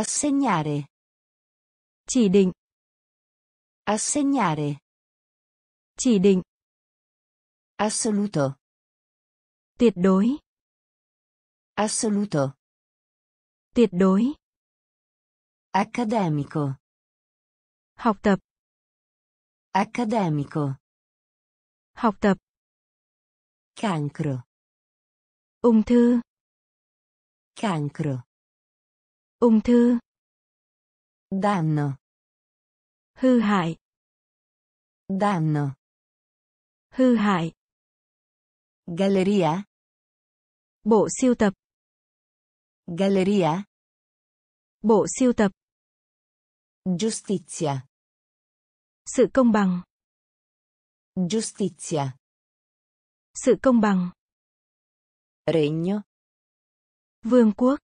Assegnare. Chỉ định. Assegnare. Chỉ định. Assoluto. Tuyệt đối. Assoluto. Tuyệt đối. Accademico. Học tập. Accademico. Học tập. Cancro. Ung thư. Cancro. Ung thư. Danno. Hư hại. Danno. Hư hại. Galleria. Bộ siêu tập. Galleria. Bộ siêu tập. Giustizia. Sự công bằng. Giustizia. Sự công bằng. Regno. Vương quốc.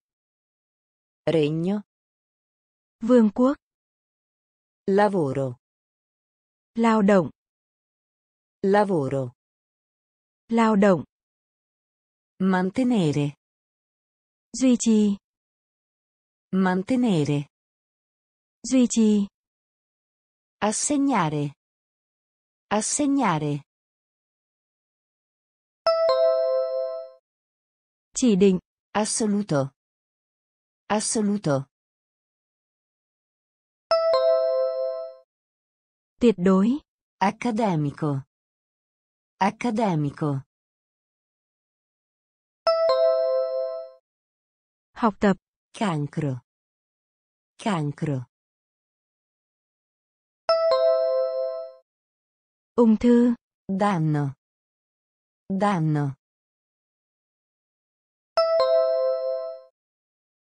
Regno. Vương quốc. Lavoro. Lao động. Lavoro. Lao động. Mantenere. Duy trì. Mantenere. Duy trì. Assegnare. Assegnare. Chỉ định. Assoluto. Assoluto. Tuyệt đối. Accademico. Accademico. Học tập. Cancro. Cancro. Ung thư. Danno. Danno.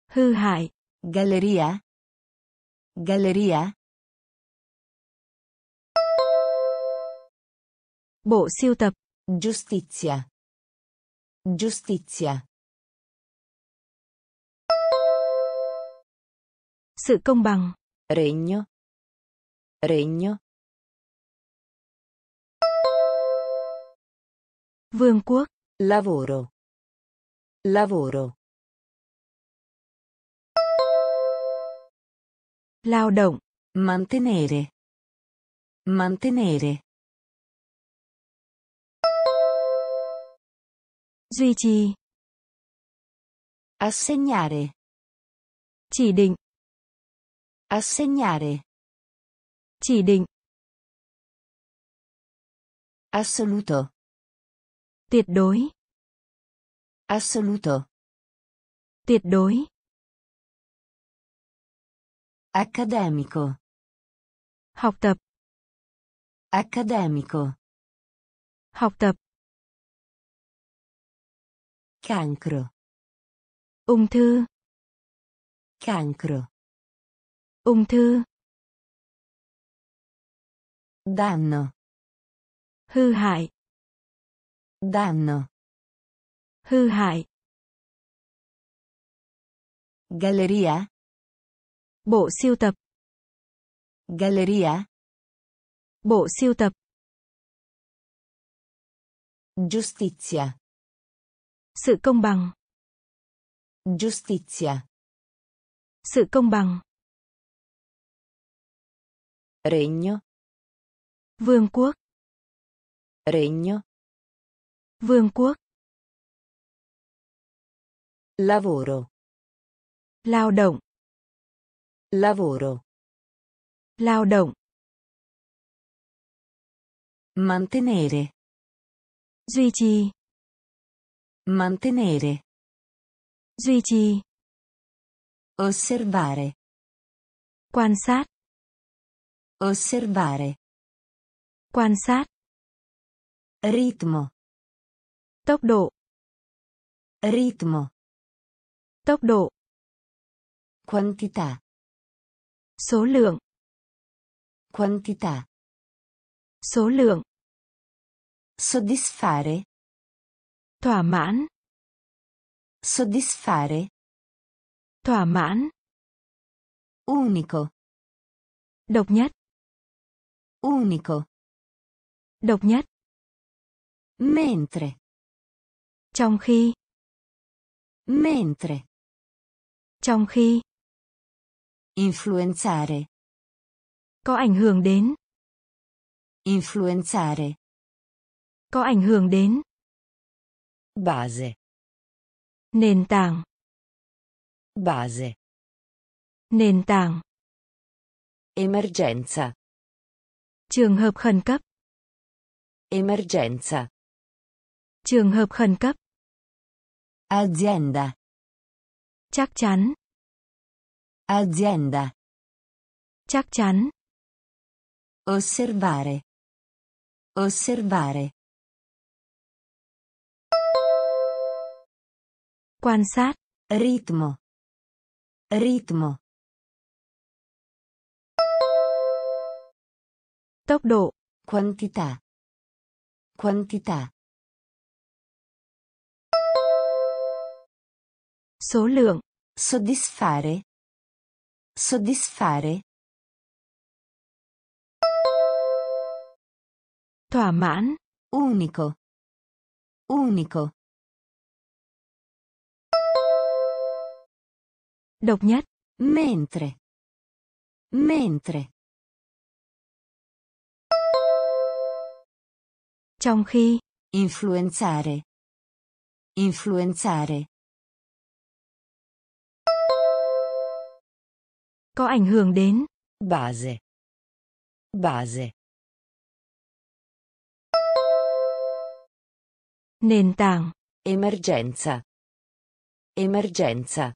Hư hại. Galleria. Galleria. Bộ siêu tập. Giustizia. Giustizia. Sự công bằng. Regno. Regno. Vương quốc. Lavoro. Lavoro. Lao động. Mantenere. Mantenere. Duy trì. Assegnare. Chỉ định. Assegnare. Chỉ định. Assoluto. Tuyệt đối. Assoluto. Tuyệt đối. Accademico. Học tập. Accademico. Học tập. Cancro. Ung thư. Cancro. Ung thư. Danno. Hư hại. Danno. Hư hại. Galleria. Bộ siêu tập. Galleria. Bộ siêu tập. Giustizia. Sự công bằng. Giustizia. Sự công bằng. Regno. Vương quốc. Regno. Vương quốc. Lavoro. Lao động. Lavoro. Lao động. Mantenere. Duy trì. Mantenere. Duy trì. Osservare. Quan sát. Osservare. Quan sát. Ritmo. Tốc độ. Ritmo. Tốc độ. Quantità. Số lượng. Quantità. Số lượng. Soddisfare. Thỏa mãn. Soddisfare. Thỏa mãn. Unico. Độc nhất. Unico. Độc nhất. Mentre. Trong khi. Mentre. Trong khi. Influenzare. Có ảnh hưởng đến. Influenzare. Có ảnh hưởng đến. Base. Nền tảng. Base. Nền tảng. Emergenza. Trường hợp khẩn cấp. Emergenza. Trường hợp khẩn cấp. Azienda. Chắc chắn. Azienda. Chắc chắn. Osservare. Osservare. Quan sát. Ritmo. Ritmo. Tốc độ. Quantità. Quantità. Số lượng. Soddisfare. Soddisfare. Thỏa mãn. Unico. Unico. Độc nhất. Mentre. Mentre. Trong khi. Influenzare. Influenzare. Có ảnh hưởng đến. Base. Base. Nền tảng. Emergenza. Emergenza.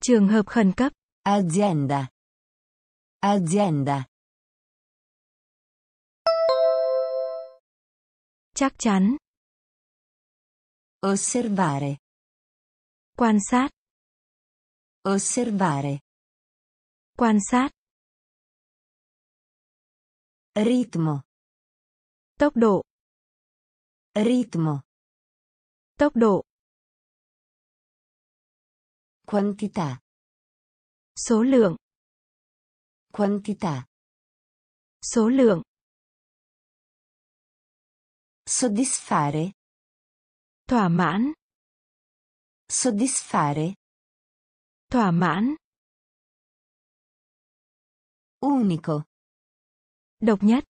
Trường hợp khẩn cấp. Azienda. Azienda. Chắc chắn. Osservare. Quan sát. Osservare. Quan sát. Ritmo. Tốc độ. Ritmo. Tốc độ. Quantità. Số lượng. Quantità. Số lượng. Soddisfare. Thỏa mãn. Soddisfare. Thỏa mãn. Unico. Độc nhất.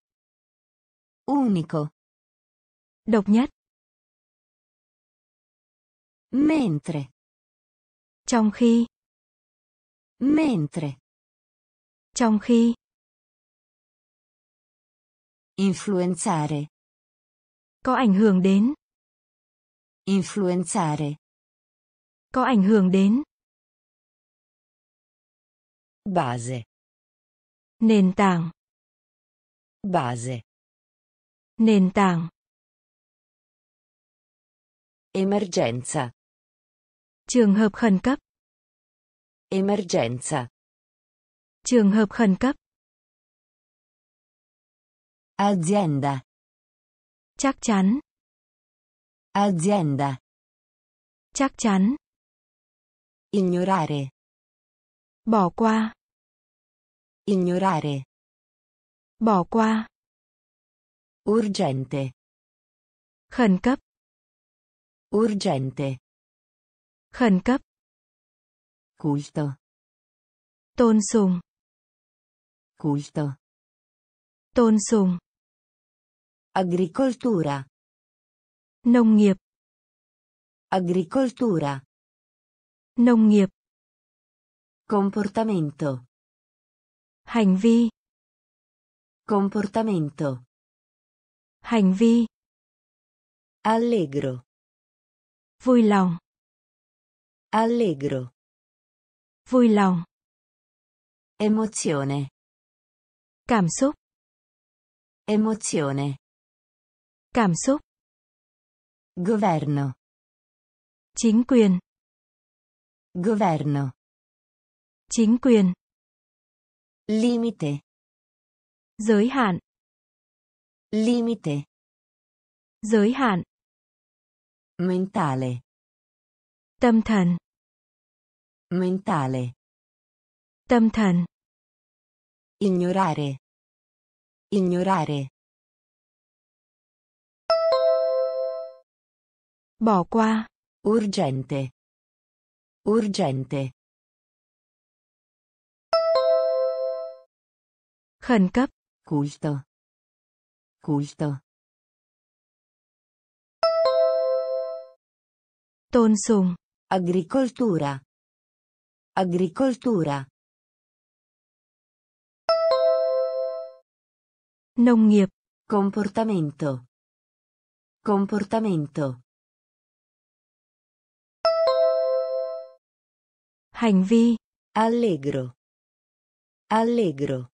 Unico. Độc nhất. Mentre. Trong khi. Mentre. Trong khi. Influenzare. Có ảnh hưởng đến. Influenzare. Có ảnh hưởng đến. Base. Nền tảng. Base. Nền tảng. Emergenza. Trường hợp khẩn cấp. Emergenza. Trường hợp khẩn cấp. Azienda. Chắc chắn. Azienda. Chắc chắn. Ignorare. Bỏ qua. Ignorare. Bỏ qua. Urgente. Khẩn cấp. Urgente. Khẩn cấp. Culto. Tôn sùng. Culto. Tôn sùng. Agricoltura. Nông nghiệp. Agricoltura. Nông nghiệp. Comportamento. Hành vi. Comportamento. Hành vi. Allegro. Vui lòng. Allegro. Vui lòng. Emozione. Cảm xúc. Emozione. Cảm xúc. Governo. Chính quyền. Governo. Chính quyền. Limite. Giới hạn. Limite. Giới hạn. Mentale. Tâm thần. Mentale. Tâm thần. Ignorare. Ignorare. Bỏ qua. Urgente. Urgente. khẩn cấp Culto. Culto. tôn sùng Agricoltura. Agricoltura. nông nghiệp Comportamento. Comportamento. Hành vi Allegro. Allegro.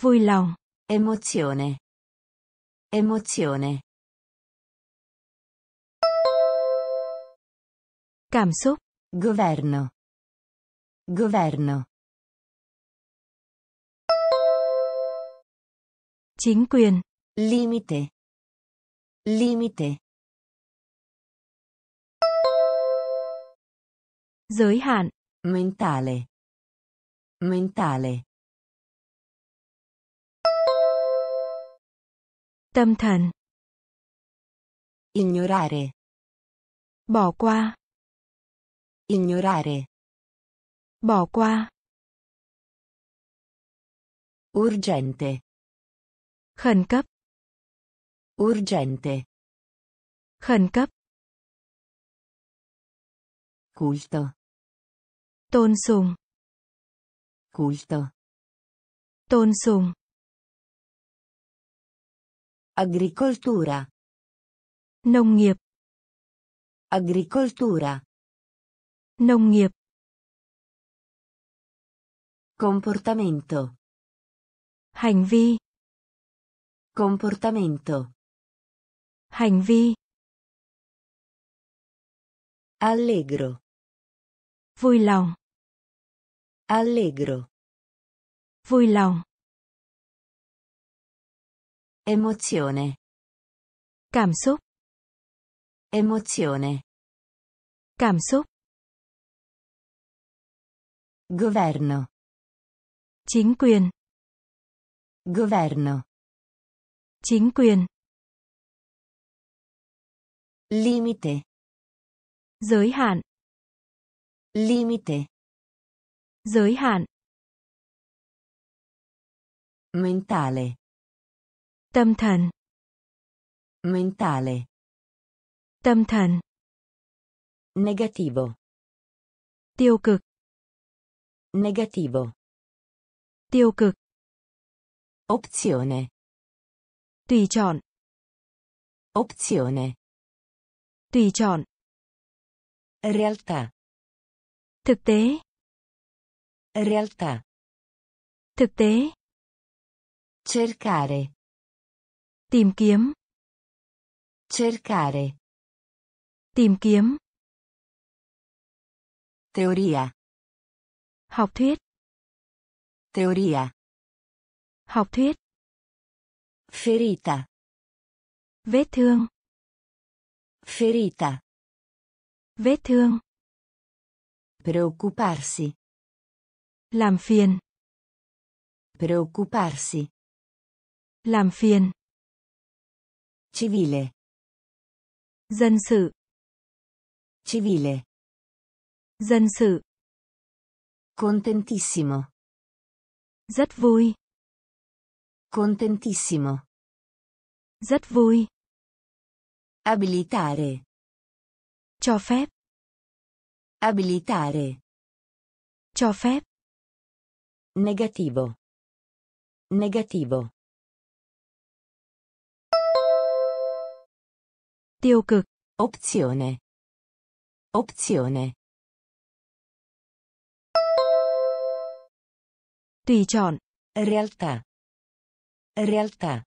vui lòng Emozione. Emozione. cảm xúc Governo. Governo. chính quyền Limite. Limite. Giới hạn Mentale. Mentale. tâm thần Ignorare. bỏ qua Ignorare. bỏ qua Urgente. khẩn cấp Urgente. khẩn cấp Culto. tôn sùng Culto. tôn sùng Agricoltura. nông nghiệp Agricoltura. nông nghiệp Comportamento. hành vi Comportamento. hành vi Allegro. Vui lòng Allegro. vui lòng Emozione. cảm xúc Emozione. cảm xúc Governo. chính quyền Governo. chính quyền Limite. giới hạn Limite. giới hạn Mentale. tâm thần Mentale. tâm thần Negativo. tiêu cực Negativo. tiêu cực Opzione. tùy chọn Opzione. tùy chọn Realtà. Thực tế Realtà. thực tế Cercare. tìm kiếm Cercare. tìm kiếm Teoria. học thuyết Teoria. học thuyết Ferita. vết thương Ferita. vết thương Preoccuparsi. làm phiền Preoccuparsi. làm phiền Civile. dân sự Civile. dân sự Contentissimo. rất vui Contentissimo. rất vui Abilitare. cho phép Abilitare. cho phép Negativo. Negativo. tiêu cực Opzione. Opzione. tùy chọn Realtà. Realtà.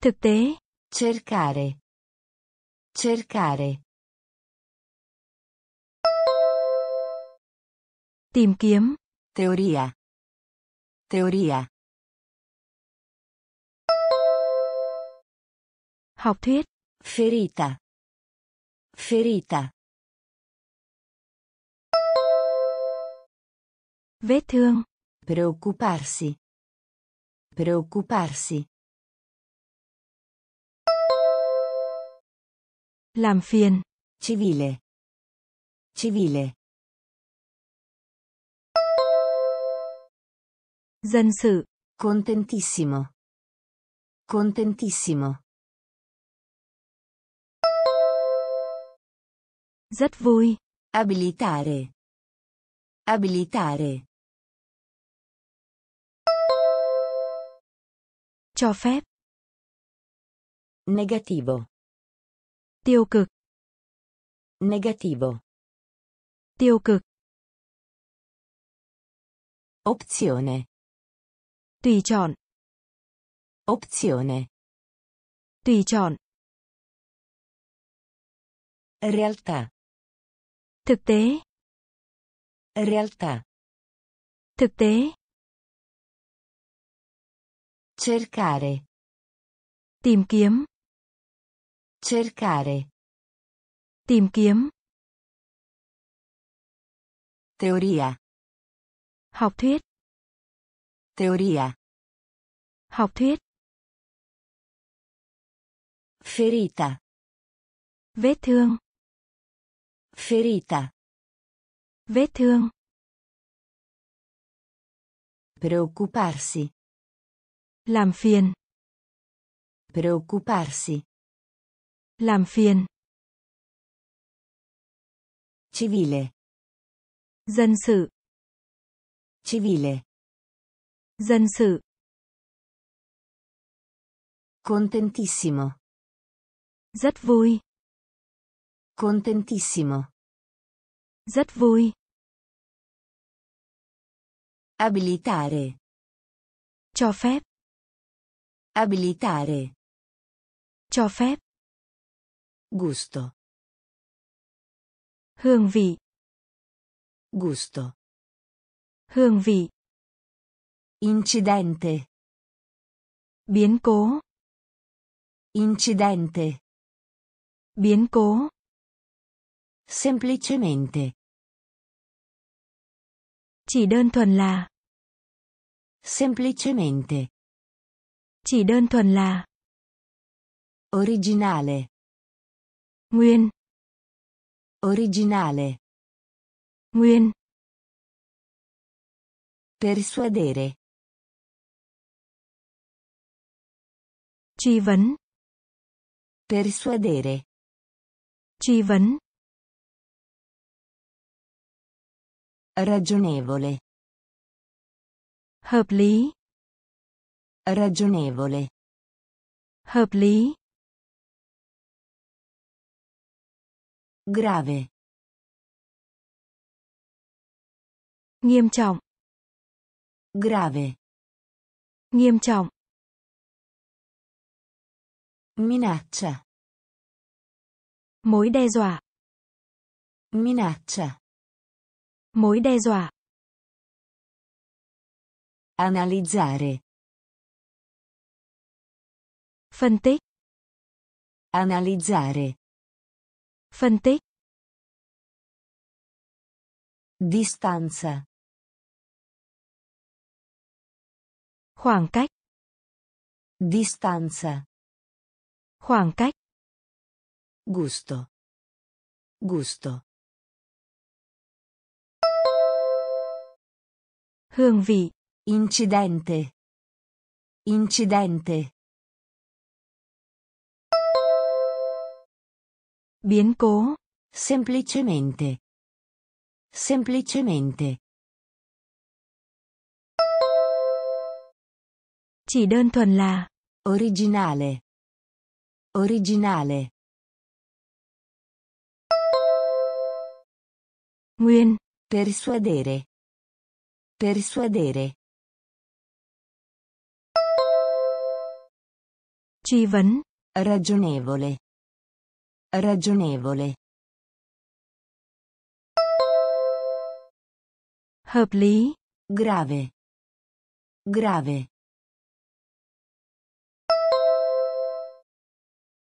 thực tế Cercare. Cercare. tìm kiếm Teoria. Teoria. học thuyết Ferita. Ferita. vết thương Preoccuparsi. Preoccuparsi. Làm phiền. Civile. Civile. Dân sự. Contentissimo. Contentissimo. Rất vui. Abilitare. Abilitare. Cho phép. Negativo. Tiêu cực. Negativo. Tiêu cực. Opzione. Tùy chọn. Opzione. Tùy chọn. Realtà. Thực tế. Realtà. Thực tế. Cercare. Tìm kiếm. Cercare. Tìm kiếm. Teoria. Học thuyết. Teoria. Học thuyết. Ferita. Vết thương. Ferita. Vết thương. Preoccuparsi. Làm phiền. Preoccuparsi. Làm phiền. Civile. Dân sự. Civile. Dân sự. Contentissimo. Rất vui. Contentissimo. Rất vui. Abilitare. Cho phép. Abilitare. Cho phép. Gusto. Hương vị. Gusto. Hương vị. Incidente. Biến cố. Incidente. Biến cố. Semplicemente. Chỉ đơn thuần là. Semplicemente. Chỉ đơn thuần là. Originale. Nguyên. Originale. Nguyên. Persuadere. Truy vấn. Persuadere. Truy vấn. Ragionevole. Hợp lý. Ragionevole. Hợp lý. Grave. Nghiêm trọng. Grave. Nghiêm trọng. Minaccia. Mối đe dọa. Minaccia. Mối đe dọa. Analizzare. Phân tích. Analizzare. Phân tích. Distanza. Khoảng cách. Distanza. Khoảng cách. Gusto. Gusto. Hương vị. Incidente. Incidente. Biến cố. Semplicemente. Semplicemente. Chỉ đơn thuần là. Originale. Originale. Nguyên. Persuadere. Persuadere. Truy vấn. Ragionevole. Ragionevole. Hợp lý. Grave. Grave.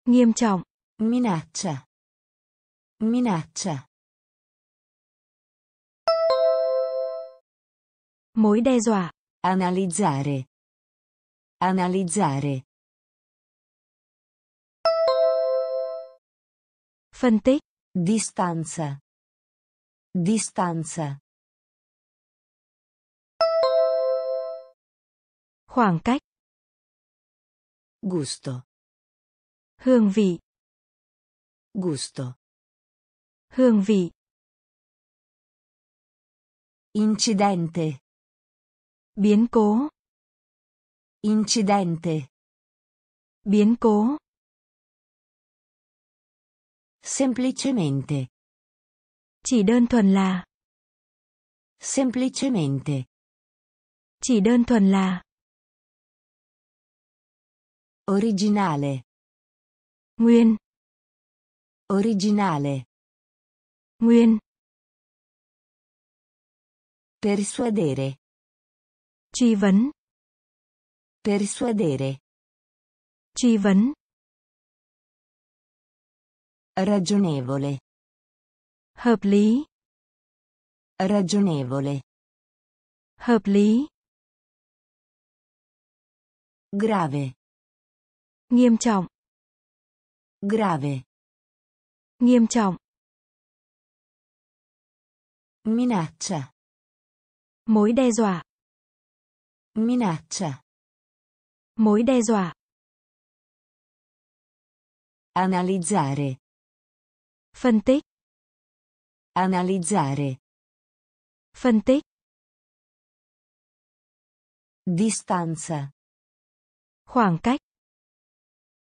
Nghiêm trọng. Minaccia. Minaccia. Mối đe dọa. Analizzare. Analizzare. Phân tích. Distanza. Distanza. Khoảng cách. Gusto. Hương vị. Gusto. Hương vị. Incidente. Biến cố. Incidente. Biến cố. Semplicemente. Chỉ đơn thuần là. Semplicemente. Chỉ đơn thuần là. Originale. Nguyên. Originale. Nguyên. Persuadere. Truy vấn. Persuadere. Truy vấn. Ragionevole. Hợp lý. Ragionevole. Hợp lý. Grave. Nghiêm trọng. Grave. Nghiêm trọng. Minaccia. Mối đe dọa. Minaccia. Mối đe dọa. Analizzare. Phân tích. Analizzare. Phân tích. Distanza. Khoảng cách.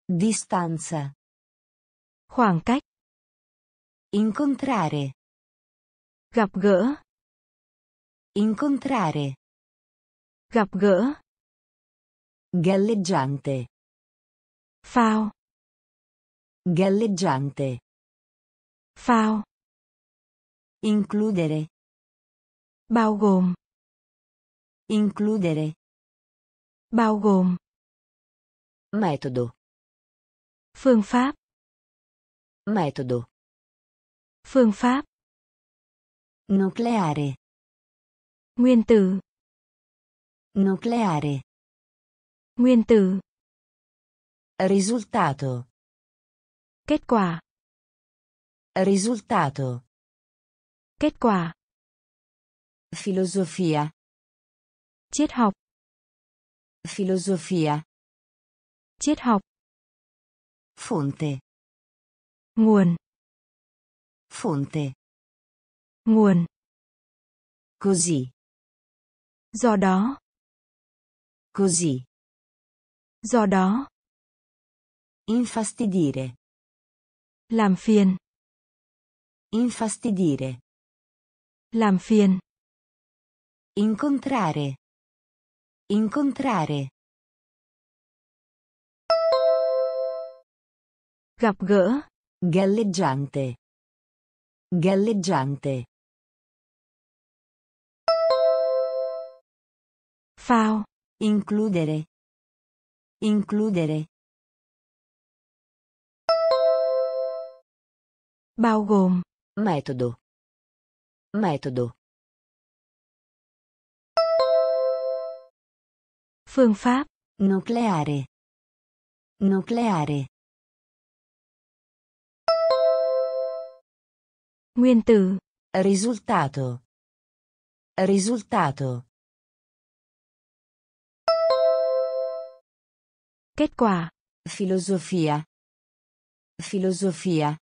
Distanza. Khoảng cách. Incontrare. Gặp gỡ. Incontrare. Gặp gỡ. Galleggiante. Phao. Galleggiante. Phao. Includere. Bao gồm. Includere. Bao gồm. Metodo. Phương pháp. Metodo. Phương pháp. Nucleare. Nguyên tử. Nucleare. Nguyên tử. Risultato. Kết quả. Risultato. Kết quả. Filosofia. Triết học. Filosofia. Triết học. Fonte. Nguồn. Fonte. Nguồn. Così. Do đó. Così. Do đó. Infastidire. Làm phiền. Infastidire. Làm phiền. Incontrare. Incontrare. Gặp gỡ. Galleggiante. Galleggiante. Phao. Includere. Includere. Bao gồm. Metodo. Metodo. Phương pháp. Nucleare. Nucleare. Nguyên tử. Risultato. Risultato. Kết quả. Filosofia. Filosofia.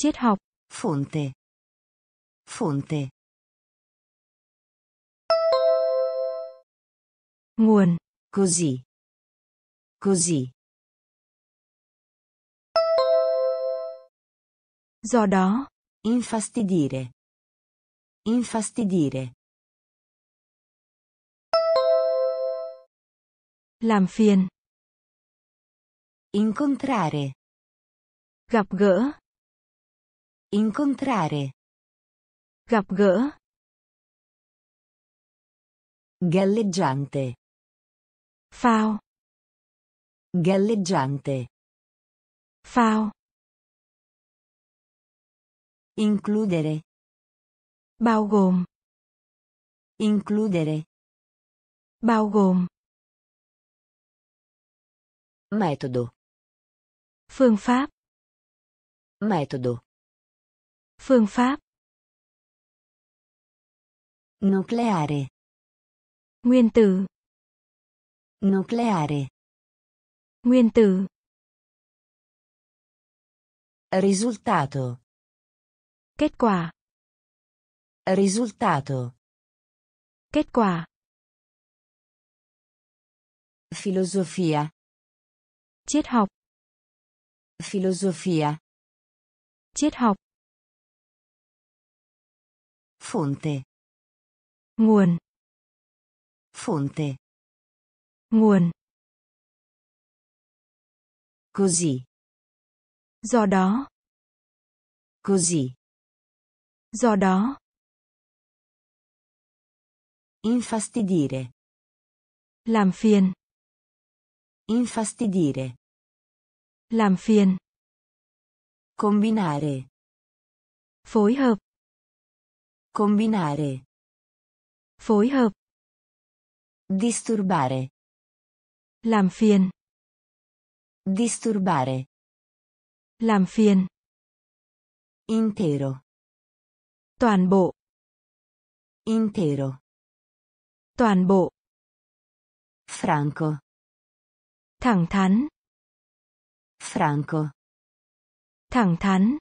Triết học. Fonte. Fonte. Nguồn. Così. Così. Do đó. Infastidire. Infastidire. Làm phiền. Incontrare. Gặp gỡ. Incontrare. Gặp gỡ. Galleggiante. Phao. Galleggiante. Phao. Includere. Bao gồm. Includere. Bao gồm. Metodo. Phương pháp. Metodo. Phương pháp. Nucleare. Nguyên tử. Nucleare. Nguyên tử. Risultato. Kết quả. Risultato. Kết quả. Filosofia. Triết học. Filosofia. Triết học. Fonte. Nguồn. Fonte. Nguồn. Così. Do đó. Così. Do đó. Infastidire. Làm phiền. Infastidire. Làm phiền. Combinare. Phối hợp. Combinare. Phối hợp. Disturbare. Làm phiền. Disturbare. Làm phiền. Intero. Toàn bộ. Intero. Toàn bộ. Franco. Thẳng thắn. Franco. Thẳng thắn.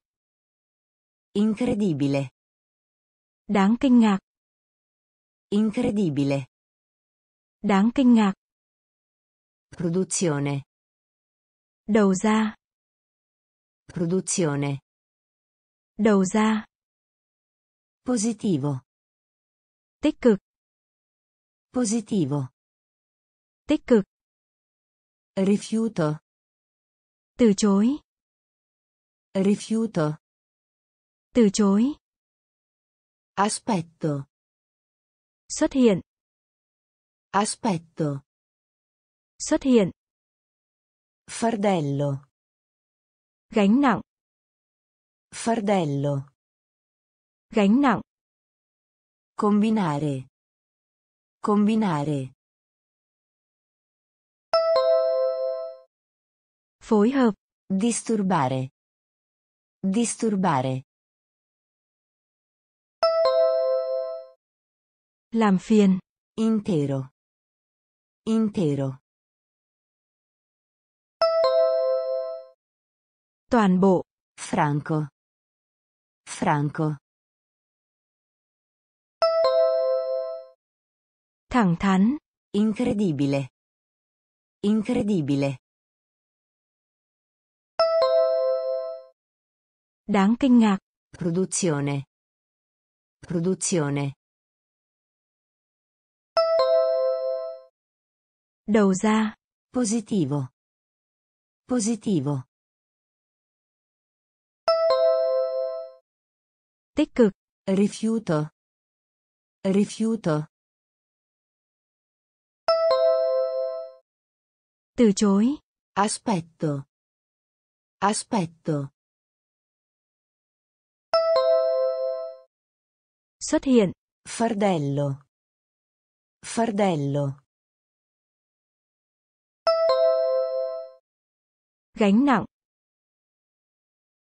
Incredibile. Đáng kinh ngạc. Incredibile. Đáng kinh ngạc. Produzione. Đầu ra. Produzione. Đầu ra. Positivo. Tích cực. Positivo. Tích cực. Rifiuto. Từ chối. Rifiuto. Từ chối. Aspetto. Xuất hiện. Aspetto. Xuất hiện. Fardello. Gánh nặng. Fardello. Gánh nặng. Combinare. Combinare. Phối hợp. Disturbare. Disturbare. Làm phiền. Intero. Intero. Toàn bộ. Franco. Franco. Thẳng thắn. Incredibile. Incredibile. Đáng kinh ngạc. Produzione. Produzione. Đầu ra. Positivo. Positivo. Tích cực. Rifiuto. Rifiuto. Từ chối. Aspetto. Aspetto. Xuất hiện. Fardello. Fardello. Gánh nặng.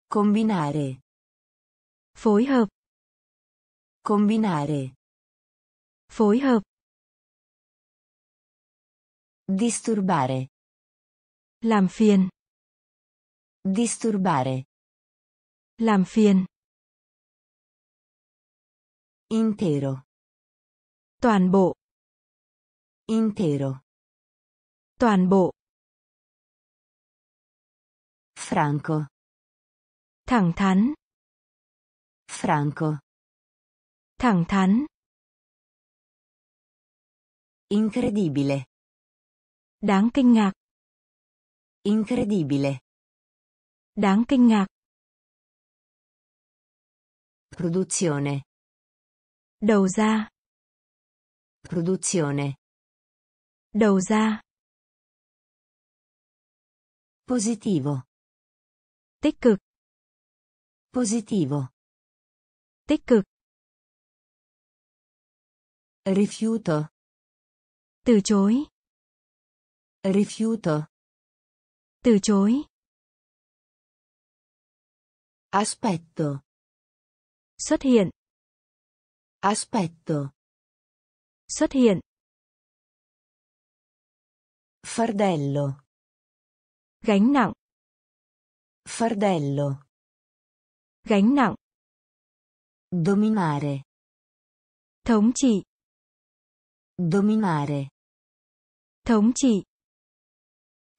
Combinare. Phối hợp. Combinare. Phối hợp. Disturbare. Làm phiền. Disturbare. Làm phiền. Intero. Toàn bộ. Intero. Toàn bộ. Franco. Thẳng thắn. Franco. Thẳng thắn. Incredibile. Đáng kinh ngạc. Incredibile. Đáng kinh ngạc. Produzione. Đầu ra. Produzione. Đầu ra. Positivo. Tích cực. Positivo. Tích cực. Rifiuto. Từ chối. Rifiuto. Từ chối. Aspetto. Xuất hiện. Aspetto. Xuất hiện. Fardello. Gánh nặng. Fardello. Gánh nặng. Dominare. Thống trị. Dominare. Thống trị.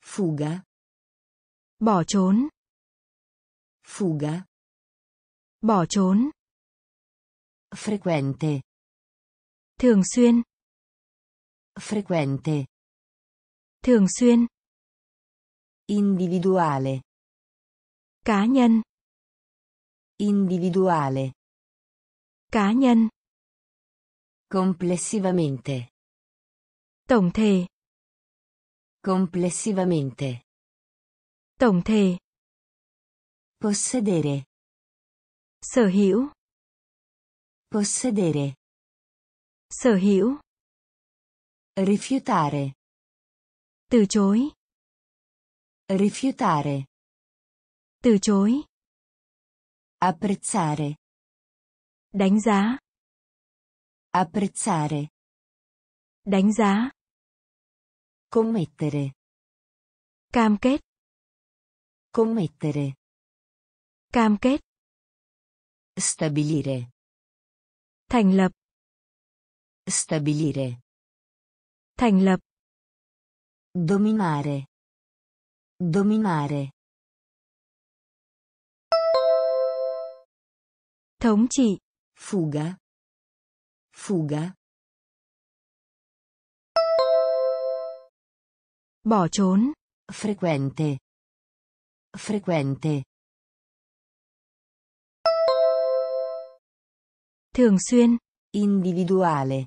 Fuga. Bỏ trốn. Fuga. Bỏ trốn. Frequente. Thường xuyên. Frequente. Thường xuyên. Individuale. Cá nhân. Individuale. Cá nhân. Complessivamente. Tổng thể. Complessivamente. Tổng thể. Possedere. Sở hữu. Possedere. Sở hữu. Rifiutare. Từ chối. Rifiutare. Từ chối. Apprezzare. Đánh giá. Apprezzare. Đánh giá. Commettere. Cam kết. Commettere. Cam kết. Stabilire. Thành lập. Stabilire. Thành lập. Dominare. Dominare. Thống trị. Fuga. Fuga. Bỏ trốn. Frequente. Frequente. Thường xuyên. Individuale.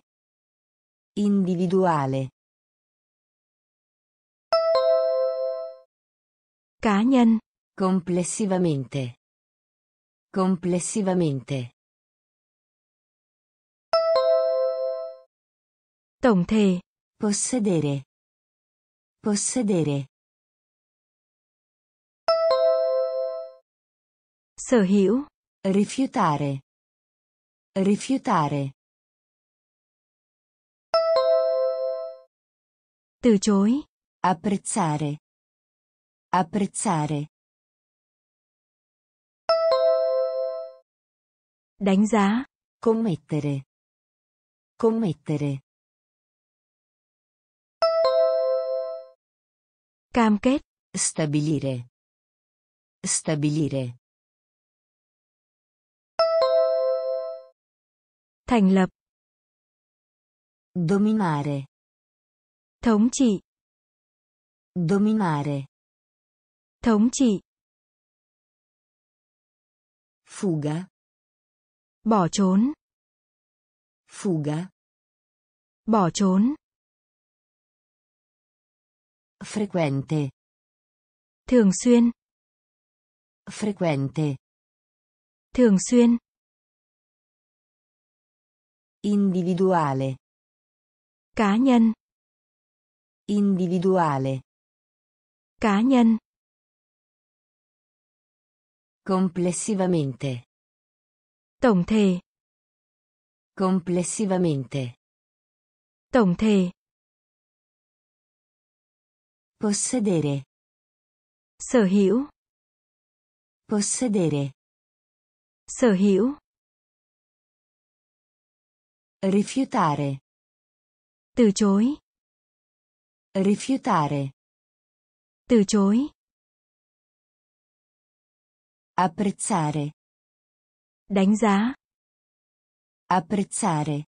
Individuale. Cá nhân. Complessivamente. Complessivamente. Tổng thể. Possedere. Possedere. Sở hữu. Rifiutare. Rifiutare. Từ chối. Apprezzare. Apprezzare. Đánh giá. Commettere. Commettere. Cam kết. Stabilire. Stabilire. Thành lập. Dominare. Thống trị. Dominare. Thống trị. Fuga. Bỏ trốn. Fuga. Bỏ trốn. Frequente. Thường xuyên. Frequente. Thường xuyên. Individuale. Cá nhân. Individuale. Cá nhân. Complessivamente. Tổng thể. Complessivamente. Tổng thể. Possedere. Sở hữu. Possedere. Sở hữu. Rifiutare. Từ chối. Rifiutare. Từ chối. Apprezzare. Đánh giá. Apprezzare.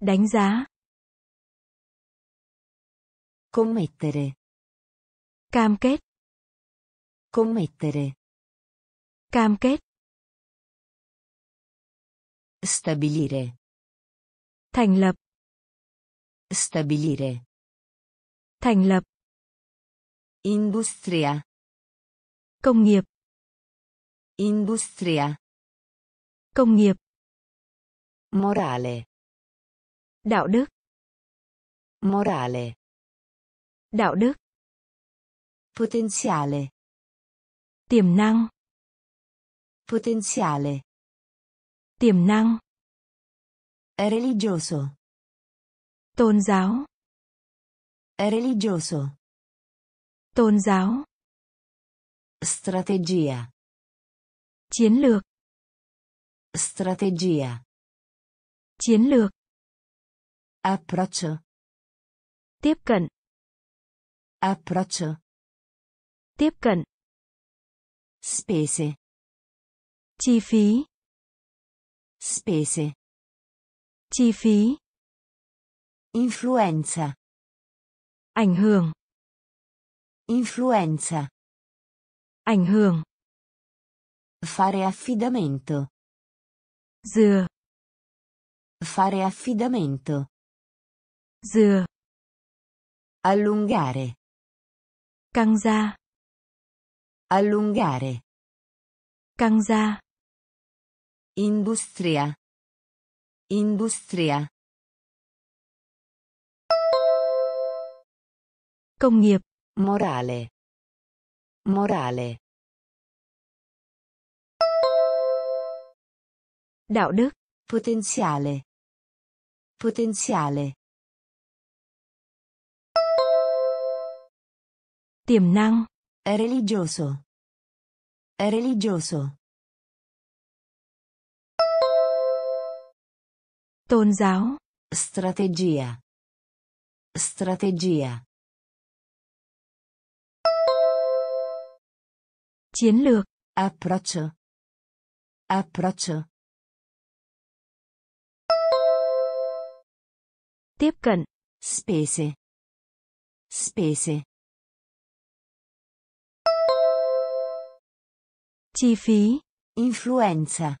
Đánh giá. Commettere. Cam kết. Commettere. Cam kết. Stabilire. Thành lập. Stabilire. Thành lập. Industria. Công nghiệp. Industria. Công nghiệp. Morale. Đạo đức. Morale. Đạo đức. Potenziale. Tiềm năng. Potenziale. Tiềm năng. Religioso. Tôn giáo. Religioso. Tôn giáo. Strategia. Chiến lược. Strategia. Chiến lược. Approccio. Tiếp cận. Approccio. Tiếp cận. Spese. Chi phí. Spese. Chi phí. Influenza. Ảnh hưởng. Influenza. Ảnh hưởng. Fare affidamento. Dừa. Fare affidamento. Dừa. Allungare. Căng ra. Allungare. Căng ra. Industria. Industria. Công nghiệp. Morale. Morale. Đạo đức. Potenziale. Potenziale. Tiềm năng. Religioso. Religioso. Tôn giáo. Strategia. Strategia. Chiến lược. Approccio. Approccio. Tiếp cận. Spese. Spese. Chi phí. Influenza.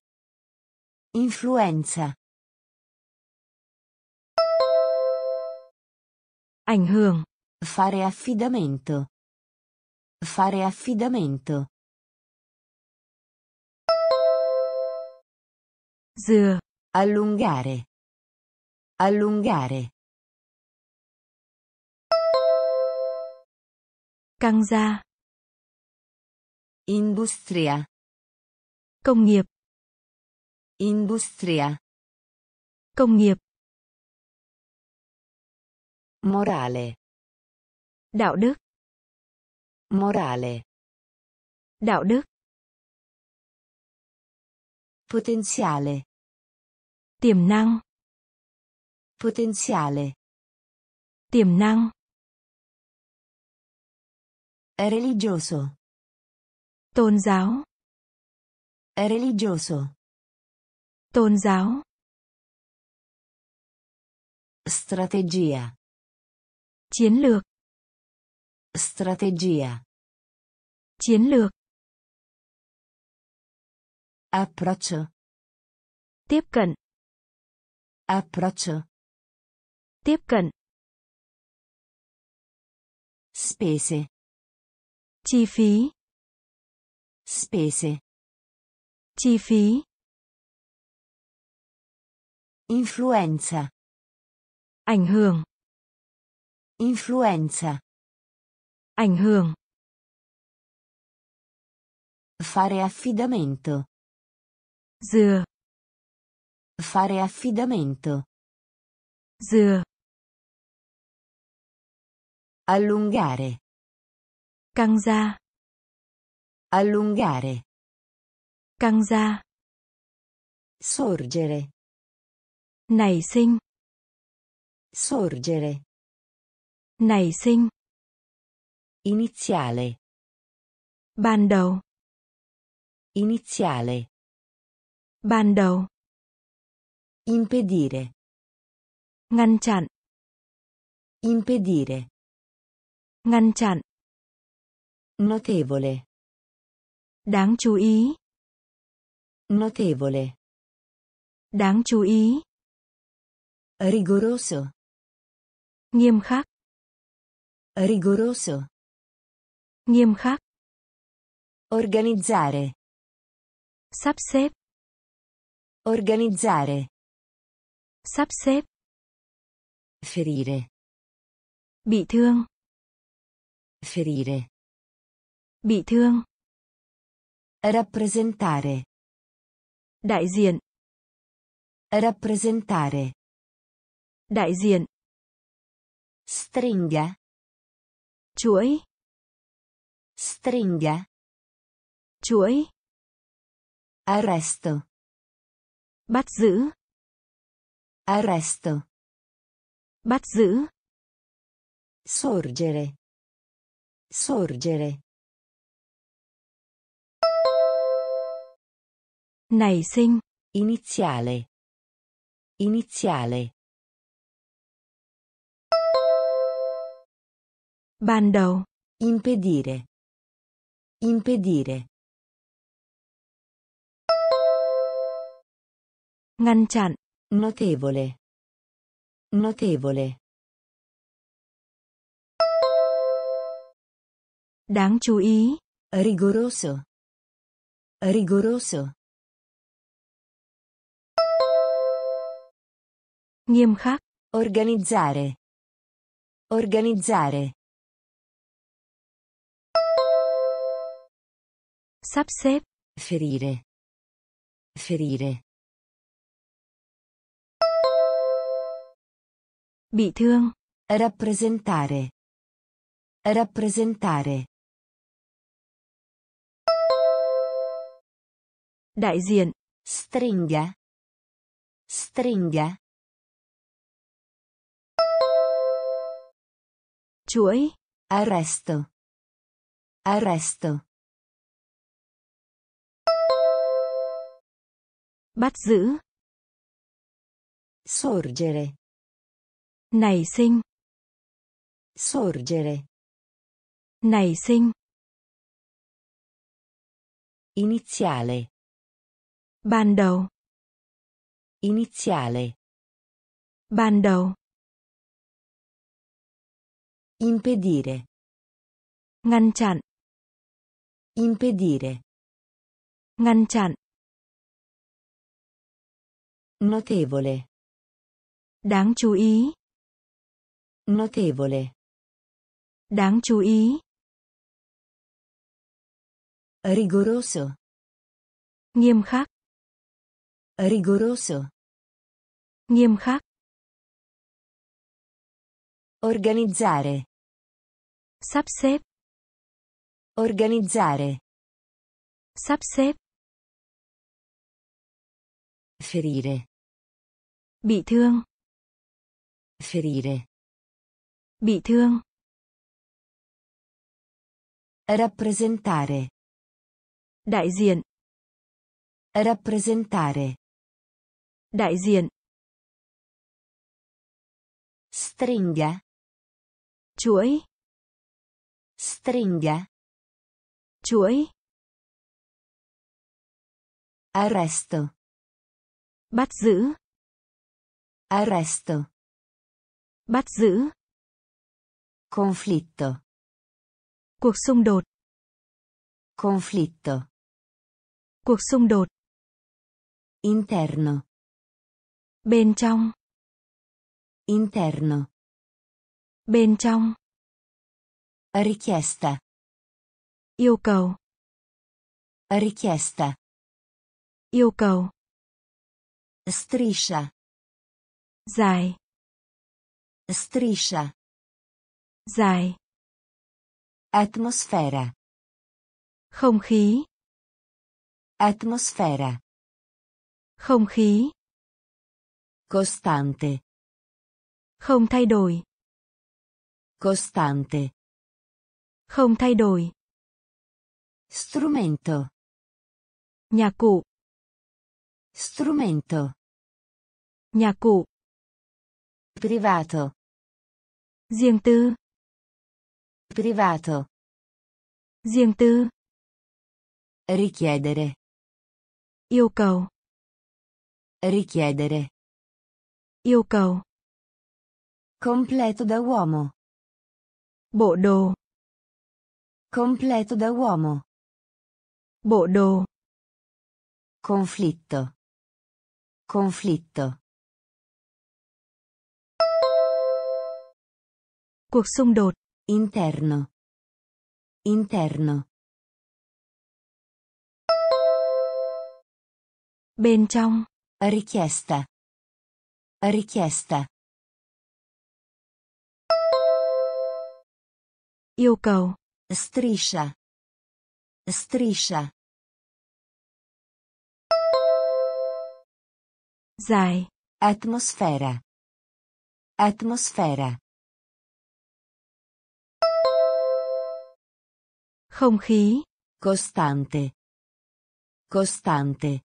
Influenza. Ảnh hưởng. Fare affidamento. Fare affidamento. Dừa. Allungare. Allungare. Căng ra. Industria. Công nghiệp. Industria. Công nghiệp. Morale. Đạo đức. Morale. Đạo đức. Potenziale. Tiềm năng. Potenziale. Tiềm năng. Religioso. Tôn giáo. Religioso. Tôn giáo. Strategia. Chiến lược. Strategia. Chiến lược. Approccio. Tiếp cận. Approccio. Tiếp cận. Spese. Chi phí. Spese. Chi phí. Influenza. Ảnh hưởng. Influenza. Ảnh hưởng. Fare affidamento. Dừa. Fare affidamento. Dừa. Allungare. Căng ra. Allungare. Căng ra. Sorgere. Nảy sinh. Sorgere. Nảy sinh. Iniziale. Ban đầu. Iniziale. Ban đầu. Impedire. Ngăn chặn. Impedire. Ngăn chặn. Notevole. Đáng chú ý. Notevole. Đáng chú ý. Rigoroso. Nghiêm khắc. Rigoroso. Nghiêm khắc. Organizzare. Sắp xếp. Organizzare. Sắp xếp. Ferire. Bị thương. Ferire. Bị thương. Rappresentare. Đại diện. Rappresentare. Đại diện. Stringa. Chuỗi. Stringa. Chuỗi. Arresto. Bắt giữ. Arresto. Bắt giữ. Sorgere. Sorgere. Nảy sinh. Iniziale. Iniziale. Ban đầu. Impedire. Impedire. Ngăn chặn. Notevole. Notevole. Đáng chú ý. Rigoroso. Rigoroso. Nghiêm khắc. Organizzare. Organizzare. Sắp xếp. Ferire. Ferire. Bị thương. Rappresentare. Rappresentare. Đại diện. Stringa. Stringa. Chuỗi. Arresto. Arresto. Bắt giữ. Sorgere. Nảy sinh. Sorgere. Nảy sinh. Iniziale. Ban đầu. Iniziale. Ban đầu. Impedire. Ngăn chặn. Impedire. Ngăn chặn. Notevole. Đáng chú ý. Notevole. Đáng chú ý. Rigoroso. Nghiêm khắc. Rigoroso. Nghiêm khắc. Organizzare. Sắp xếp. Organizzare. Sắp xếp. Ferire. Bị thương. Ferire. Bị thương. Rappresentare. Đại diện. Rappresentare. Đại diện. Stringa. Chuỗi. Stringa. Chuỗi. Arresto. Bắt giữ. Arresto. Bắt giữ. Conflitto. Cuộc xung đột. Conflitto. Cuộc xung đột. Interno. Bên trong. Interno. Bên trong. Richiesta. Yêu cầu. Richiesta. Yêu cầu. Striscia. Dài. Striscia. Dài. Atmosfera. Không khí. Atmosfera. Không khí. Costante. Không thay đổi. Costante. Không thay đổi. Strumento. Nhà cụ. Strumento. Nhà cụ. Privato. Riêng tư. Privato. Riêng tư. Richiedere. Yêu cầu. Richiedere. Yêu cầu. Completo da uomo. Bộ đồ. Completo da uomo. Bộ đồ. Conflitto. Conflitto. Cuộc xung đột. Interno. Interno. Bên trong. Richiesta. Richiesta. Yêu cầu. Striscia. Striscia. Dài. Atmosfera. Atmosfera. Không khí. Costante. Costante.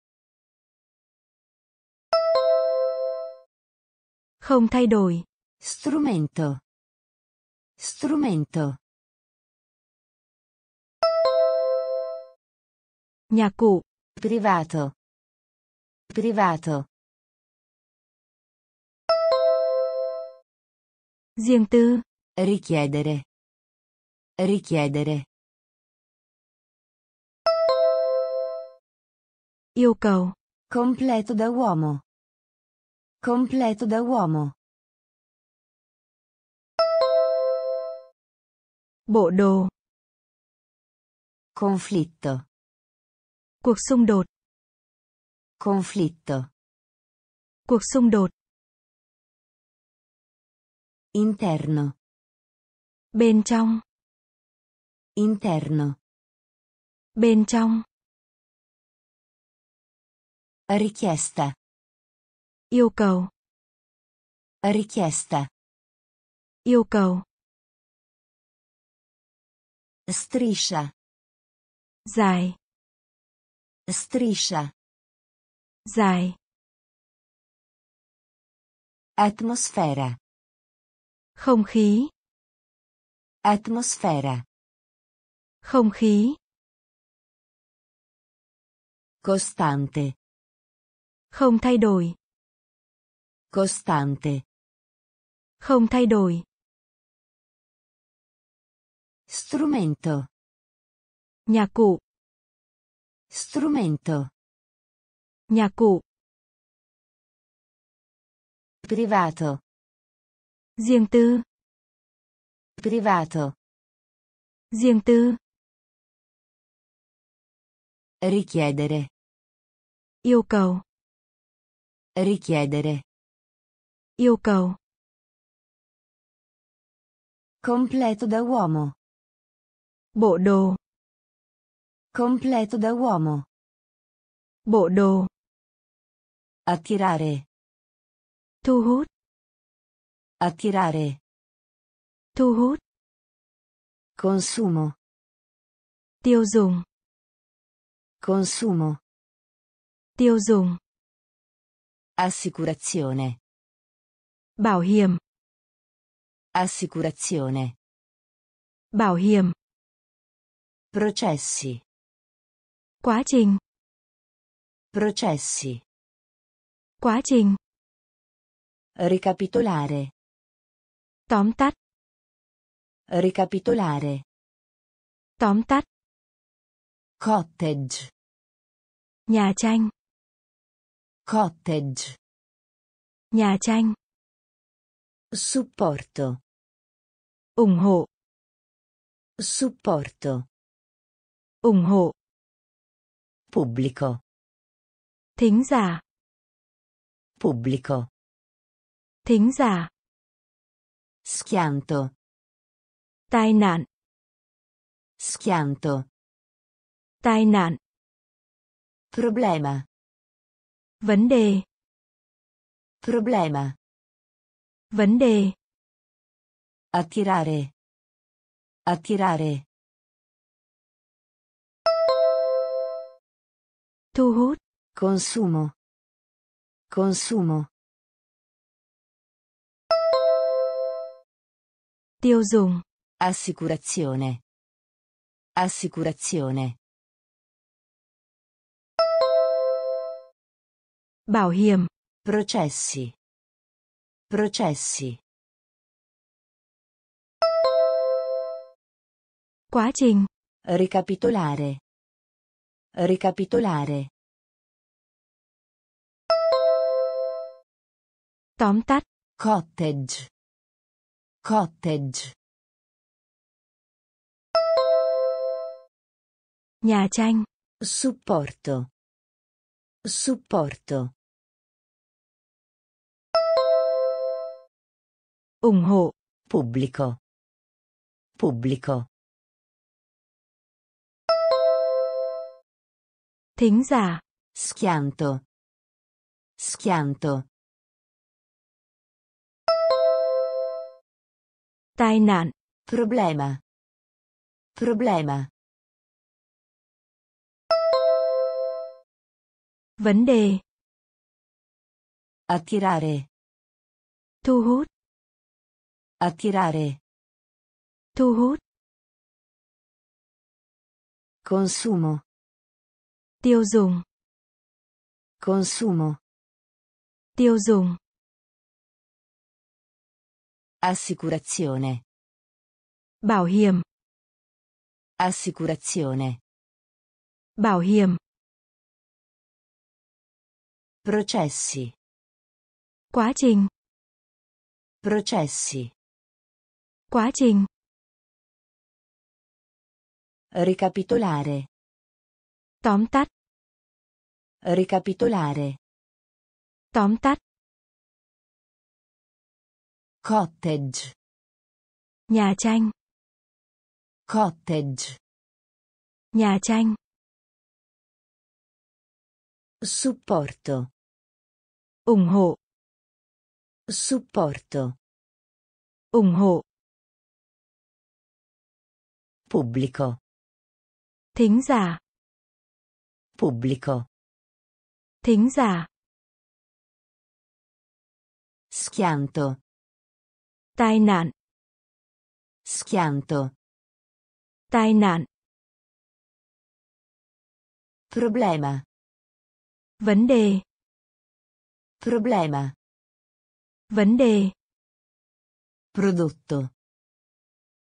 Không thay đổi. Strumento. Strumento. Nhà cụ. Privato. Privato. Riêng tư. Richiedere. Richiedere. Yêu cầu. Completo da uomo. Completo da uomo. Bộ đồ. Conflitto. Cuộc xung đột. Conflitto. Cuộc xung đột. Interno. Bên trong. Interno. Bên trong. Richiesta. Yêu cầu. Richiesta. Yêu cầu. Striscia. Dài. Striscia. Dài. Atmosfera. Không khí. Atmosfera. Không khí. Costante. Không thay đổi. Costante. Không thay đổi. Strumento. Nhà cụ. Strumento. Nhà cụ. Privato. Riêng tư. Privato. Riêng tư. Richiedere. Yêu cầu. Richiedere. Yêu cầu. Completo da uomo. Bộ đồ. Completo da uomo. Bộ đồ. Attirare. Thu hút. Attirare. Thu hút. Consumo. Tiêu dùng. Consumo. Tiêu dùng. Assicurazione. Bảo hiểm. Assicurazione. Bảo hiểm. Processi. Quá trình. Processi. Quá trình. Ricapitolare. Tóm tắt. Ricapitolare. Tóm tắt. Cottage. Nhà tranh. Cottage. Nhà tranh. Supporto. ủng hộ Supporto. ủng hộ Pubblico. thính giả Pubblico. thính giả Schianto. tai nạn Schianto. tai nạn Problema. vấn đề Problema. Vấn đề Attirare. Attirare. thu hút Consumo. Consumo. tiêu dùng Assicurazione. Assicurazione. bảo hiểm Processi. Processi. quá trình Ricapitolare. Ricapitolare. tóm tắt Cottage. Cottage. nhà tranh Supporto. Supporto. Ủng hộ, Pubblico. Pubblico. thính giả, Schianto. Schianto. tai nạn, Problema. Problema. vấn đề, Attirare. thu hút, Attirare. thu hút, Consumo. tiêu dùng, Consumo. tiêu dùng, Assicurazione. bảo hiểm, Assicurazione. bảo hiểm, Processi. quá trình, Processi. Quá trình, Ricapitolare. tóm tắt, Ricapitolare. tóm tắt, Cottage. nhà tranh, Cottage. nhà tranh, Supporto. ủng hộ, Supporto. ủng hộ, Pubblico. thính giả, Pubblico. thính giả, Schianto. tai nạn, Schianto. tai nạn, Problema. vấn đề, Problema. vấn đề, Prodotto.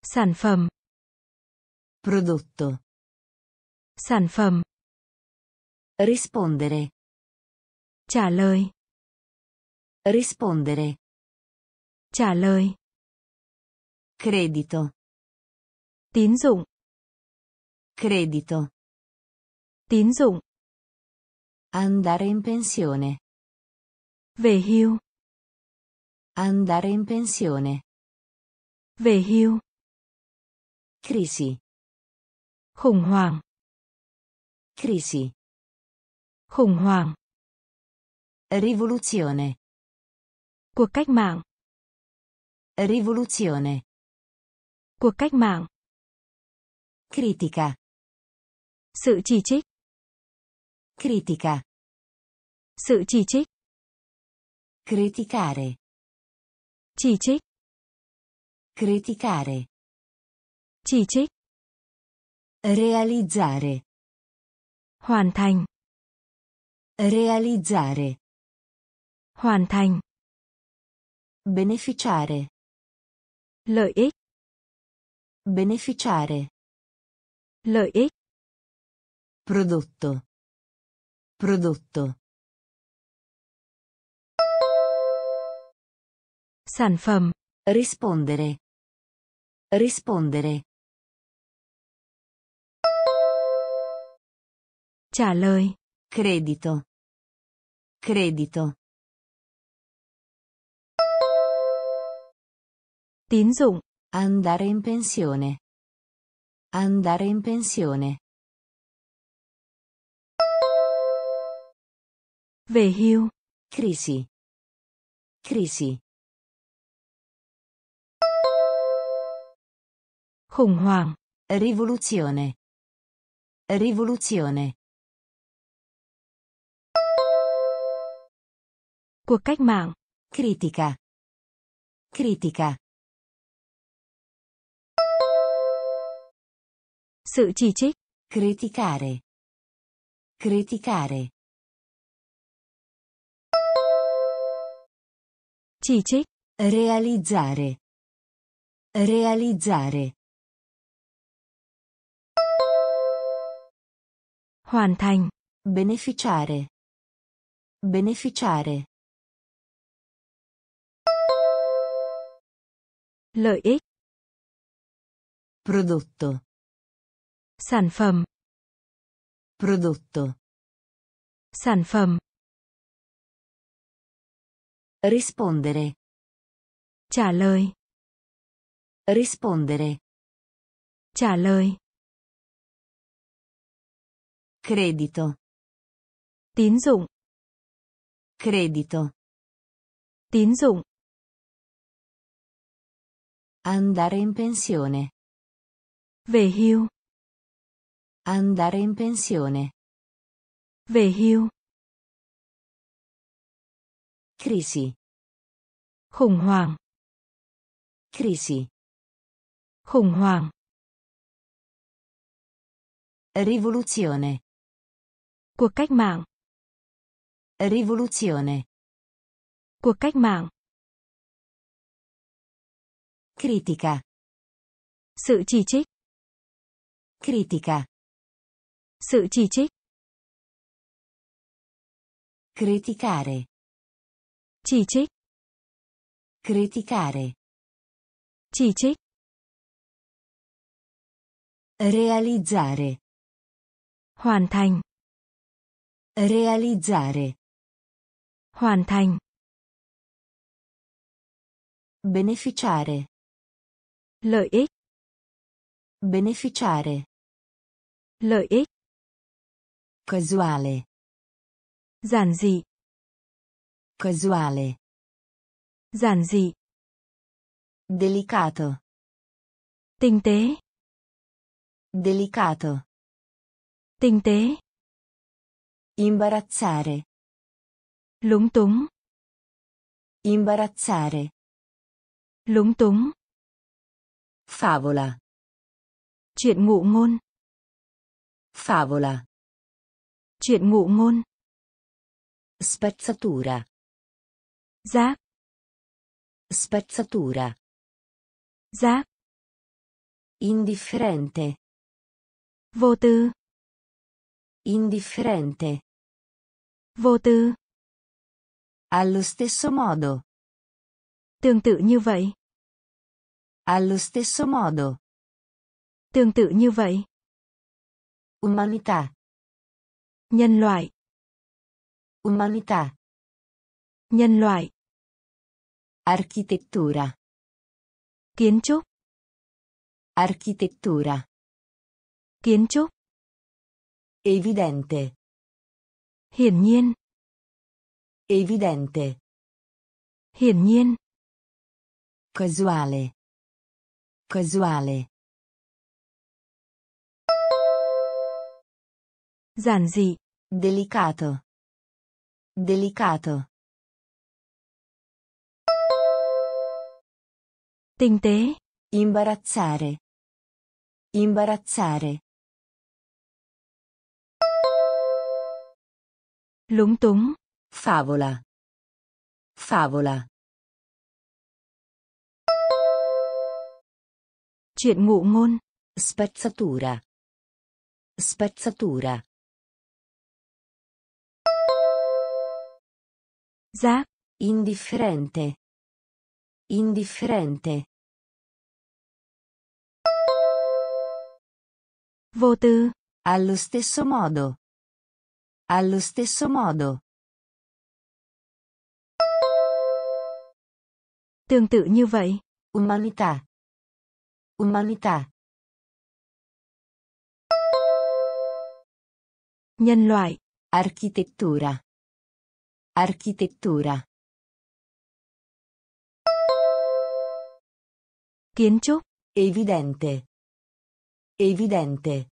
sản phẩm, Prodotto. sản phẩm, Rispondere. trả lời, Rispondere. trả lời, Credito. tín dụng, Credito. tín dụng, Andare in pensione. về hưu, Andare in pensione. về hưu, Crisi. Khủng hoảng, Crisi. khủng hoảng, Rivoluzione. cuộc cách mạng, Rivoluzione. cuộc cách mạng, Critica. sự chỉ trích, Critica. sự chỉ trích, Criticare. chỉ trích, Criticare. chỉ trích, Realizzare. hoàn thành, Realizzare. hoàn thành, Beneficiare. lợi ích, Beneficiare. lợi ích, Prodotto. Prodotto. sản phẩm, Rispondere. Rispondere. Trả lời, Credito. Credito. tín dụng, Andare in pensione. Andare in pensione. về hưu, Crisi. Crisi. khủng hoảng, Rivoluzione. Rivoluzione. Cuộc cách mạng, Critica. Critica. sự chỉ trích, Criticare. Criticare. chỉ trích, Realizzare. Realizzare. hoàn thành, Beneficiare. Beneficiare. Lợi ích, Prodotto. sản phẩm, Prodotto. Sản phẩm. Rispondere. Trả lời. Rispondere. Trả lời. Credito. Tín dụng. Credito. Tín dụng. Andare in pensione. Về hưu. Andare in pensione. Về hưu. Crisi. Khủng hoảng. Crisi. Khủng hoảng. Rivoluzione. Cuộc cách mạng. Rivoluzione. Cuộc cách mạng. Critica. Sự chỉ trích. Critica. Sự chỉ trích. Criticare. Chỉ trích. Criticare. Chỉ trích. Realizzare. Hoàn thành. Realizzare. Hoàn thành. Beneficiare. Lợi ích. Beneficiare. Lợi ích. Casuale. Giản dị. Casuale. Giản dị. Delicato. Tinh tế. Delicato. Tinh tế. Imbarazzare. Lúng túng. Imbarazzare. Lúng túng. Favola. Chuyện ngụ ngôn. Favola. Chuyện ngụ ngôn. Spezzatura. Giáp. Spezzatura. Giáp. Indifferente. Vô tư. Indifferente. Vô tư. Allo stesso modo. Tương tự như vậy. Allo stesso modo. Tương tự như vậy. Umanità. Nhân loại. Umanità. Nhân loại. Architettura. Kiến trúc. Architettura. Kiến trúc. Evidente. Hiển nhiên. Evidente. Hiển nhiên. Casuale. Casuale. Giản dị. Delicato. Delicato. Tinh tế. Imbarazzare. Imbarazzare. Lúng túng. Favola. Favola. Chuyện ngụ ngôn. Spezzatura. Spezzatura. Giáp. Indifferente. Indifferente. Vô tư. Allo stesso modo. Allo stesso modo. Tương tự như vậy. Umanità. Umanità. Nhân loại. Architettura. Architettura. Kiến trúc. Evidente. Evidente.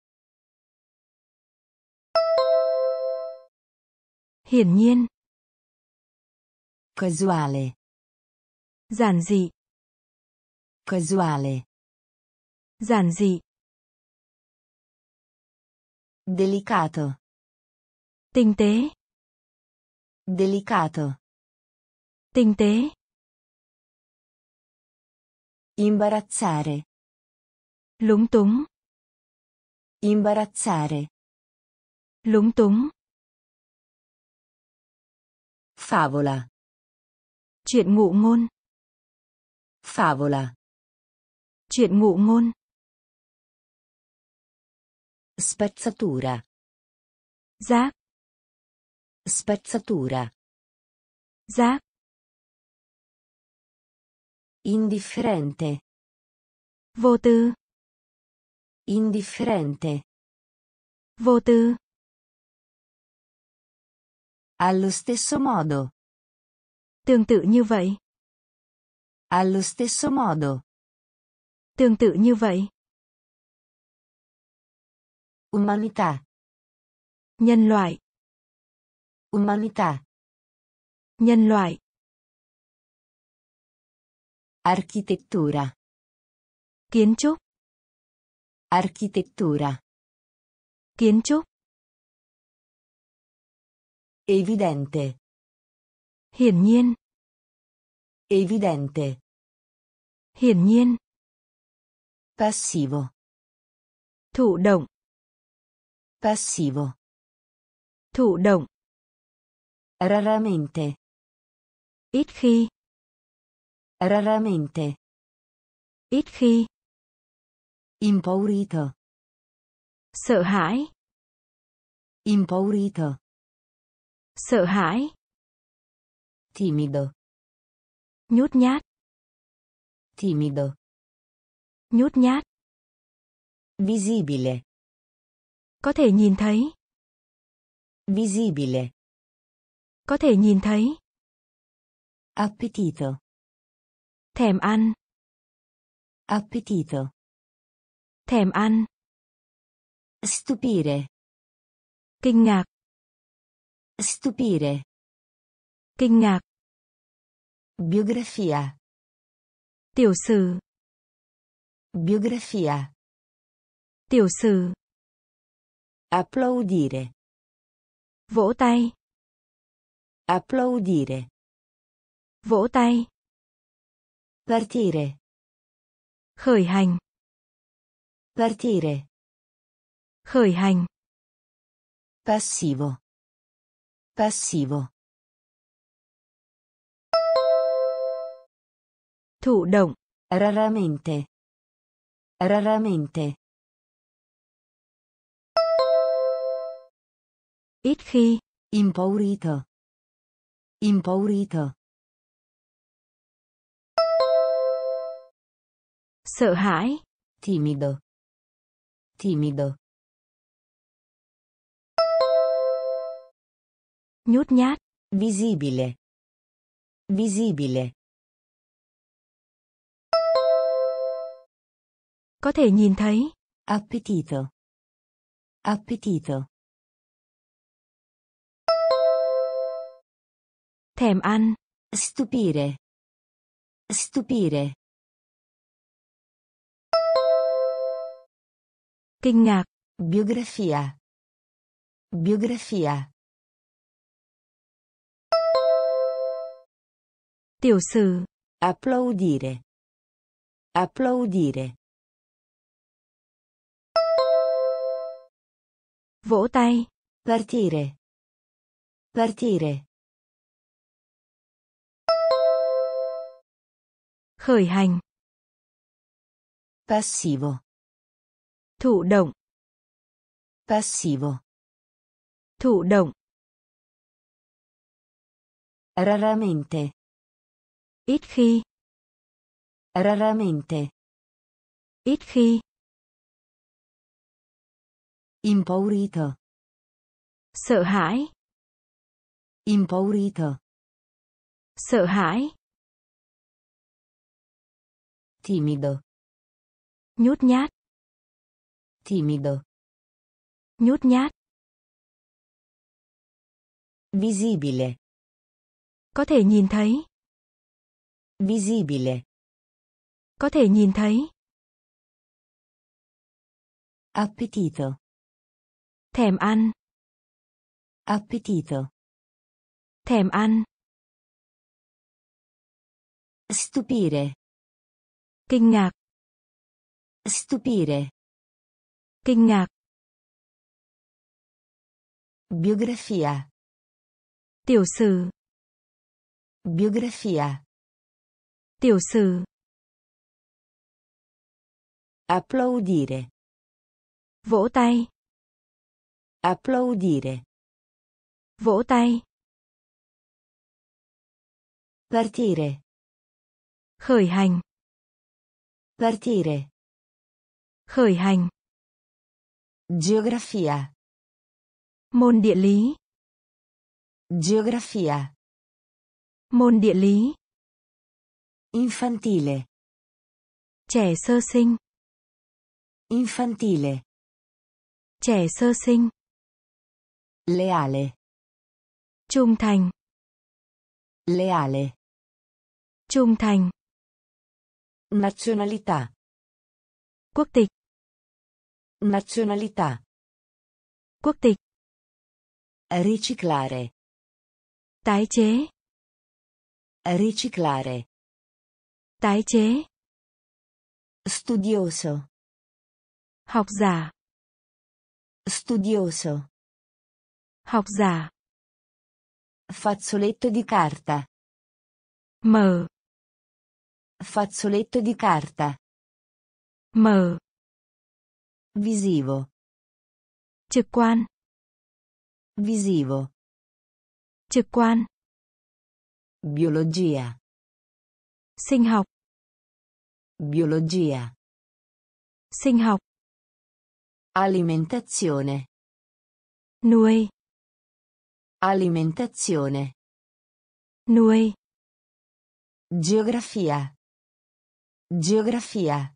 Hiển nhiên. Casuale. Giản dị. Casuale. Giản dị. Delicato. Tinh tế. Delicato. Tinh tế. Imbarazzare. Lúng túng. Imbarazzare. Lúng túng. Favola. Chuyện ngụ ngôn. Favola. Chuyện ngụ ngôn. Spezzatura. Giáp. Spazzatura. Rác. Indifferente. Vô tư. Indifferente. Vô tư. Allo stesso modo. Tương tự như vậy. Allo stesso modo. Tương tự như vậy. Umanità. Nhân loại. Umanità. Nhân loại. Architettura. Kiến trúc. Architettura. Kiến trúc. Evidente. Hiển nhiên. Evidente. Hiển nhiên. Passivo. Thụ động. Passivo. Thụ động. Raramente. Ít khi. Raramente. Ít khi. Impaurito. Sợ hãi. Impaurito. Sợ hãi. Timido. Nhút nhát. Timido. Nhút nhát. Visibile. Có thể nhìn thấy. Visibile. Có thể nhìn thấy. Appetito. Thèm ăn. Appetito. Thèm ăn. Stupire. Kinh ngạc. Stupire. Kinh ngạc. Biografia. Tiểu sử. Biografia. Tiểu sử. Applaudire. Vỗ tay. Applaudire. Vỗ tay. Partire. Khởi hành. Partire. Khởi hành. Passivo. Passivo. Thụ động. Raramente. Raramente. Ít khi. Impaurito. Impaurito. Sợ hãi. Timido. Timido. Nhút nhát. Visibile. Visibile. Có thể nhìn thấy. Appetito. Appetito. Thèm ăn. Stupire. Stupire. Kinh ngạc. Biografia. Biografia. Tiểu sử. Applaudire. Applaudire. Vỗ tay. Partire. Partire. Khởi hành. Passivo. Thụ động. Passivo. Thụ động. Raramente. Ít khi. Raramente. Ít khi. Impaurito. Sợ hãi. Impaurito. Sợ hãi. Timido. Nhút nhát. Timido. Nhút nhát. Visibile. Có thể nhìn thấy. Visibile. Có thể nhìn thấy. Appetito. Thèm ăn. Appetito. Thèm ăn. Stupire. Kinh ngạc. Stupire. Kinh ngạc. Biografia. Tiểu sử. Biografia. Tiểu sử. Applaudire. Vỗ tay. Applaudire. Vỗ tay. Partire. Khởi hành. Partire. Khởi hành. Geografia. Môn địa lý. Geografia. Môn địa lý. Infantile. Trẻ sơ sinh. Infantile. Trẻ sơ sinh. Leale. Trung thành. Leale. Trung thành. Nazionalità. Quốc tịch. Nazionalità. Quốc tịch. Riciclare. Tái chế. Riciclare. Tái chế. Studioso. Học giả. Studioso. Học giả. Fazzoletto di carta. Mở. Fazzoletto di carta. Mở. Visivo. Trực quan. Visivo. Trực quan. Biologia. Sinh học. Biologia. Sinh học. Alimentazione. Nuôi. Alimentazione. Nuôi. Geografia. Geografia.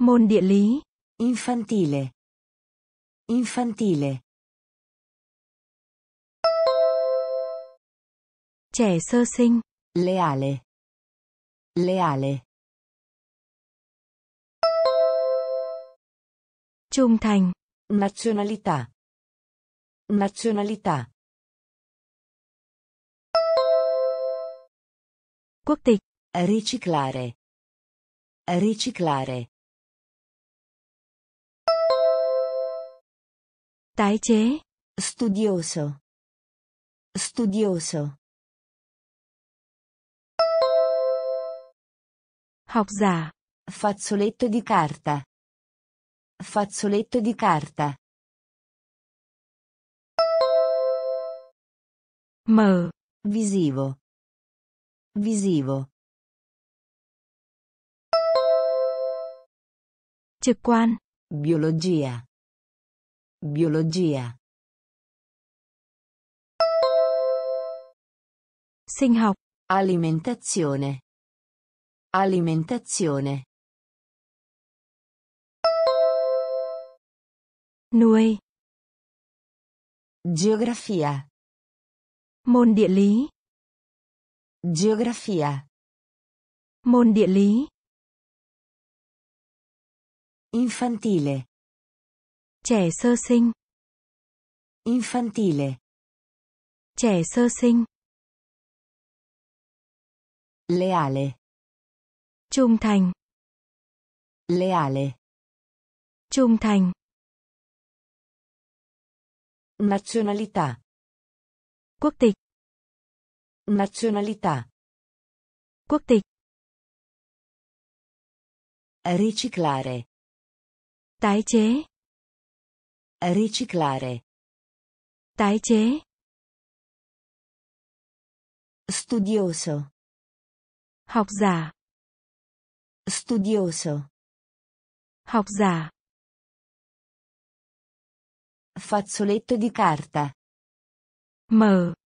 Môn địa lý. Infantile. Infantile. Trẻ sơ sinh. Leale. Leale. Trung thành. Nazionalità. Nazionalità. Quốc tịch. Riciclare. Riciclare. Tái chế. Studioso. Studioso. Học giả. Fazzoletto di carta. Fazzoletto di carta. Mở. Visivo. Visivo. Trực quan. Biologia. Biologia. Sinh học. Alimentazione. Alimentazione. Nuôi. Geografia. Môn địa lý. Geografia. Môn địa lý. Infantile. Trẻ sơ sinh. Infantile. Trẻ sơ sinh. Leale. Trung thành. Leale. Trung thành. Nazionalità. Quốc tịch. Nazionalità. Quốc tịch. Riciclare. Tái chế. Riciclare. Tái chế. Studioso. Học giả. Studioso. Học giả. Fazzoletto di carta. Mở.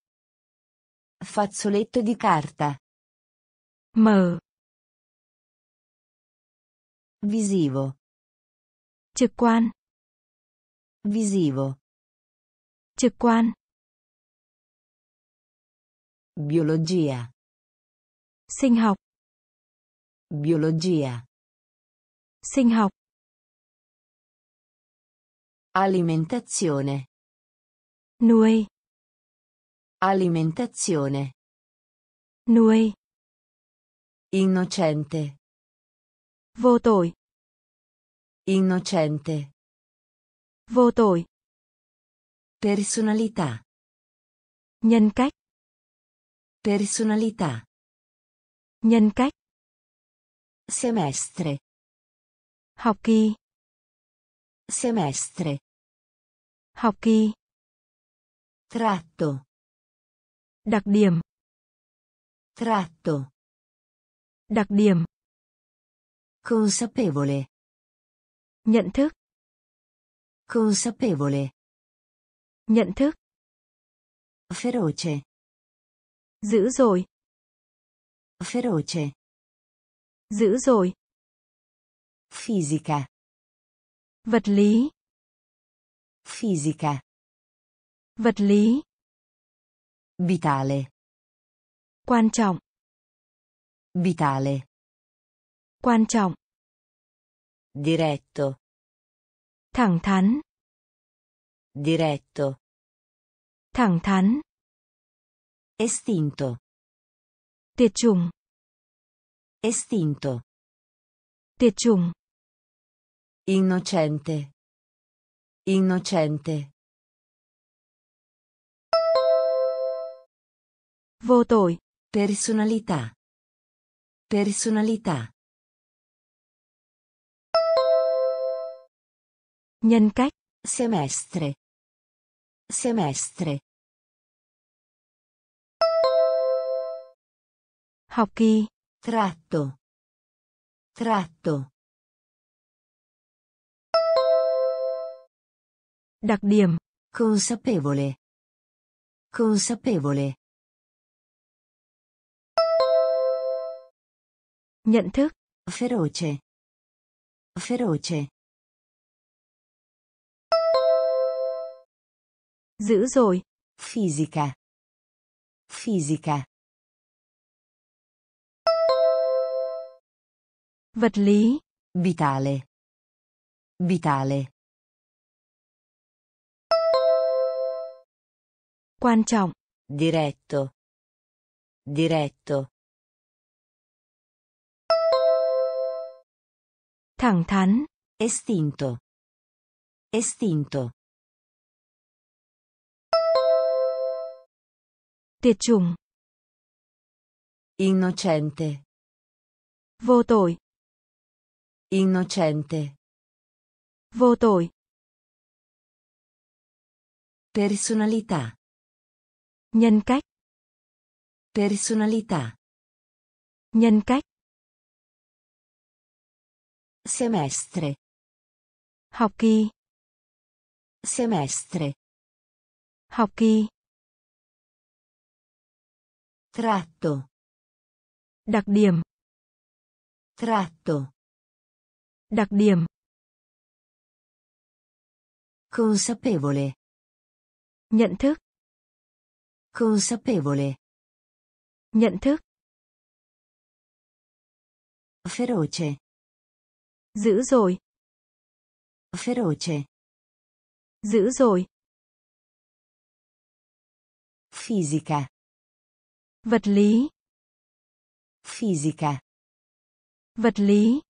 Fazzoletto di carta. Mở. Visivo. Trực quan. Visivo. Trực quan. Biologia. Sinh học. Biologia. Sinh học. Alimentazione. Nuôi. Alimentazione. Nuôi. Innocente. Vô tội. Innocente. Vô tội. Personalità. Nhân cách. Personalità. Nhân cách. Semestre. Học kỳ. Semestre. Học kỳ. Tratto. Đặc điểm. Tratto. Đặc điểm. Consapevole. Nhận thức. Consapevole. Nhận thức. Feroce. Dữ dội. Feroce. Dữ dội. Fisica. Vật lý. Fisica. Vật lý. Vitale. Quan trọng. Vitale. Quan trọng. Diretto. Thẳng thắn. Diretto. Thẳng thắn. Estinto. Tiệt chủng. Estinto. Tiệt chủng. Innocente. Innocente. Vô tội. Personalità. Personalità. Nhân cách. Semestre. Semestre. Học kỳ. Tratto. Tratto. Đặc điểm. Consapevole. Consapevole. Nhận thức. Feroce. Feroce. Dữ dội. Fisica. Fisica. Vật lý. Vitale. Vitale. Quan trọng. Diretto. Diretto. Thẳng thắn. Estinto. Estinto. Tiệt chủng. Innocente. Vô tội. Innocente. Vô tội. Personalità. Nhân cách. Personalità. Nhân cách. Semestre. Học kỳ. Semestre. Học kỳ. Tratto. Đặc điểm. Tratto. Đặc điểm. Consapevole. Nhận thức. Consapevole. Nhận thức. Feroce. Dữ dội. Feroce. Dữ dội. Fisica. Vật lý. Fisica. Vật lý.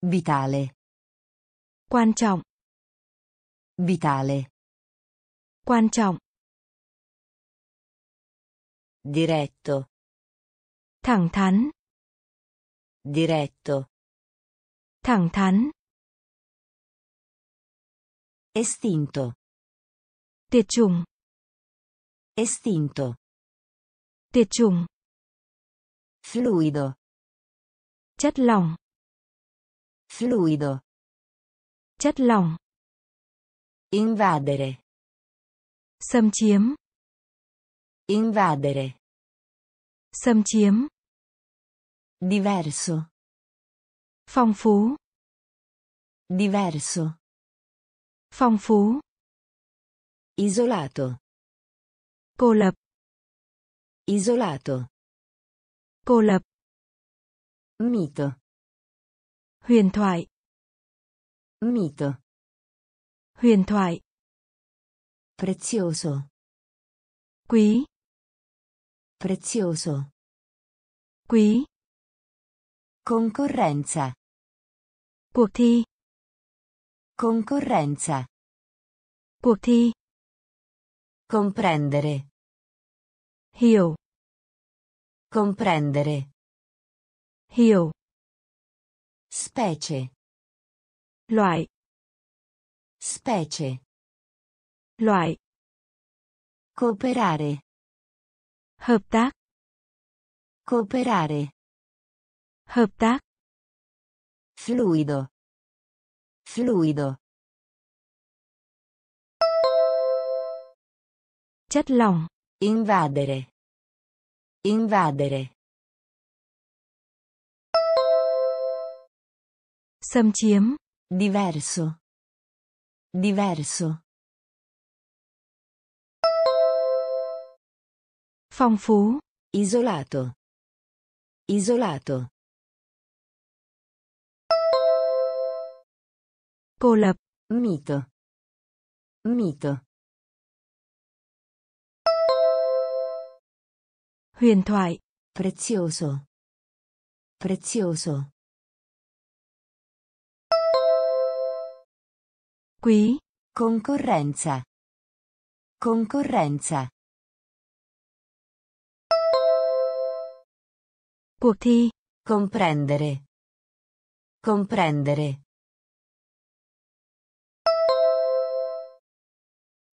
Vitale. Quan trọng. Vitale. Quan trọng. Diretto. Thẳng thắn. Diretto. Thẳng thắn. Estinto. Tiệt chủng. Estinto. Tiệt chủng. Fluido. Chất lỏng. Fluido. Chất lỏng. Invadere. Xâm chiếm. Invadere. Xâm chiếm. Diverso. Phong phú. Diverso. Phong phú. Isolato. Cô lập. Isolato. Cô lập. Mito. Huyền thoại. Mito. Huyền thoại. Prezioso. Quý. Prezioso. Quý. Concorrenza. Cuộc thi. Concorrenza. Cuộc thi. Comprendere. Hiểu. Comprendere. Hiểu. Specie. Loại. Specie. Loại. Cooperare. Hợp tác. Cooperare. Hợp tác. Fluido. Fluido. Chất lỏng. Invadere. Invadere. Xâm chiếm. Diverso. Diverso. Phong phú. Isolato. Isolato. Lập. Mito. Mito. Huyền thoại. Prezioso. Prezioso. Quý. Concorrenza. Concorrenza. Cuộc thi. Comprendere. Comprendere.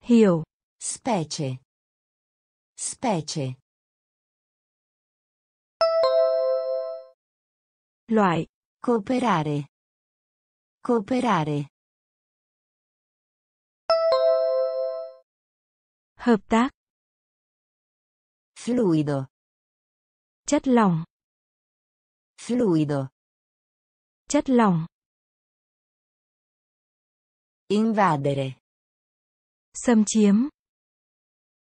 Hiểu. Specie. Specie. Loại. Cooperare. Cooperare. Hợp tác. Fluido. Chất lỏng. Fluido. Chất lỏng. Invadere. Xâm chiếm.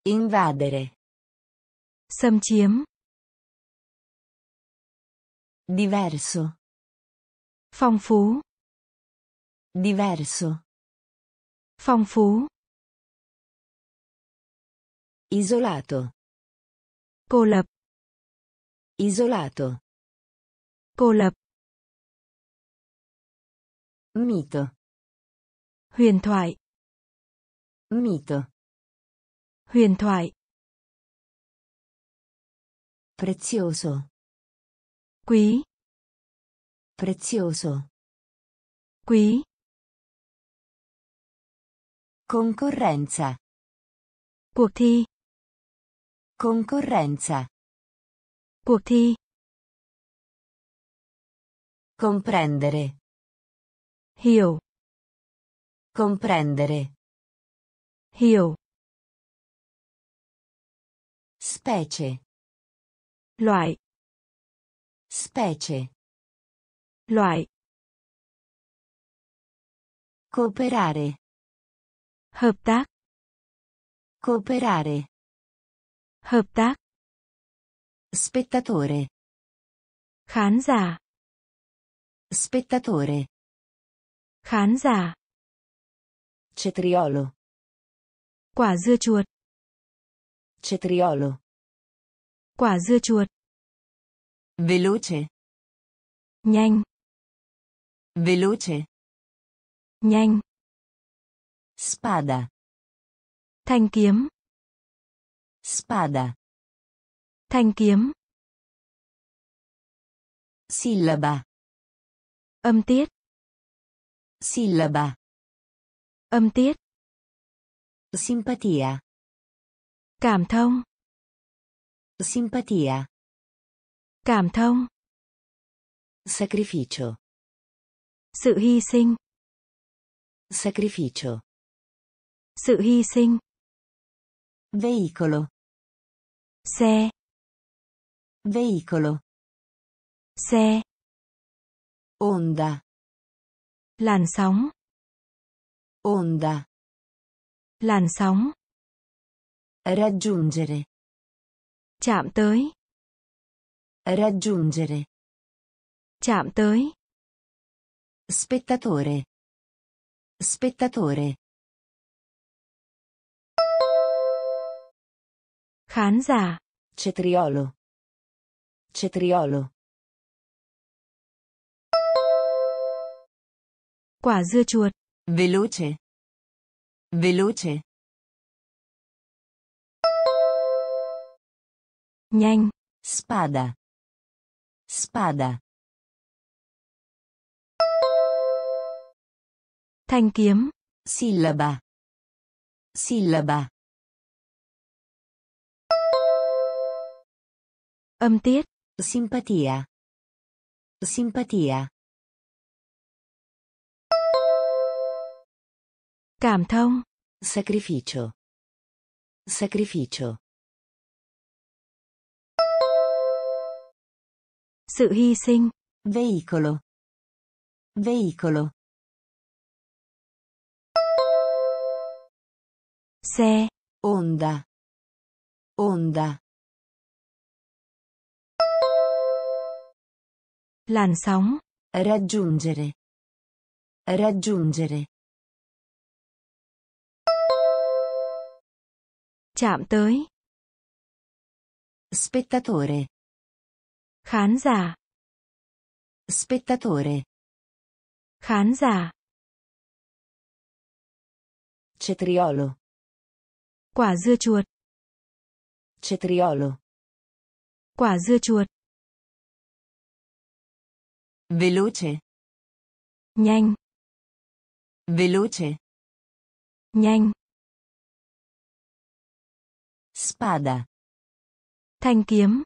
Invadere. Xâm chiếm. Diverso. Phong phú. Diverso. Phong phú. Isolato. Cô lập. Isolato. Cô lập. Mito. Huyền thoại. Mito. Huyền thoại. Prezioso. Quý. Prezioso. Quý. Concorrenza. Cuộc thi. Concorrenza. Cuộc thi. Comprendere. Hiểu. Comprendere. Hiểu. Specie. Loại. Specie. Loại. Cooperare. Hợp tác. Cooperare. Hợp tác. Spettatore. Khán giả. Spettatore. Khán giả. Cetriolo. Quả dưa chuột. Cetriolo. Quả dưa chuột. Veloce. Nhanh. Veloce. Nhanh. Spada. Thanh kiếm. Spada. Thanh kiếm. Sillaba. Âm tiết. Sillaba. Âm tiết. Simpatia. Cảm thông. Simpatia. Cảm thông. Sacrificio. Sự hy sinh. Sacrificio. Sự hy sinh. Veicolo. Xe. Veicolo. Xe. Onda. Làn sóng. Onda. Làn sóng. Raggiungere. Chạm tới. Raggiungere. Chạm tới. Spettatore. Spettatore. Khán giả. Cetriolo. Cetriolo. Quả dưa chuột. Veloce. Veloce. Nhanh. Spada. Spada. Thanh kiếm. Sillaba. Sillaba. Âm tiết. Simpatia. Simpatia. Cảm thông. Sacrificio. Sacrificio. Sự hy sinh. Veicolo. Veicolo. Xe. Onda. Onda. Làn sóng. Raggiungere. Raggiungere. Chạm tới. Spettatore. Khán giả. Spettatore. Khán giả. Cetriolo. Quả dưa chuột. Cetriolo. Quả dưa chuột. Veloce. Nhanh. Veloce. Nhanh. Spada. Thanh kiếm.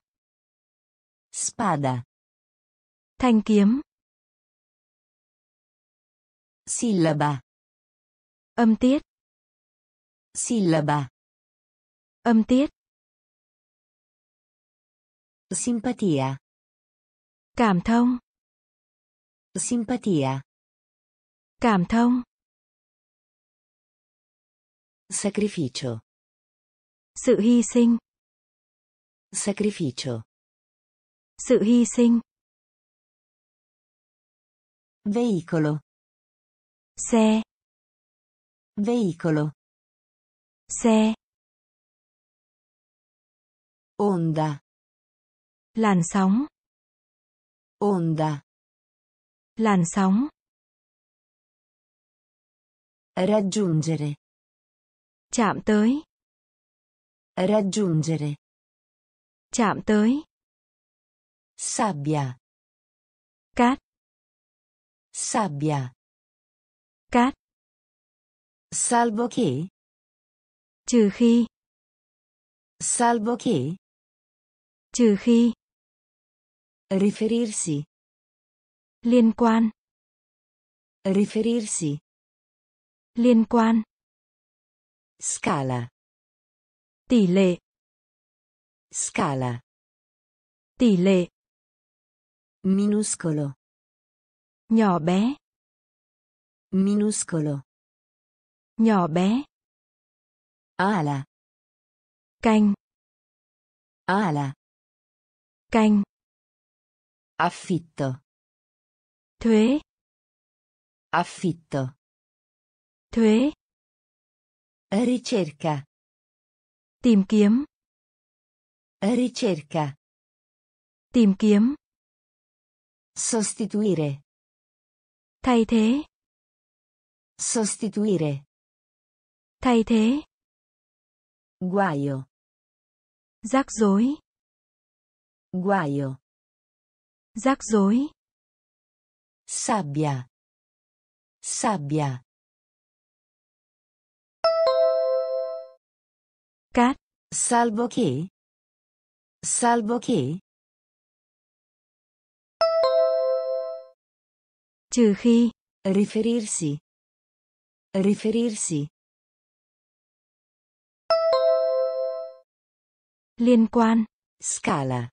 Spada. Thanh kiếm. Sillaba. Âm tiết. Sillaba. Âm tiết. Simpatia. Cảm thông. Simpatia. Cảm thông. Sacrificio. Sự hy sinh. Sacrificio. Sự hy sinh. Veicolo. Xe. Veicolo. Xe. Onda. Làn sóng. Onda. Làn sóng. Raggiungere. Chạm tới. Raggiungere. Chạm tới. Sabbia. Cát. Sabbia. Cát. Salvo che. Trừ khi. Salvo che. Trừ khi. Riferirsi. Liên quan. Riferirsi. Liên quan. Scala. Tỷ lệ. Scala. Tỷ lệ. Minuscolo. Nhỏ bé. Minuscolo. Nhỏ bé. Ala. Canh. Ala. Canh. Affitto. Thuế. Affitto. Thuế. Ricerca. Tìm kiếm. Ricerca. Tìm kiếm. Sostituire. Thay thế. Sostituire. Thay thế. Guaio. Rắc rối. Guaio. Rắc rối. Sabbia. Sabbia. Cát. Salvo che. Salvo che. Trừ khi. Riferirsi. Riferirsi. Liên quan. Scala.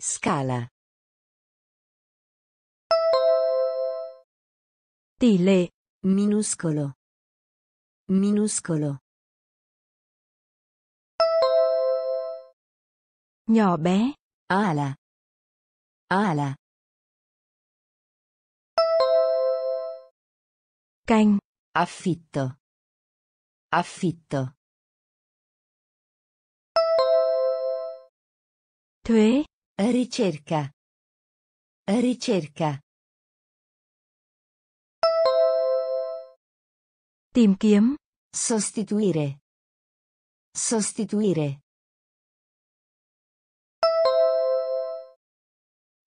Scala. Tỷ lệ. Minuscolo. Minuscolo. Nhỏ bé. Ala. Ala. Canh. Affitto. Affitto. Thuế. Ricerca. Ricerca. Tìm kiếm. Sostituire. Sostituire.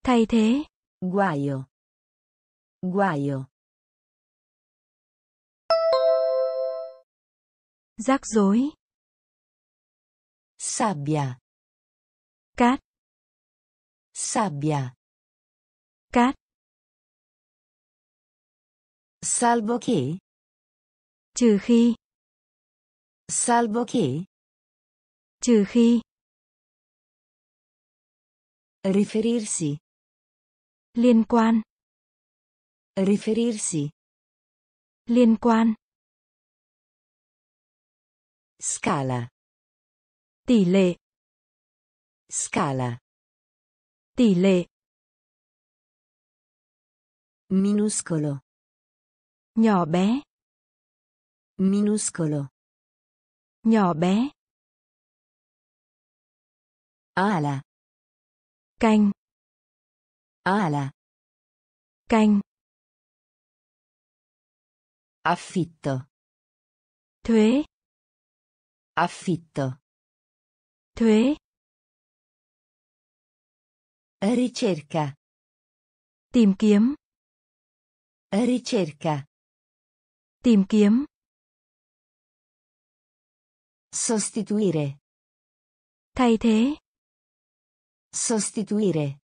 Thay thế. Guaio. Guaio. Rắc rối. Sabbia. Cát. Sabbia. Cát. Salvo che. Trừ khi. Salvo che. Trừ khi. Riferirsi. Liên quan. Riferirsi. Liên quan. Scala. Tỷ lệ. Scala. Tỷ lệ. Minuscolo. Nhỏ bé. Minuscolo. Nhỏ bé. Ala. Canh. Ala. Canh. Affitto. Thuế. Affitto. Thuế. Ricerca. Tìm kiếm. Ricerca. Tìm kiếm. Sostituire. Thay thế. Sostituire.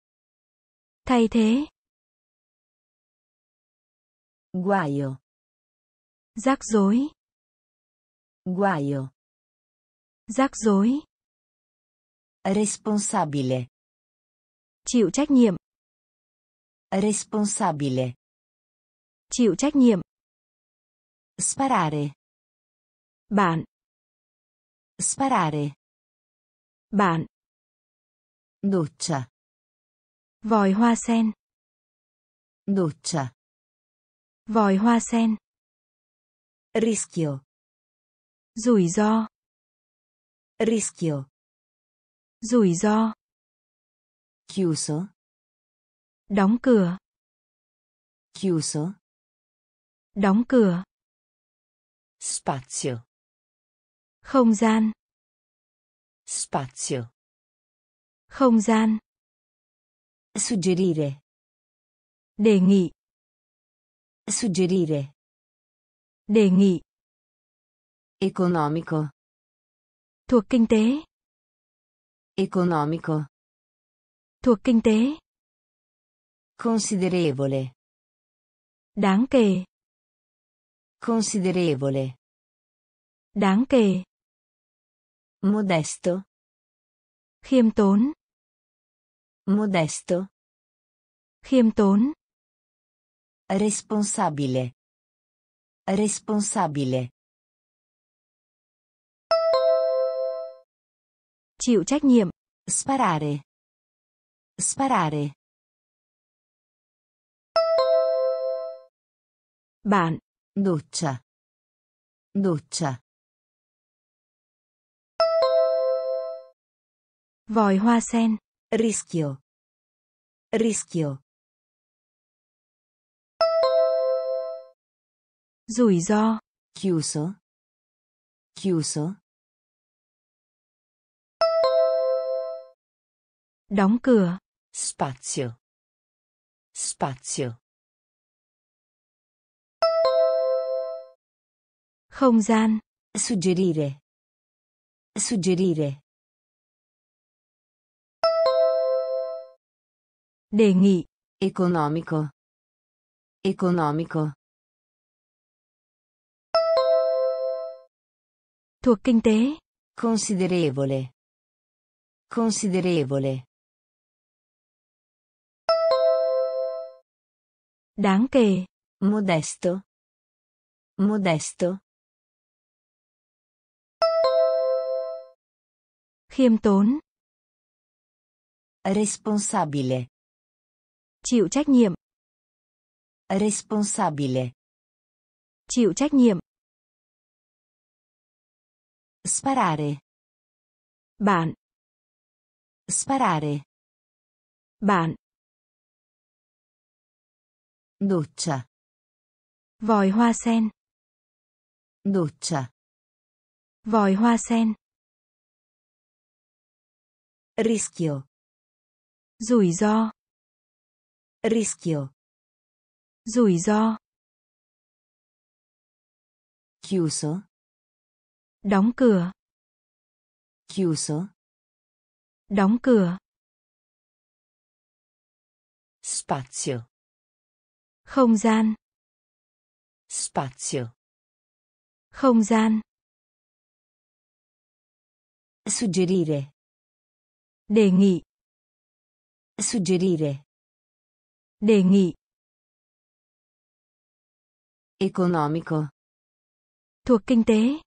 Thay thế. Guaio. Rắc rối. Guaio. Rắc rối. Responsabile. Chịu trách nhiệm. Responsabile. Chịu trách nhiệm. Sparare. Bạn. Sparare. Bạn. Doccia. Vòi hoa sen. Doccia. Vòi hoa sen. Rischio. Rủi ro. Rischio. Rủi ro. Chiuso. Đóng cửa. Chiuso. Đóng cửa. Spazio. Không gian. Spazio. Không gian. Suggerire. Đề nghị. Suggerire. Đề nghị. Economico. Thuộc kinh tế. Economico. Thuộc kinh tế. Considerevole. Đáng kể. Considerevole. Đáng kể. Modesto. Khiêm tốn. Modesto. Khiêm tốn. Responsabile. Responsabile. Chịu trách nhiệm. Sparare. Sparare. Bạn. Doccia. Doccia. Vòi hoa sen. Rischio. Rischio. Rủi ro. Chiuso. Chiuso. Đóng cửa. Spazio. Spazio. Không gian. Suggerire. Suggerire. Đề nghị. Economico. Economico. Thuộc kinh tế. Considerevole. Considerevole. Đáng kể. Modesto. Modesto. Khiêm tốn. Responsabile. Chịu trách nhiệm. Responsabile. Chịu trách nhiệm. Sparare. Bạn. Sparare. Bạn. Doccia. Vòi hoa sen. Doccia. Vòi hoa sen. Rischio. Rủi ro. Rischio. Rủi ro. Chiuso. Đóng cửa. Chiuso. Đóng cửa. Spazio. Không gian. Spazio. Không gian. Suggerire. Đề nghị. Suggerire. Đề nghị. Economico. Thuộc kinh tế.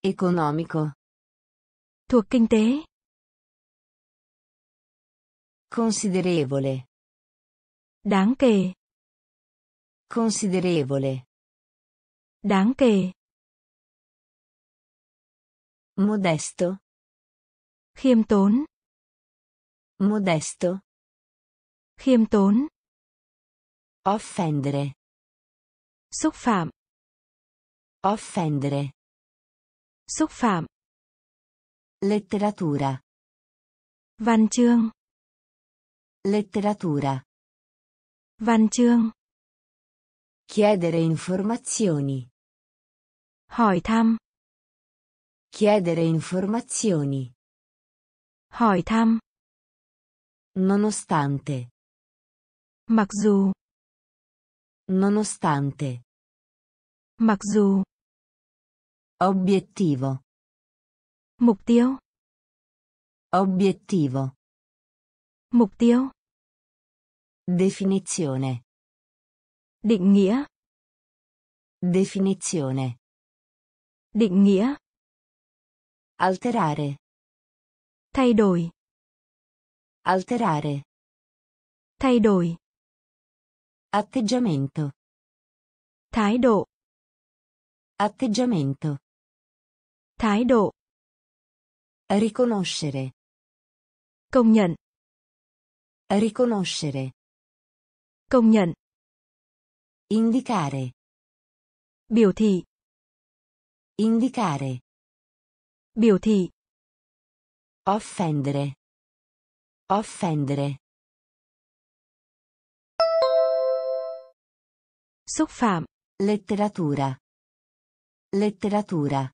Economico. Thuộc kinh tế. Considerevole. Đáng kể. Considerevole. Đáng kể. Modesto. Khiêm tốn. Modesto. Khiêm tốn. Offendere. Xúc phạm. Offendere. Xúc phạm. Letteratura. Văn chương. Letteratura. Văn chương. Chiedere informazioni. Hỏi thăm. Chiedere informazioni. Hỏi thăm. Nonostante. Mặc dù. Nonostante. Mặc dù. Obiettivo. Mục tiêu. Obiettivo. Mục tiêu. Definizione. Định nghĩa. Definizione. Định nghĩa. Alterare. Thay đổi. Alterare. Thay đổi. Atteggiamento. Thái độ. Atteggiamento. Thái độ. Riconoscere. Công nhận. Riconoscere. Công nhận. Indicare. Biểu thị. Indicare. Biểu thị. Offendere. Offendere. Xúc phạm. Letteratura. Letteratura.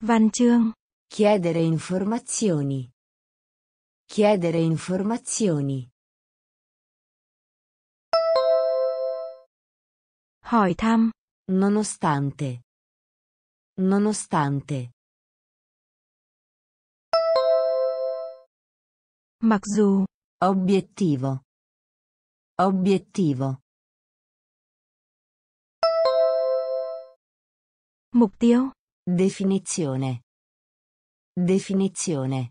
Văn chương. Chiedere informazioni. Chiedere informazioni. Hỏi thăm. Nonostante. Nonostante. Mặc dù. Obiettivo. Obiettivo. Mục tiêu. Definizione. Definizione.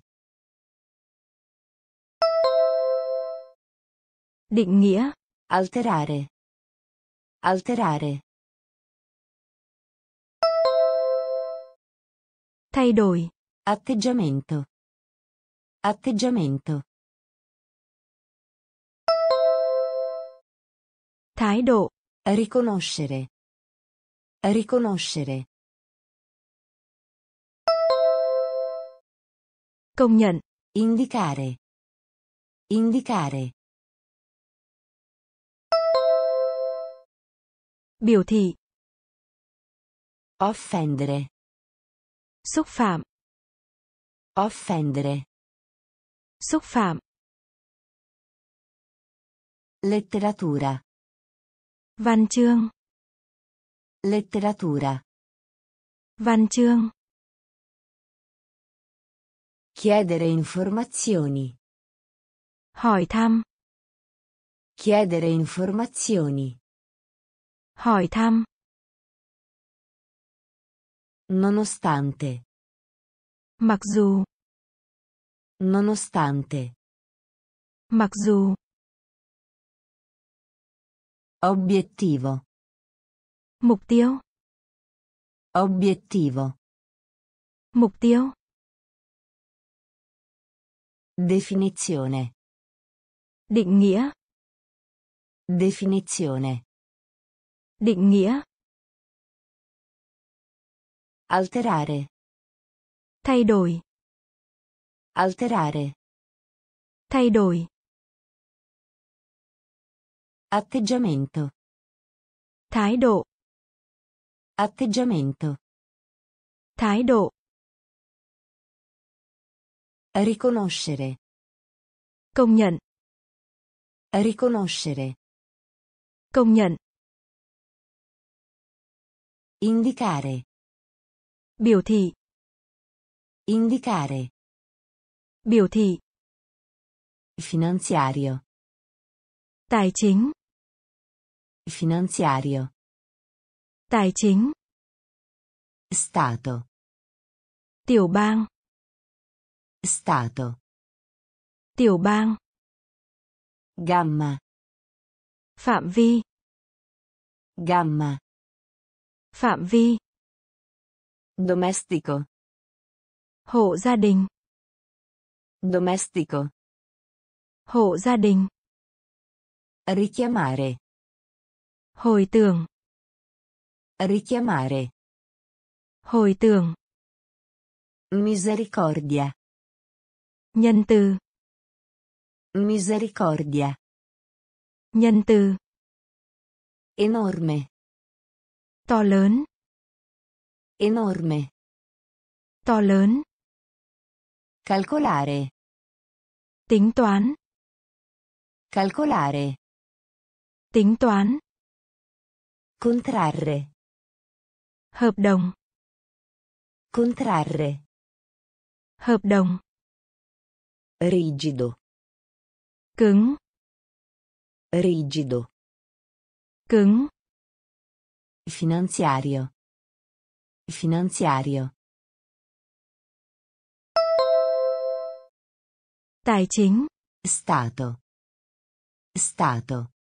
Định nghĩa. Alterare. Alterare. Thay đổi. Atteggiamento. Atteggiamento. Thái độ. Riconoscere. Riconoscere. Công nhận. Indicare. Indicare. Biểu thị. Offendere. Xúc phạm. Offendere. Xúc phạm. Letteratura. Văn chương. Letteratura. Văn chương. Chiedere informazioni. Hỏi thăm. Chiedere informazioni. Hỏi thăm. Nonostante. Mặc dù. Nonostante. Mặc dù. Obiettivo. Mục tiêu. Obiettivo. Mục tiêu. Definizione. Định nghĩa. Definizione. Định nghĩa. Alterare. Thay đổi. Alterare. Thay đổi. Atteggiamento. Thái độ. Atteggiamento. Thái độ. Riconoscere. Công nhận. Riconoscere. Công nhận. Indicare. Biểu thị. Indicare. Biểu thị. Finanziario. Tài chính. Finanziario. Tài chính. Stato. Tiểu bang. Stato. Tiểu bang. Gamma. Phạm vi. Gamma. Phạm vi. Domestico. Hộ gia đình. Domestico. Hộ gia đình. Richiamare. Hồi tưởng. Richiamare. Hồi tưởng. Misericordia. Nhân từ. Misericordia. Nhân từ. Enorme. To lớn. Enorme. To lớn. Calcolare. Tính toán. Calcolare. Tính toán. Contrarre. Hợp đồng. Contrarre. Hợp đồng. Rigido. Cứng. Rigido. Cứng. Finanziario. Finanziario. Tài chính. Stato. Stato.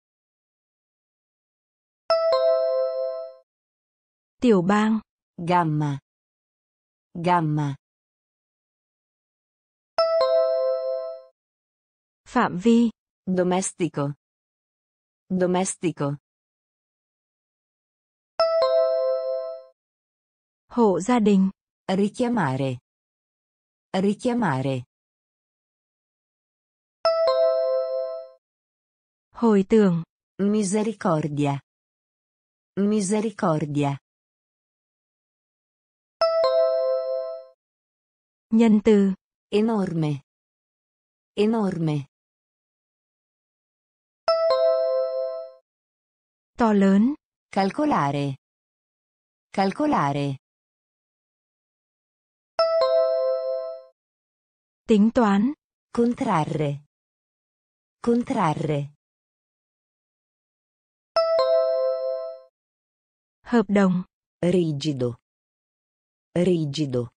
Tiểu bang. Gamma. Gamma. Phạm vi. Domestico. Domestico. Hộ gia đình. Richiamare. Richiamare. Hồi tưởng. Misericordia. Misericordia. Nhân từ. Enorme. Enorme. To lớn. Calcolare. Calcolare. Tính toán. Contrarre. Contrarre. Hợp đồng. Rigido. Rigido.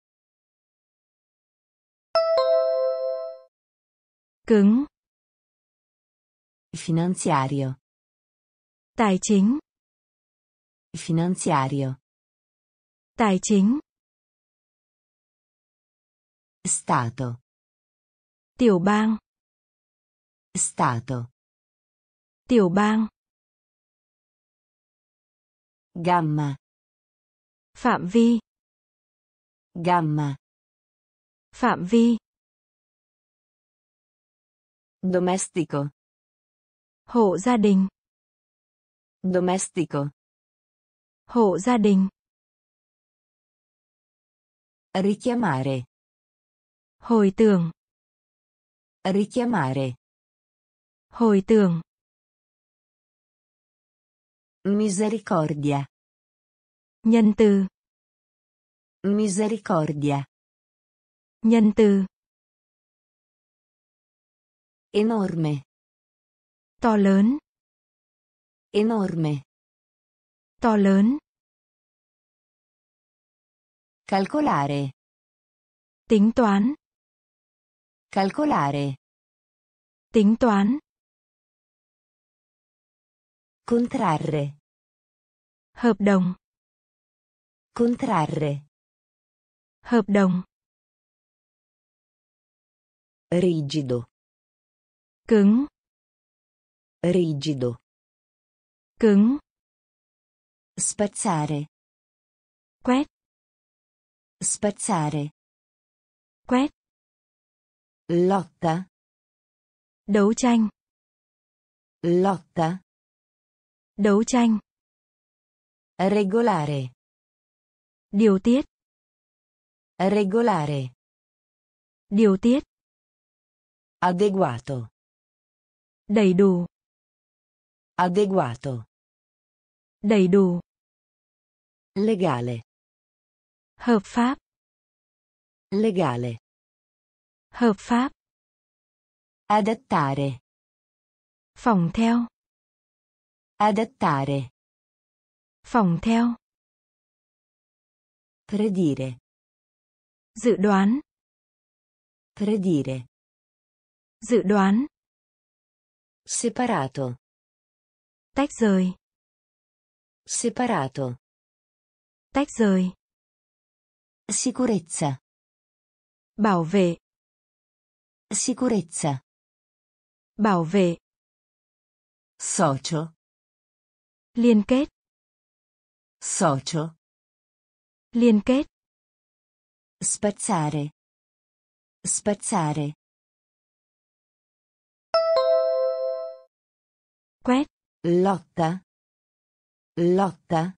Cứng. Finanziario. Tài chính. Finanziario. Tài chính. Stato. Tiểu bang. Stato. Tiểu bang. Gamma. Phạm vi. Gamma. Phạm vi. Domestico. Hộ gia đình. Domestico. Hộ gia đình. Richiamare. Hồi tưởng. Richiamare. Hồi tưởng. Misericordia. Nhân từ. Misericordia. Nhân từ. Enorme. To lớn. Enorme. To lớn. Calcolare. Tính toán. Calcolare. Tính toán. Contrarre. Hợp đồng. Contrarre. Hợp đồng. Rigido. Cứng. Rigido. Cứng. Spazzare. Quét. Spazzare. Quét. Lotta. Đấu tranh. Lotta. Đấu tranh. Regolare. Điều tiết. Regolare. Điều tiết. Adeguato. Đầy đủ. Adeguato. Đầy đủ. Legale. Hợp pháp. Legale. Hợp pháp. Adattare. Phòng theo. Adattare. Phòng theo. Predire. Dự đoán. Predire. Dự đoán. Separato. Tách rời. Separato. Tách rời. Sicurezza. Bảo vệ. Sicurezza. Bảo vệ. Socio. Liên kết. Socio. Liên kết. Spazzare. Spazzare. Quét. Lotta. Lotta.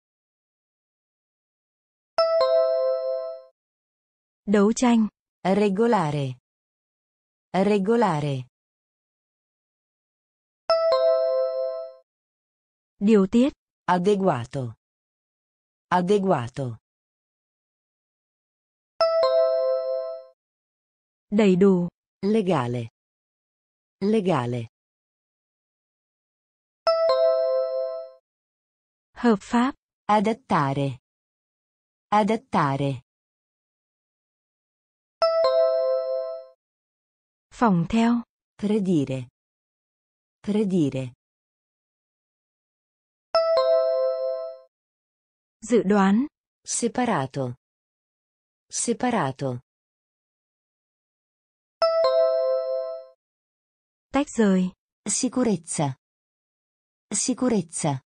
Đấu tranh. Regolare. Regolare. Điều tiết. Adeguato. Adeguato. Đầy đủ. Legale. Legale. Hợp pháp. Adattare. Adattare. Phòng theo. Predire. Predire. Dự đoán. Separato. Separato. Tách rời. Sicurezza. Sicurezza.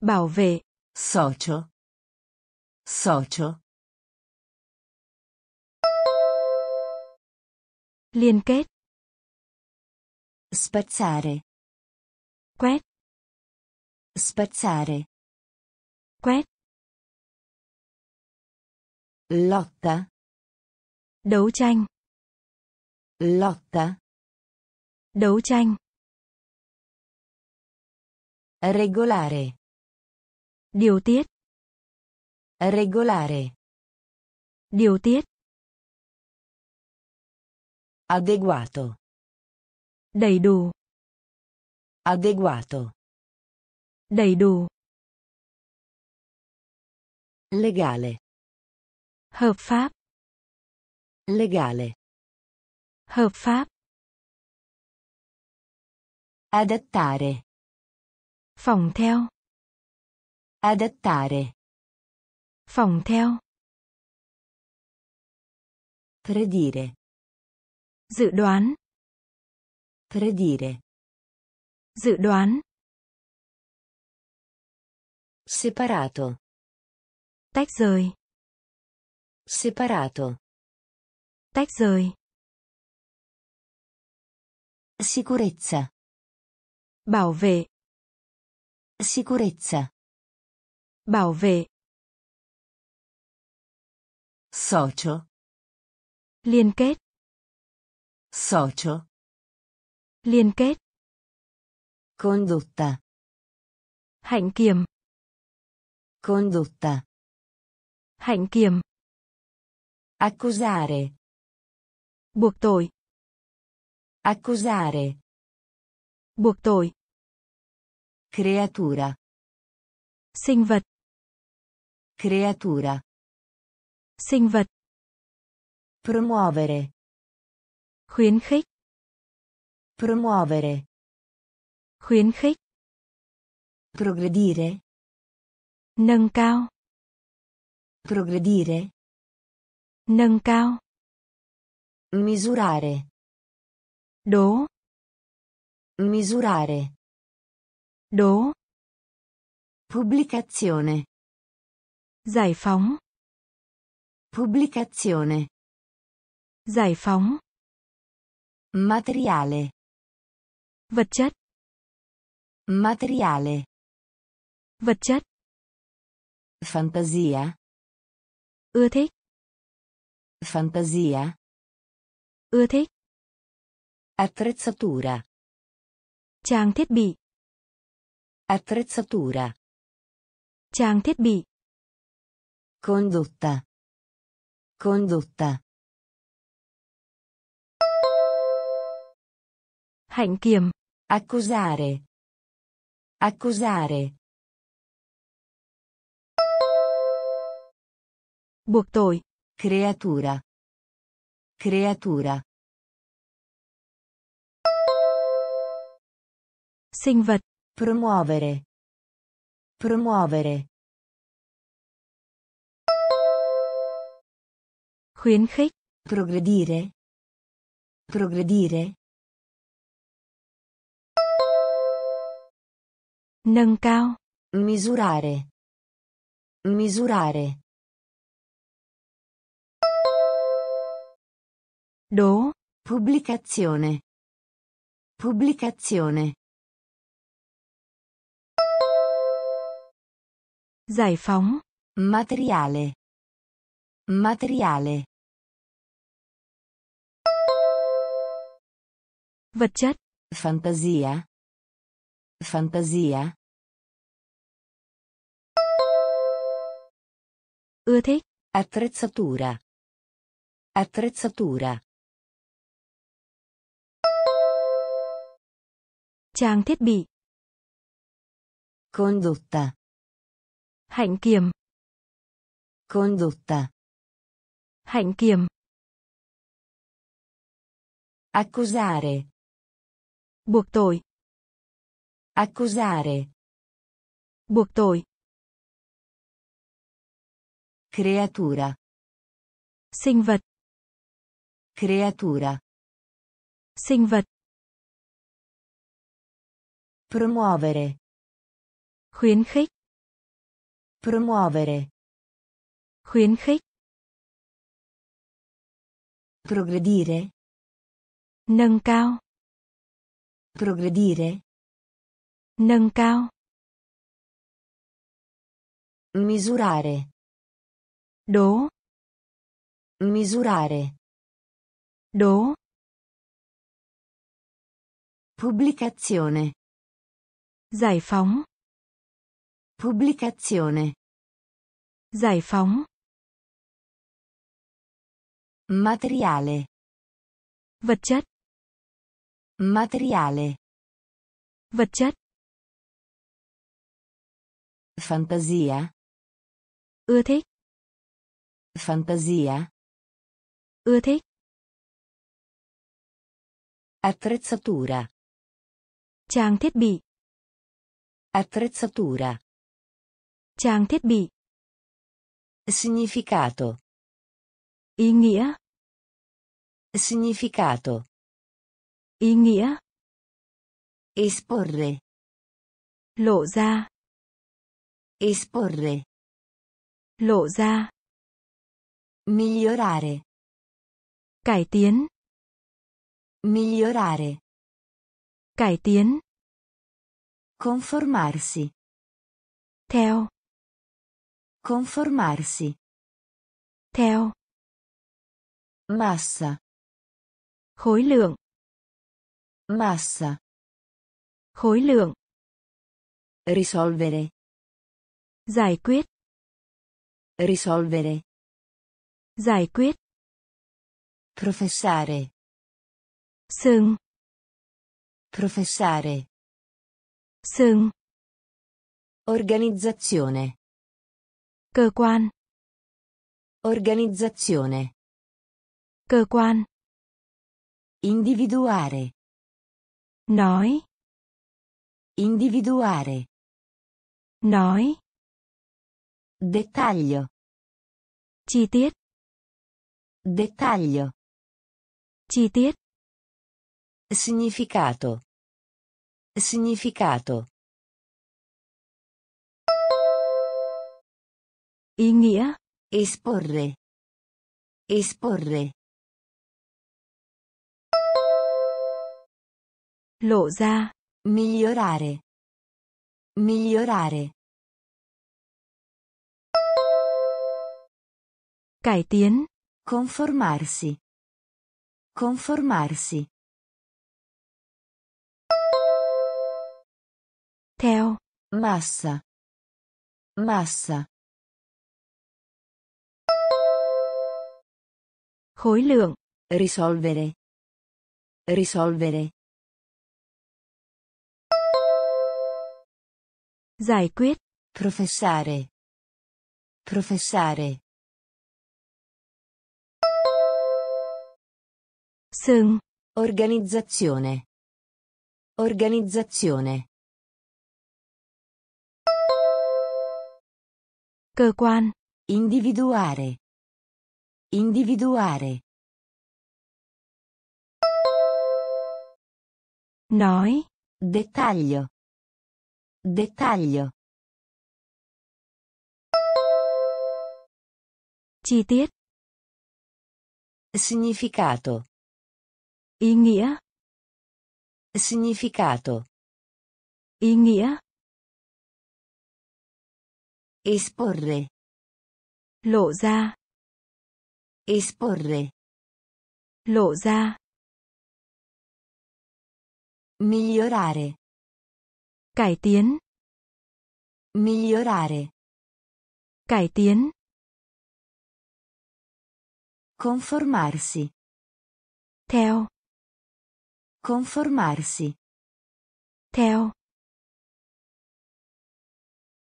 Bảo vệ. Socio. Socio. Liên kết. Spazzare. Quét. Spazzare. Quét. Lotta. Đấu tranh. Lotta. Đấu tranh. Regolare. Điều tiết. Regolare. Điều tiết. Adeguato. Đầy đủ. Adeguato. Đầy đủ. Legale. Hợp pháp. Legale. Hợp pháp. Adattare. Phòng theo. Adattare. Phòng theo. Predire. Dự đoán. Predire. Dự đoán. Separato. Tách rời. Separato. Tách rời. Sicurezza. Bảo vệ. Sicurezza. Bảo vệ. Socio. Liên kết. Socio. Liên kết. Condotta. Hạnh kiểm. Condotta. Hạnh kiểm. Accusare. Buộc tội. Accusare. Buộc tội. Creatura. Sinh vật. Creatura. Sinh vật. Promuovere. Khuyến khích. Promuovere. Khuyến khích. Progredire. Nâng cao. Progredire. Nâng cao. Misurare. Đố. Misurare. Đố. Pubblicazione. Giải phóng. Pubblicazione. Giải phóng. Materiale. Vật chất. Materiale. Vật chất. Fantasia. Ưa thích. Fantasia. Ưa thích. Attrezzatura. Trang thiết bị. Attrezzatura. Trang thiết bị. Condotta. Condotta. Hạnh kiểm. Accusare. Accusare. Buộc tội. Creatura. Creatura. Sinh vật. Promuovere. Promuovere. Khuyến khích. Progredire. Progredire. Nâng cao. Misurare. Misurare. Đố. Pubblicazione. Pubblicazione. Giải phóng. Materiale. Materiale. Vật chất. Fantasia. Fantasia. Ưa thích. Attrezzatura. Attrezzatura. Trang thiết bị. Condotta. Hạnh kiểm. Condotta. Hạnh kiểm. Accusare. Buộc tội. Accusare. Buộc tội. Creatura. Sinh vật. Creatura. Sinh vật. Promuovere. Khuyến khích. Promuovere. Khuyến khích. Progredire. Nâng cao. Progredire. Nâng cao. Misurare. Đố. Misurare. Đố. Pubblicazione. Giải phóng. Pubblicazione. Giải phóng. Materiale. Vật chất. Materiale. Vật chất. Fantasia. Ưa thích. Fantasia. Ưa thích. Attrezzatura. Trang thiết bị. Attrezzatura. Trang thiết bị. Significato. Ý nghĩa. Significato. Ý nghĩa. Esporre. Lộ ra. Esporre. Lộ ra. Migliorare. Cải tiến. Migliorare. Cải tiến. Conformarsi. Theo. Conformarsi. Theo. Massa. Khối lượng. Massa. Khối lượng. Risolvere. Giải quyết. Risolvere. Giải quyết. Professare. Sừng. Professare. Sừng. Organizzazione. Cơ quan. Organizzazione. Cơ quan. Individuare. Nói. Individuare. Nói. Dettaglio. Chi tiết. Dettaglio. Chi tiết. Significato. Significato. Ý nghĩa. Esporre. Esporre. Lộ ra. Migliorare. Migliorare. Cải tiến. Conformarsi. Conformarsi. Theo. Massa. Massa. Khối lượng. Risolvere. Risolvere. Giải quyết. Professare. Professare. Sừng. Organizzazione. Organizzazione. Cơ quan. Individuare. Individuare. Nói. Dettaglio. Dettaglio. Chi tiết. Significato. Ý nghĩa. Significato. Ý nghĩa. Esporre. Lộ ra. Esporre. Lộ ra. Migliorare. Cải tiến. Migliorare. Cải tiến. Conformarsi. Theo. Conformarsi. Theo.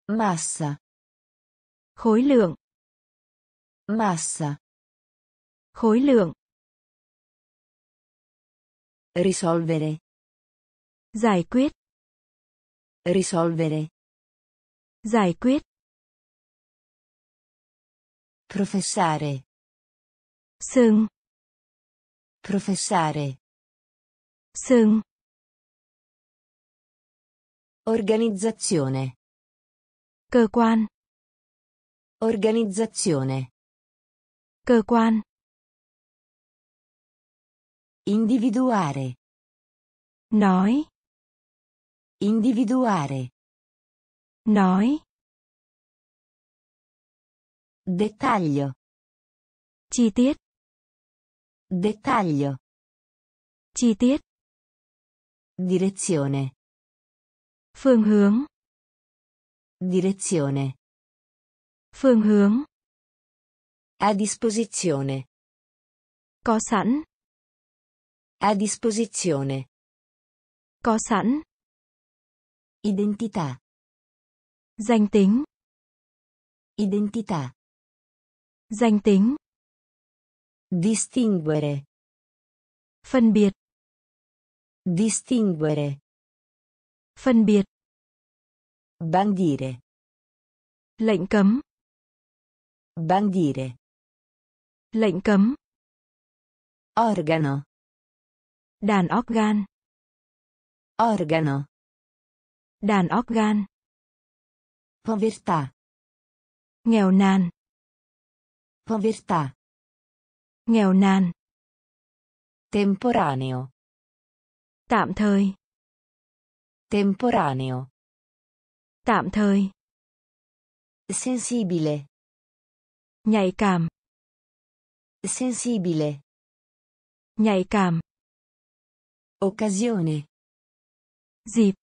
Massa. Khối lượng. Massa. Khối lượng. Risolvere. Giải quyết. Risolvere. Giải quyết. Professare. Sừng. Professare. Sừng. Organizzazione. Cơ quan. Organizzazione. Cơ quan. Individuare. Nói. Individuare. Nói. Dettaglio. Chi tiết. Dettaglio. Chi tiết. Direzione. Phương hướng. Direzione. Phương hướng. A disposizione. Có sẵn. A disposizione. Có sẵn. Identità. Danh tính. Identità. Danh tính. Distinguere. Phân biệt. Distinguere. Phân biệt. Bandire. Lệnh cấm. Bandire. Lệnh cấm. Organo. Đàn organ. Organo. Đàn organ. Povertà. Nghèo nàn. Povertà. Nghèo nàn. Temporaneo. Tạm thời. Temporaneo. Tạm thời. Sensibile. Nhạy cảm. Sensibile. Nhạy cảm. Occasione. Dịp.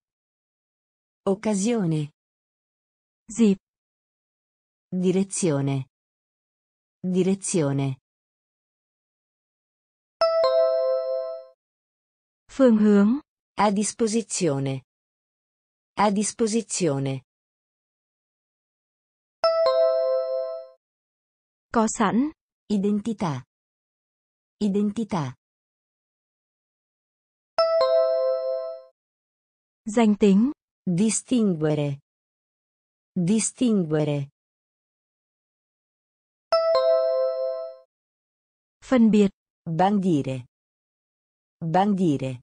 Occasione. Dịp. Direzione. Direzione. Phương hướng. A disposizione. A disposizione. Có sẵn. Identità. Identità. Danh tính. Distinguere. Distinguere. Phân biệt. Bandire. Bandire.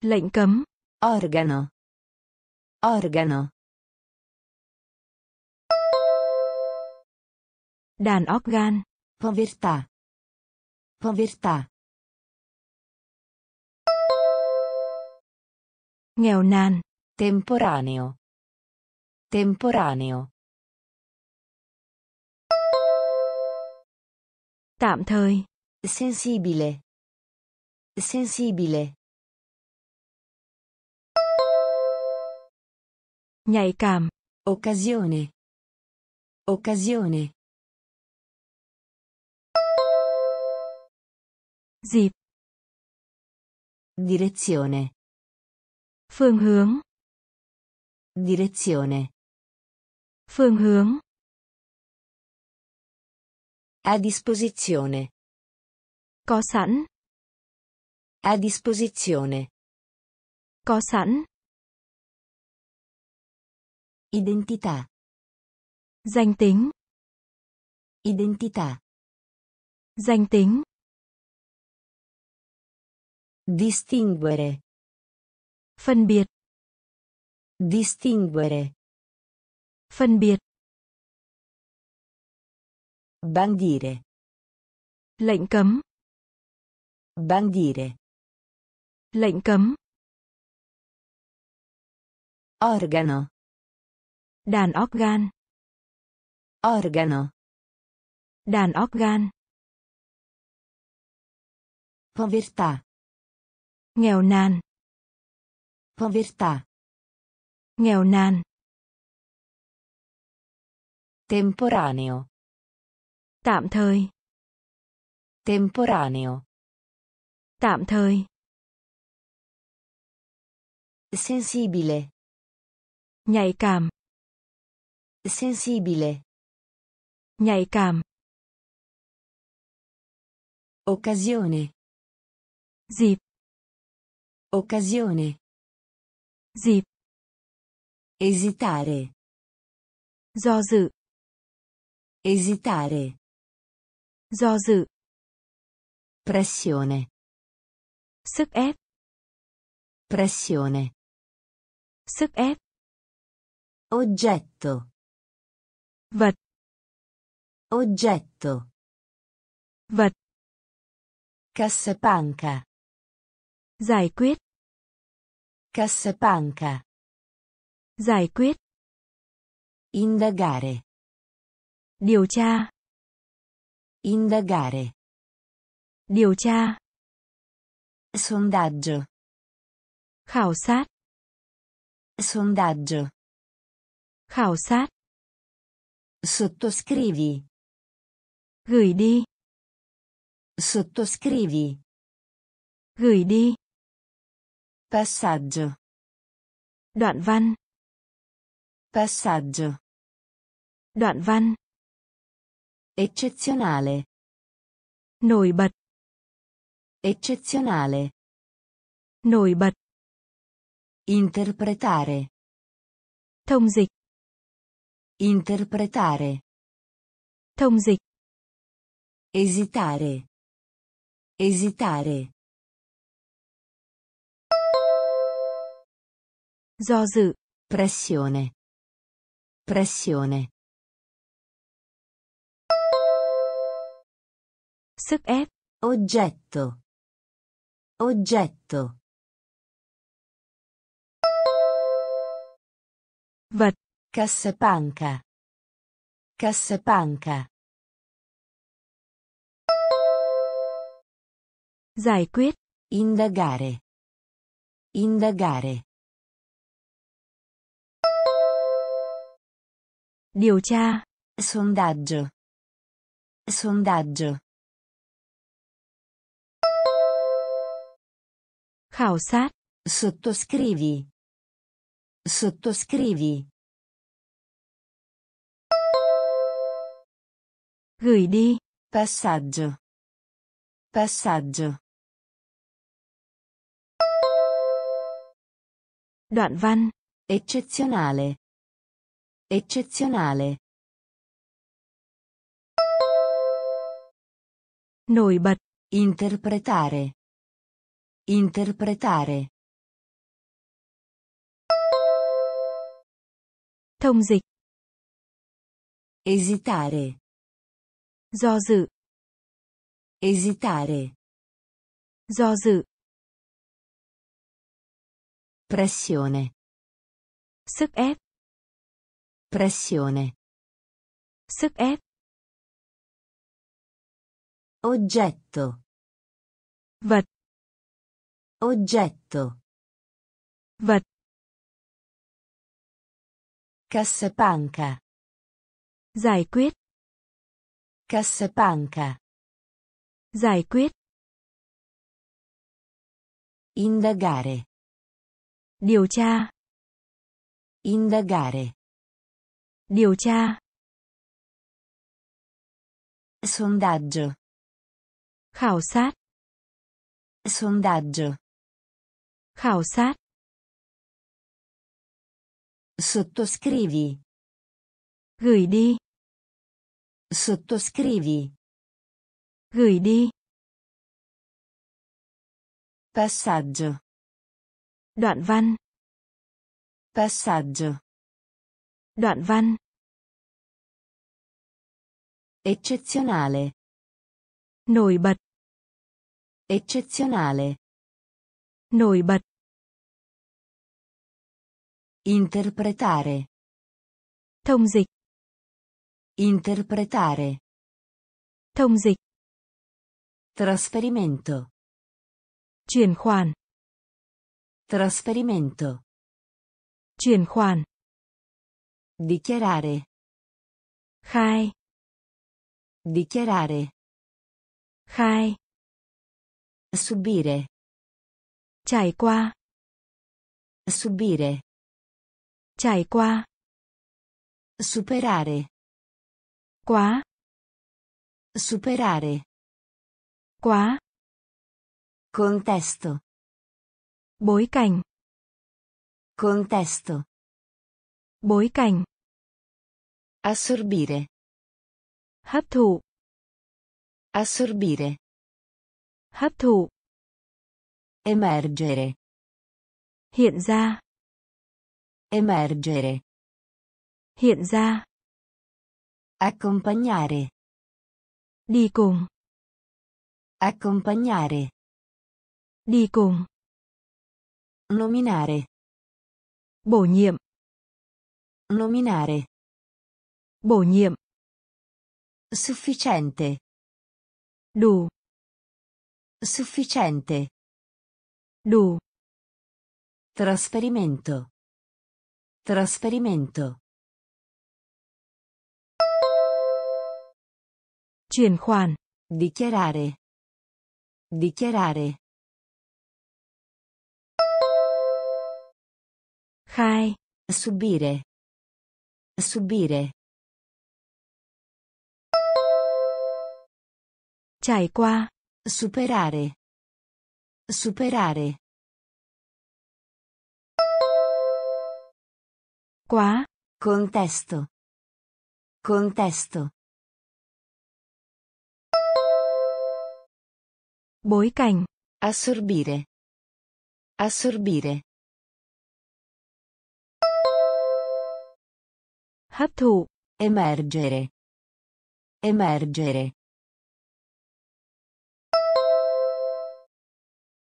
Lệnh cấm. Organo. Organo. Đàn organ. Povertà. Povertà. Nghèo nàn. Temporaneo. Temporaneo. Tạm thời. Sensibile. Sensibile. Nhạy cảm. Occasione. Occasione. Dịp. Direzione. Phương hướng. Direzione. Phương hướng. A disposizione. Có sẵn. A disposizione. Có sẵn. Identità. Danh tính. Identità. Danh tính. Distinguere. Phân biệt. Distinguere. Phân biệt. Bandire. Lệnh cấm. Bandire. Lệnh cấm. Organo. Đàn organ. Organo. Đàn organ. Povertà. Nghèo nàn. Povertà. Nghèo nàn. Temporaneo. Tạm thời. Temporaneo. Tạm thời. Sensibile. Nhạy cảm. Sensibile. Nhạy cảm. Occasione. Dịp. Occasione. Dịp. Esitare. Do dự. Esitare. Do dự. Pressione. Sức ép. Pressione. Sức ép. Oggetto. Vật. Oggetto. Vật. Cassapanca. Giải quyết. Cassapanca. Giải quyết. Indagare. Điều tra. Indagare. Điều tra. Sondaggio. Khảo sát. Sondaggio. Khảo sát. Sottoscrivi. Gửi đi. Sottoscrivi. Gửi đi. Passaggio. Đoạn văn. Passaggio. Đoạn văn. Eccezionale. Nổi bật. Eccezionale. Nổi bật. Interpretare. Thông dịch. Interpretare. Thông dịch. Esitare. Esitare. Do dự. Pressione. Pressione. Sức ép. Oggetto. Oggetto. Vật. Cassapanca. Cassapanca. Giải quyết. Indagare. Indagare. Điều tra. Sondaggio. Sondaggio. Khảo sát. Sottoscrivi. Sottoscrivi. Gửi đi. Passaggio. Passaggio. Đoạn văn. Eccezionale. Eccezionale. Nổi bật. Interpretare. Interpretare. Thông dịch. Esitare. Do dự. Esitare. Do dự. Pressione. Sức ép. Pressione. Sức ép. Oggetto. Vật. Oggetto. Vật. Cassapanca. Giải quyết. Cassapanca. Giải quyết. Indagare. Điều tra. Indagare. Điều tra. Sondaggio. Khảo sát. Sondaggio. Khảo sát. Sottoscrivi. Gửi đi. Sottoscrivi. Gửi đi. Passaggio. Đoạn văn. Passaggio. Đoạn văn. Eccezionale. Nổi bật. Eccezionale. Nổi bật. Interpretare. Thông dịch. Interpretare. Thông dịch. Trasferimento. Chuyển khoản. Trasferimento. Chuyển khoản. Dichiarare. Khai. Dichiarare. Khai. Subire. Trải qua. Subire. Trải qua. Superare. Quá. Superare. Quá. Contesto. Bối cảnh. Contesto. Bối cảnh. Assorbire. Hấp thụ. Assorbire. Hấp thụ. Emergere. Hiện ra. Emergere. Hiện ra. Accompagnare. Đi cùng. Accompagnare. Đi cùng. Nominare. Bổ nhiệm. Nominare. Bổ nhiệm. Sufficiente. Đủ. Sufficiente. Đủ. Trasferimento. Trasferimento. Chuyển khoản. Dichiarare. Dichiarare. Khai. Subire. Subire. Trải qua. Superare. Superare. Quá. Contesto. Contesto. Bối cảnh. Assorbire. Assorbire. Hấp thụ. Emergere. Emergere.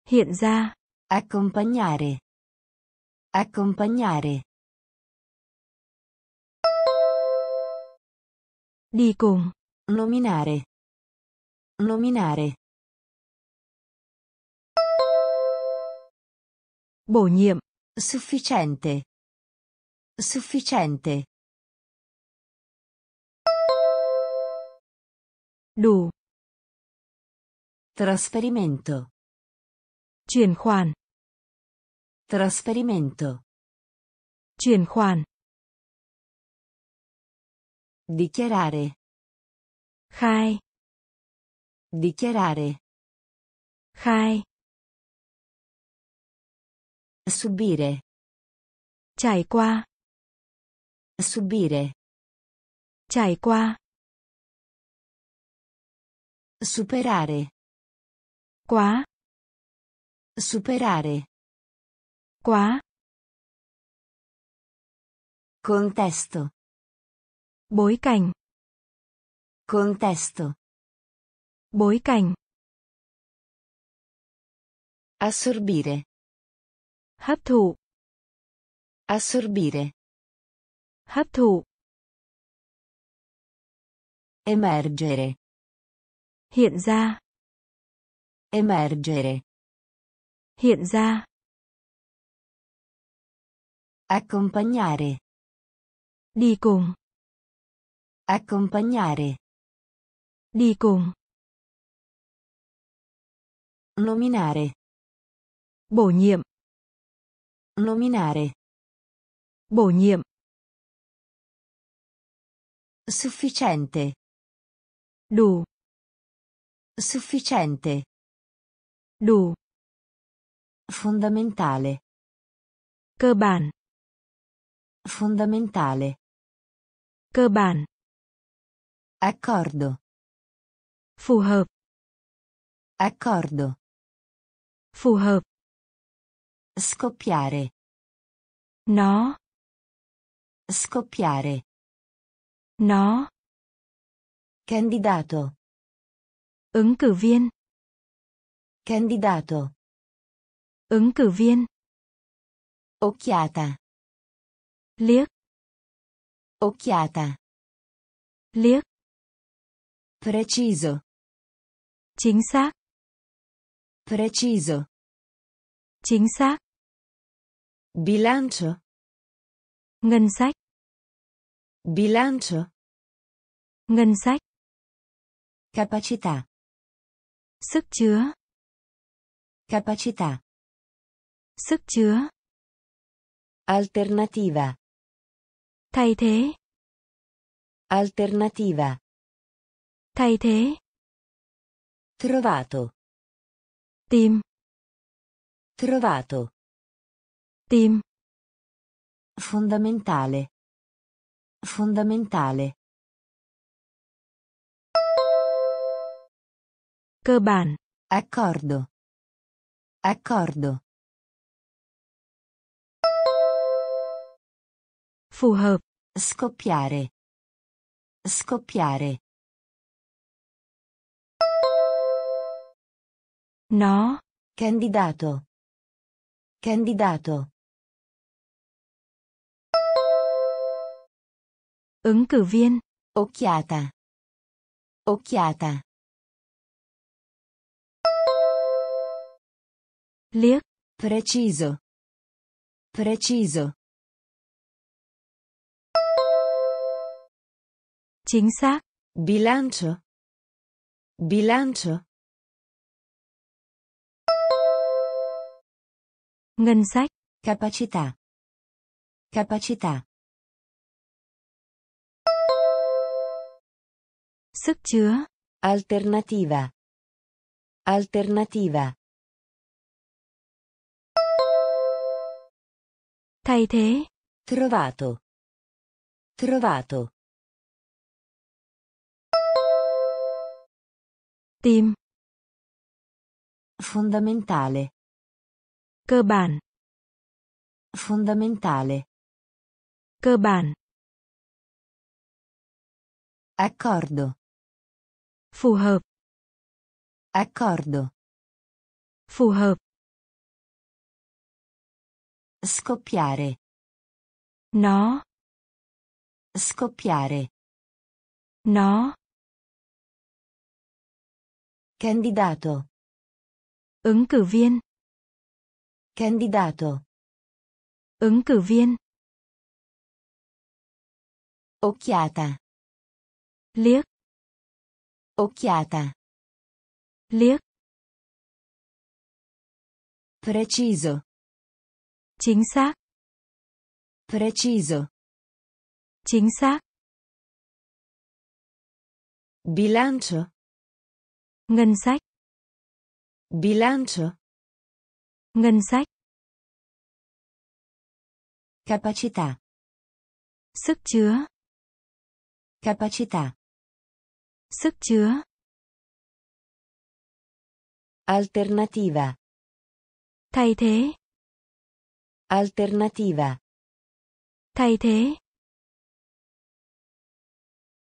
Hiện ra. Accompagnare. Accompagnare. Đi cùng. Nominare. Nominare. Bổ nhiệm. Sufficiente. Sufficiente. Đủ. Trasferimento. Chuyển khoản. Trasferimento. Chuyển khoản. Dichiarare. Khai. Dichiarare. Khai. Subire. Trải qua. Subire. Trải qua. Superare. Quá. Superare. Quá. Contesto. Bối cảnh. Contesto. Bối cảnh. Assorbire. Hấp thụ. Assorbire. Hấp thụ. Emergere. Hiện ra. Emergere. Hiện ra. Accompagnare. Đi cùng. Accompagnare. Đi cùng. Nominare. Bổ nhiệm. Nominare. Bổ nhiệm. Sufficiente. Đủ. Sufficiente. Đủ. Fondamentale. Cơ bản. Fondamentale. Cơ bản. Accordo. Phù hợp. Accordo. Phù hợp. Scoppiare. Nó. Scoppiare. Nó. Candidato. Ứng cử viên. Candidato. Ứng cử viên. Occhiata. Liếc. Occhiata. Liếc. Preciso. Chính xác. Preciso. Chính xác. Bilancio. Ngân sách. Bilancio. Ngân sách. Capacità. Sức chứa. Capacità. Sức chứa. Alternativa. Thay thế. Alternativa. Thay thế. Trovato. Tìm. Trovato. Tìm. Fondamentale. Fondamentale. Cơ bản. Accordo. Accordo. Phù hợp. Scoppiare. Scoppiare. Nó. Candidato. Candidato. Ứng cử viên. Occhiata. Occhiata. Liếc. Preciso. Preciso. Chính xác. Bilancio. Bilancio. Ngân sách. Capacità. Capacità. Sức chứa. Alternativa. Alternativa. Thay thế. Trovato. Trovato. Tìm. Fondamentale. Cơ bản. Fondamentale. Cơ bản. Accordo. Phù hợp. Accordo. Phù hợp. Scoppiare. Nó. Scoppiare. Nó. Candidato. Ứng cử viên. Candidato. Ứng cử viên. Occhiata. Liếc. Occhiata. Liếc. Preciso. Chính xác. Preciso. Chính xác. Bilancio. Ngân sách. Bilancio. Ngân sách. Capacità. Sức chứa. Capacità. Sức chứa. Alternativa. Thay thế. Alternativa. Thay thế.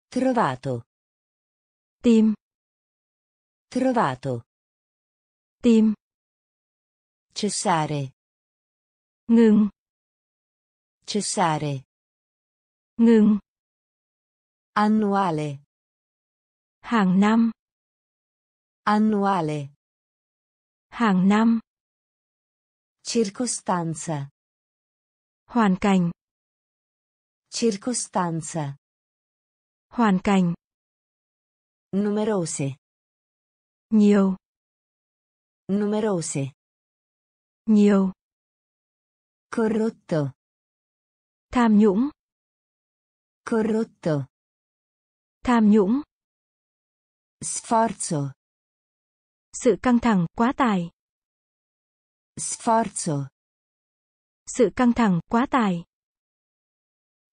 Trovato. Tìm. Trovato. Tìm. Cessare. Ngừng. Cessare. Ngừng. Annuale. Hàng năm. Annuale. Hàng năm. Circostanza. Hoàn cảnh. Circostanza. Hoàn cảnh. Numerose. Nhiều. Numerose. Nhiều. Corrotto. Tham nhũng. Corrotto. Tham nhũng. Sforzo. Sự căng thẳng, quá tải. Sforzo. Sự căng thẳng, quá tải.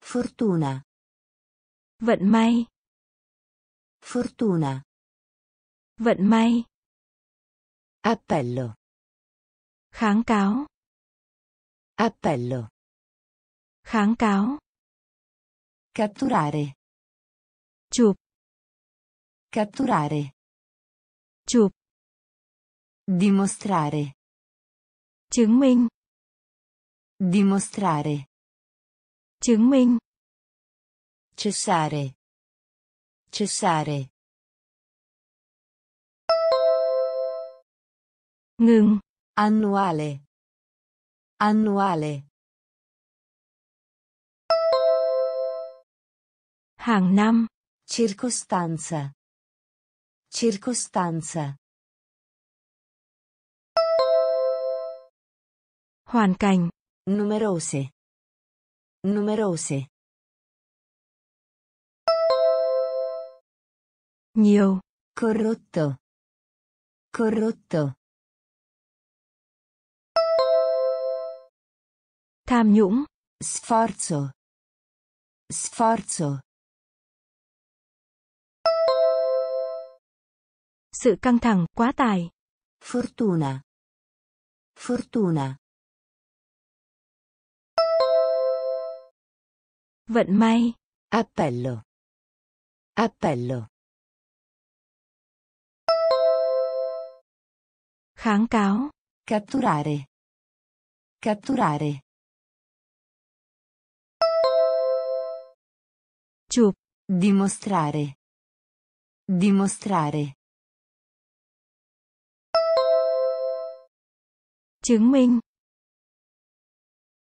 Fortuna. Vận may. Fortuna. Vận may. Appello. Kháng cáo. Appello. Kháng cáo. Catturare. Chụp. Catturare. Chụp. Dimostrare. Chứng minh. Dimostrare. Chứng minh. Cessare. Cessare. Ngừng. Annuale. Annuale. Hàng năm. Circostanza. Circostanza. Hoàn cảnh. Numerose. Numerose. Nhiều. Corrotto. Corrotto. Tham nhũng. Sforzo. Sforzo. Sự căng thẳng, quá tải. Fortuna. Fortuna. Vận may. Appello. Appello. Kháng cáo. Catturare. Catturare. Chụp. Dimostrare. Dimostrare. Chứng minh.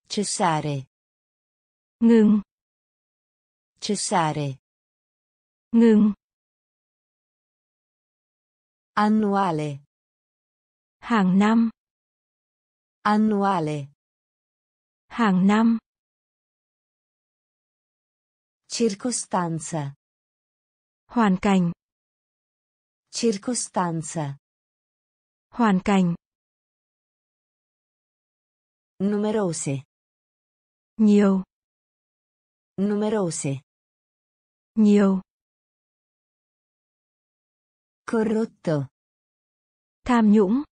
Cessare. Ngừng. Cessare. Ngừng. Annuale. Hàng năm. Annuale. Hàng năm. Circostanza. Hoàn cảnh. Circostanza. Hoàn cảnh. Numerose. Nhiều. Numerose. Nhiều. Corrotto. Tham nhũng.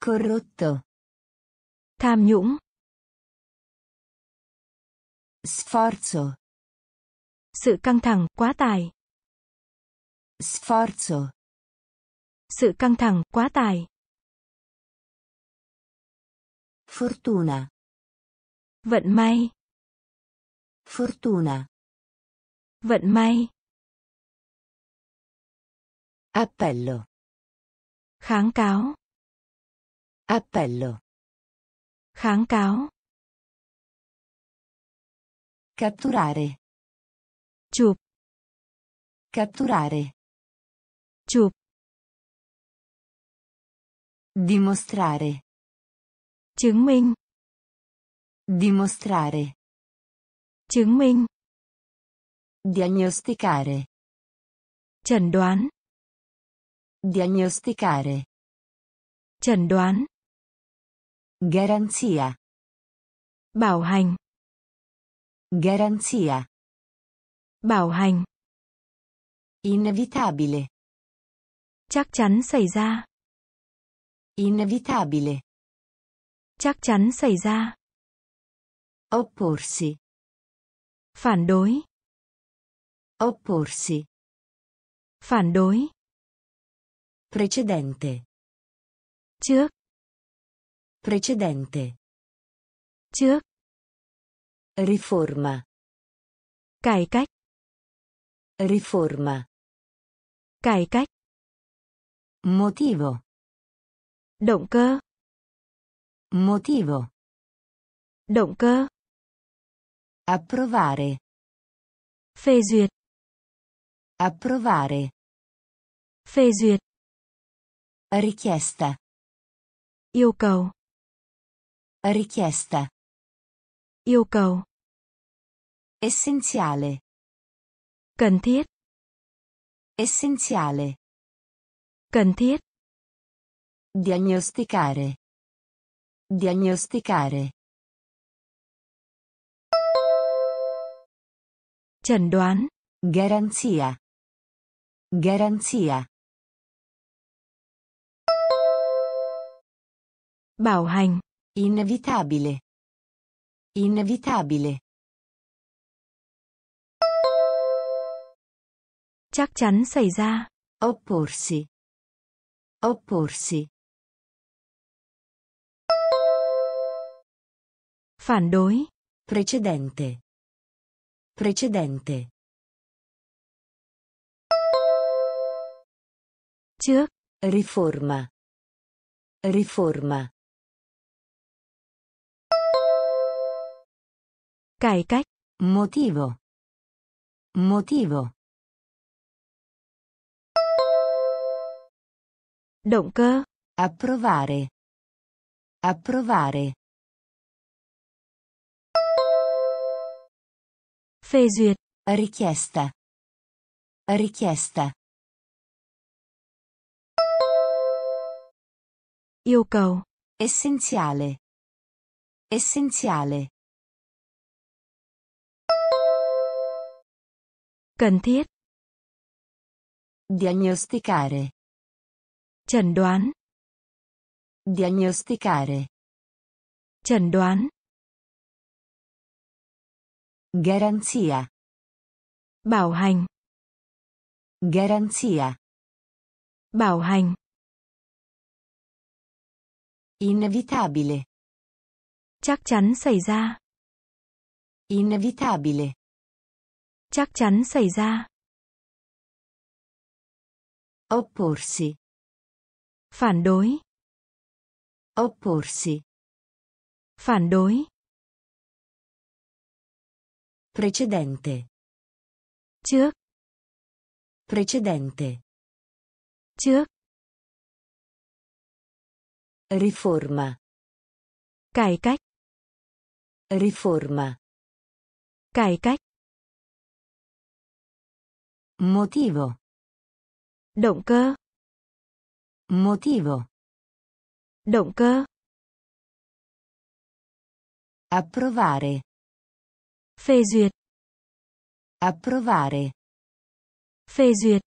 Corrotto. Tham nhũng. Sforzo. Sự căng thẳng, quá tải. Sforzo. Sự căng thẳng, quá tải. Fortuna. Vận may. Fortuna. Vận may. Appello. Kháng cáo. Appello. Kháng cáo. Catturare. Chụp. Catturare. Chụp. Dimostrare. Chứng minh. Dimostrare. Chứng minh. Diagnosticare. Chẩn đoán. Diagnosticare. Chẩn đoán. Garanzia. Bảo hành. Garanzia. Bảo hành. Inevitabile. Chắc chắn xảy ra. Inevitabile. Chắc chắn xảy ra. Opporsi. Phản đối. Opporsi. Phản đối. Precedente. Trước. Precedente. Trước. Riforma. Cải cách. Riforma. Cải cách. Motivo. Động cơ. Motivo. Động cơ. Approvare. Phê duyệt. Approvare. Phê duyệt. Richiesta. Yêu cầu. Richiesta. Yêu cầu. Essenziale. Cần thiết. Essenziale. Cần thiết. Diagnosticare. Diagnosticare. Chẩn đoán. Garanzia. Garanzia. Bảo hành. Inevitabile. Inevitabile. Chắc chắn xảy ra. Opporsi. Opporsi. Phản đối. Precedente. Precedente. Trước. Riforma. Riforma. Cải cách. Motivo. Motivo. Động cơ. Approvare. Approvare. Phê duyệt. Richiesta. Richiesta. Yêu cầu. Essenziale. Essenziale. Cần thiết. Diagnosticare. Chẩn đoán. Diagnosticare. Chẩn đoán. Garanzia. Bảo hành. Garanzia. Bảo hành. Inevitabile. Chắc chắn xảy ra. Inevitabile. Chắc chắn xảy ra. Opporsi. Phản đối. Opporsi. Phản đối. Precedente. Trước. Precedente. Trước. Riforma. Cải cách. Riforma. Cải cách. Motivo. Động cơ. Motivo. Động cơ. Approvare. Phê duyệt. Approvare. Phê duyệt.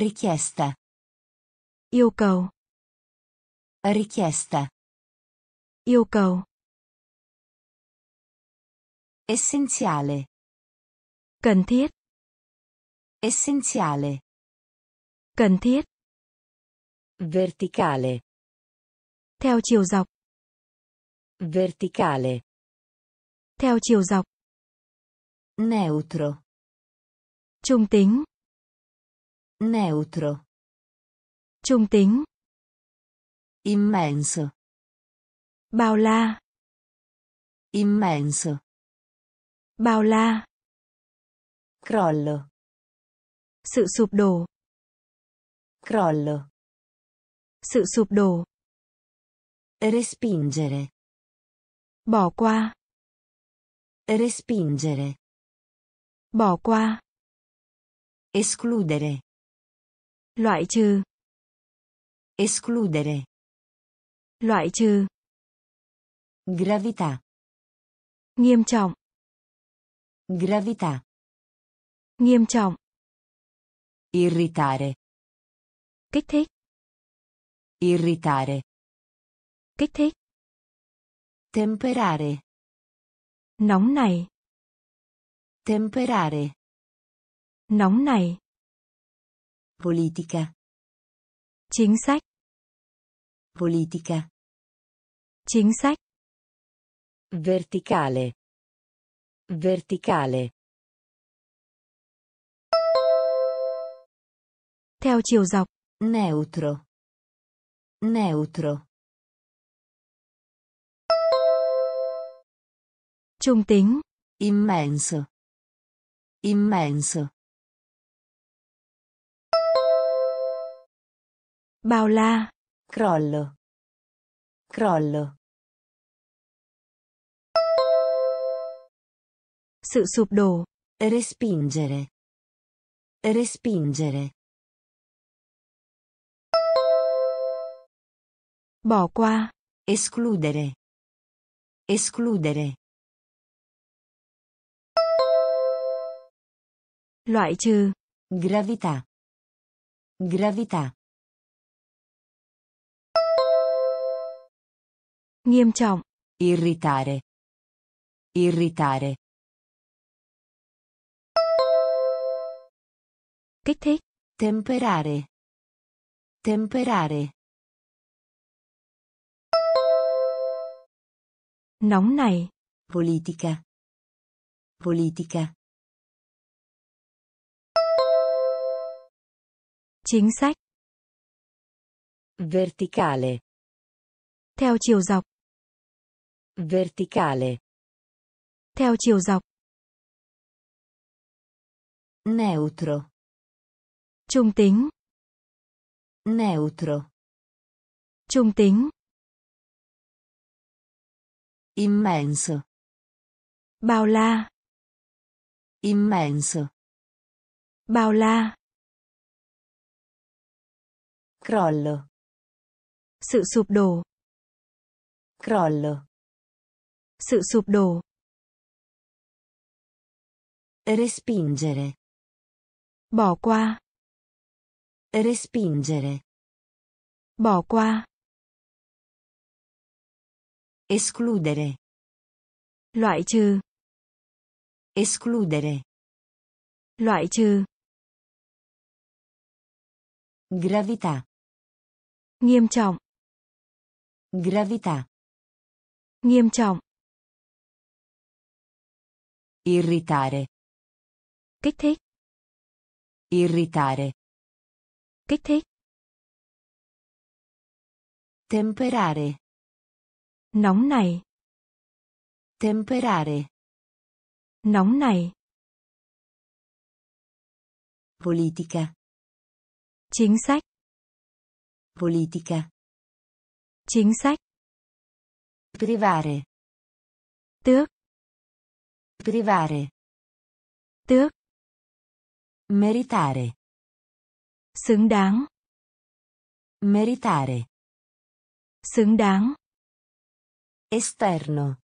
Richiesta. Yêu cầu. Richiesta. Yêu cầu. Essenziale. Cần thiết. Essenziale. Cần thiết. Verticale. Theo chiều dọc. Verticale. Theo chiều dọc. Neutro. Trung tính. Neutro. Trung tính. Immenso. Bao la. Immenso. Bao la. Crollo. Sự sụp đổ. Crollo. Sự sụp đổ. Respingere. Bỏ qua. Respingere. Bỏ qua. Escludere. Loại trừ. Escludere. Loại trừ. Gravità. Nghiêm trọng. Gravità. Nghiêm trọng. Irritare. Kích thích. Irritare. Kích thích. Temperare. Nóng này. Temperare. Nóng này. Politica. Chính sách. Politica. Chính sách. Verticale. Verticale. Theo chiều dọc. Neutro. Neutro. Trung tính. Immenso. Immenso. Bao la. Crollo. Crollo. Sự sụp đổ. Respingere. Respingere. Bỏ qua. Escludere. Escludere. Loại trừ. Gravità. Gravità. Nghiêm trọng. Irritare. Irritare. Kích thích. Temperare. Temperare. Nóng này. Politica. Politica. Chính sách. Verticale. Theo chiều dọc. Verticale. Theo chiều dọc. Neutro. Trung tính. Neutro. Trung tính. Immenso. Bao la. Immenso. Bao la. Crollo. Sự sụp đổ. Crollo. Sự sụp đổ. Respingere. Bỏ qua. Respingere. Bỏ qua. Escludere. Loại trừ. Escludere. Loại trừ. Gravità. Nghiêm trọng. Gravità. Nghiêm trọng. Irritare. Kích thích. Irritare. Kích thích. Temperare. Nóng này. Temperare. Nóng này. Politica. Chính sách. Politica. Chính sách. Privare. Tước. Privare. Tước. Meritare. Xứng đáng. Meritare. Xứng đáng. Esterno.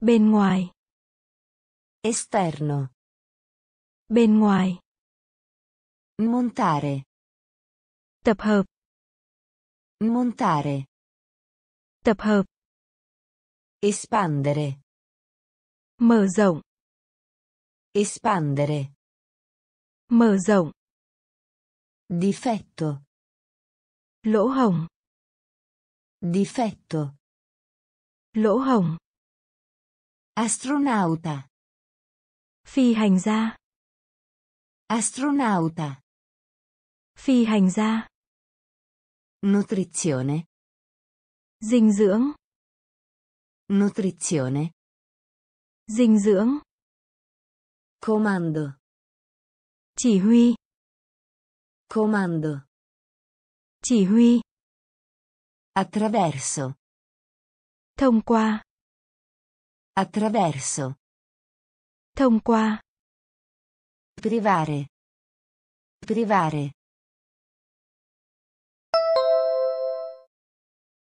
Bên ngoài. Esterno. Bên ngoài. Montare. Tập hợp. Montare. Tập hợp. Espandere. Mở rộng. Espandere. Mở rộng. Difetto. Lỗ hổng. Difetto. Lỗ hổng. Astronauta. Phi hành gia. Astronauta. Phi hành gia. Nutrizione. Dinh dưỡng. Nutrizione. Dinh dưỡng. Comando. Chỉ huy. Comando. Chỉ huy. Attraverso. Thông qua. Attraverso. Thông qua. Privare. Privare.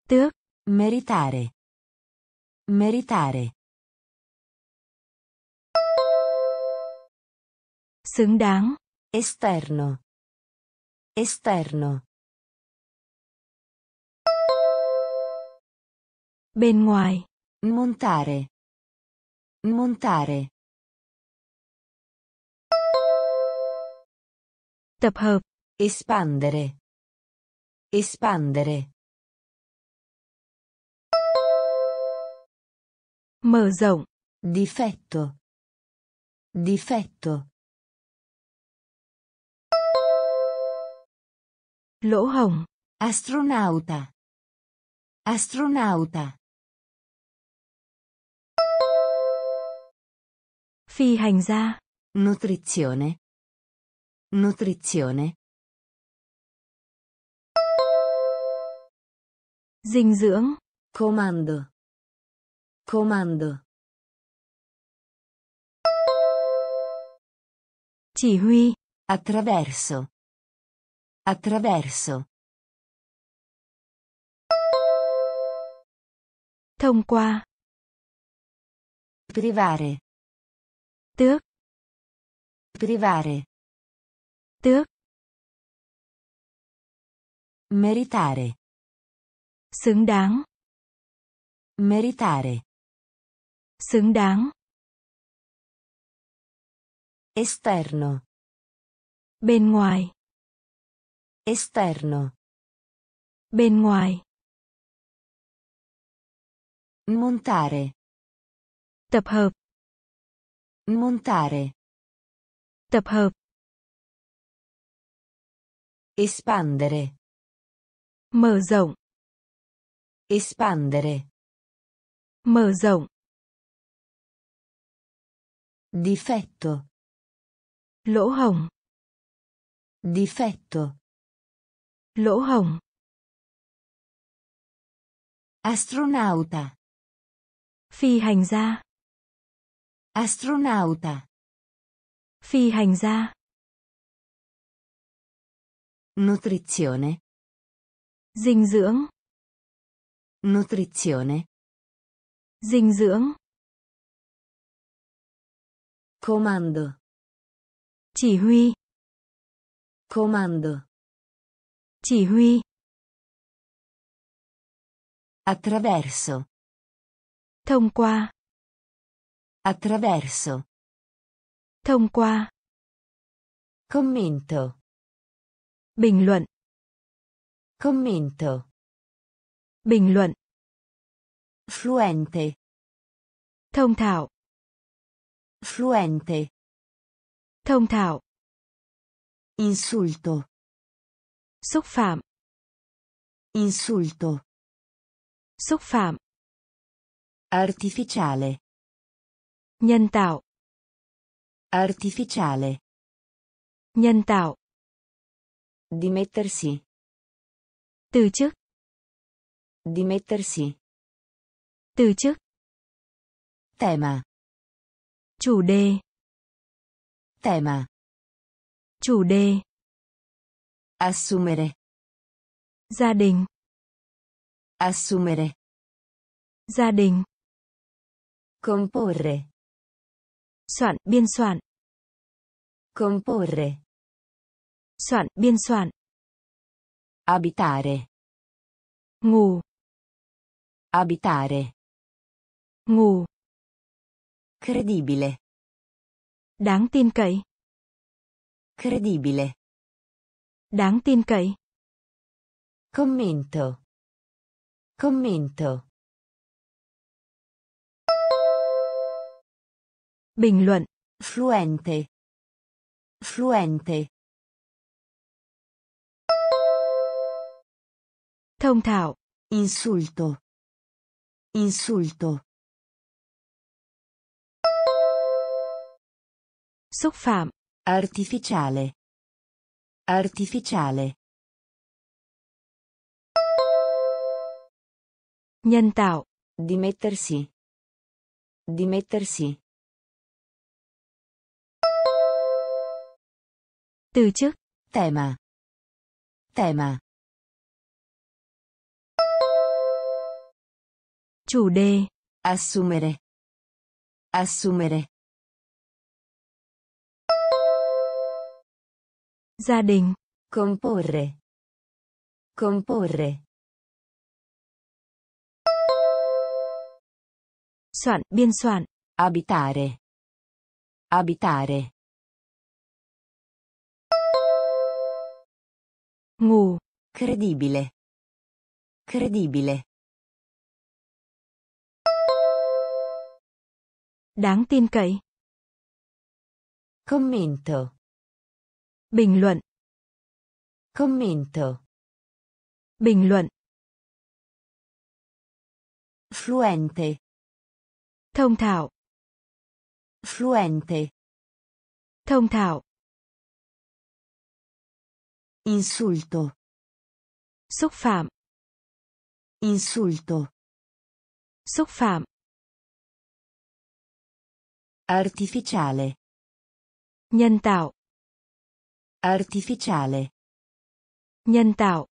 Tước. Meritare. Meritare. Xứng đáng. Esterno. Esterno. Bên ngoài. Montare. Montare. Tập hợp. Espandere. Espandere. Mở rộng. Difetto. Difetto. Lỗ hổng. Astronauta. Astronauta. Phi hành gia. Nutrizione. Nutrizione. Dinh dưỡng. Comando. Comando. Chỉ huy. Attraverso. Attraverso. Thông qua. Privare. Tước. Privare. Tước. Meritare. Xứng đáng. Meritare. Xứng đáng. Esterno. Bên ngoài. Esterno. Bên ngoài. Montare. Tập hợp. Montare. Tập hợp. Espandere. Mở rộng. Espandere. Mở rộng. Difetto. Lỗ hổng. Difetto. Lỗ hổng. Astronauta. Phi hành gia. Astronauta. Phi hành gia. Nutrizione. Dinh dưỡng. Nutrizione. Dinh dưỡng. Comando. Chỉ huy. Comando. Chỉ huy. Attraverso. Thông qua. Attraverso. Thông qua. Commento. Bình luận. Commento. Bình luận. Fluente. Thông thạo. Fluente. Thông thạo. Insulto. Xúc phạm. Insulto. Xúc phạm. Artificiale. Nhân tạo. Artificiale. Nhân tạo. Dimettersi. Từ chức. Dimettersi. Từ chức. Tema. Chủ đề. Tema. Chủ đề. Assumere. Gia đình. Assumere. Gia đình. Comporre. Soạn biên soạn. Comporre. Soạn biên soạn. Abitare. Ngủ. Abitare. Ngủ. Credibile. Đáng tin cậy. Credibile. Đáng tin cậy. Commento. Commento. Bình luận. Fluente. Fluente. Thông thạo. Insulto. Insulto. Xúc phạm. Artificiale. Artificiale. Nhân tạo. Dimettersi. Dimettersi. Từ chức. Tema. Tema. Chủ đề. Assumere. Assumere. Gia đình. Comporre. Comporre. Soạn biên soạn. Abitare. Abitare. Ngủ. Credibile. Credibile. Đáng tin cậy. Commento. Bình luận. Commento. Bình luận. Fluente. Thông thạo. Fluente. Thông thạo. Insulto. Xúc phạm. Insulto. Xúc phạm. Artificiale. Nhân tạo. Artificiale. Nhân tạo.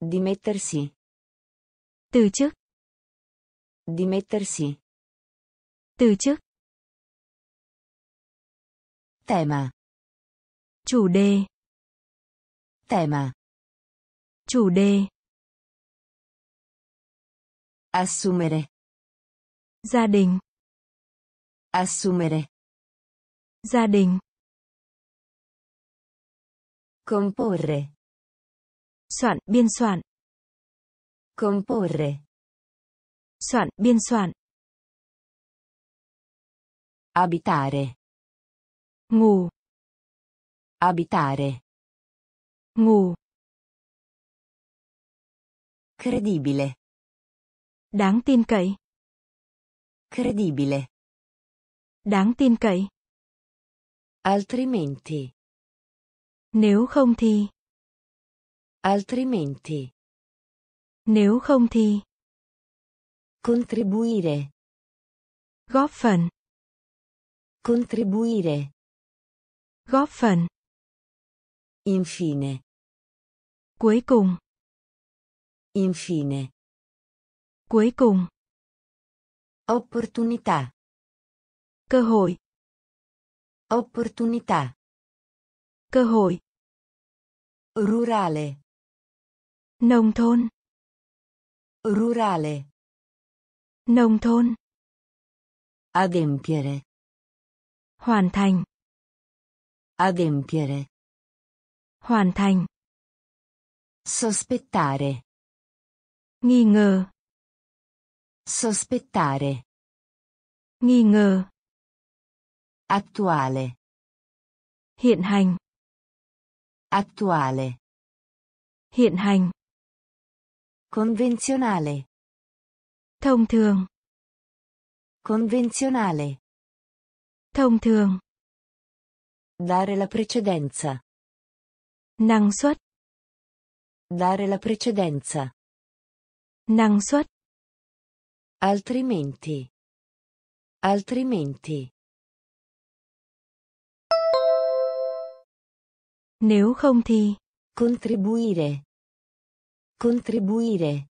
Dimettersi. Từ chức. Dimettersi. Từ chức. Tema. Chủ đề. Tema. Chủ đề. Assumere. Gia đình. Assumere. Gia đình. Comporre. Soạn, biên soạn. Comporre. Soạn, biên soạn. Abitare. Ngủ. Abitare. Ngủ. Credibile. Đáng tin cậy. Credibile. Đáng tin cậy. Altrimenti. Nếu không thì. Altrimenti. Nếu không thì. Contribuire. Góp phần. Contribuire. Góp phần. Infine. Cuối cùng. Infine. Cuối cùng. Opportunità. Cơ hội. Opportunità. Cơ hội. Rurale. Nông thôn. Rurale. Nông thôn. Adempiere. Hoàn thành. Adempiere. Hoàn thành. Sospettare. Nghi ngờ. Sospettare. Nghi ngờ. Attuale. Hiện hành. Attuale. Hiện hành. Convenzionale. Thông thường. Convenzionale. Thông thường. Dare la precedenza. Năng suất. Dare la precedenza. Năng suất. Altrimenti. Altrimenti. Nếu không thì. Contribuire. Contribuire.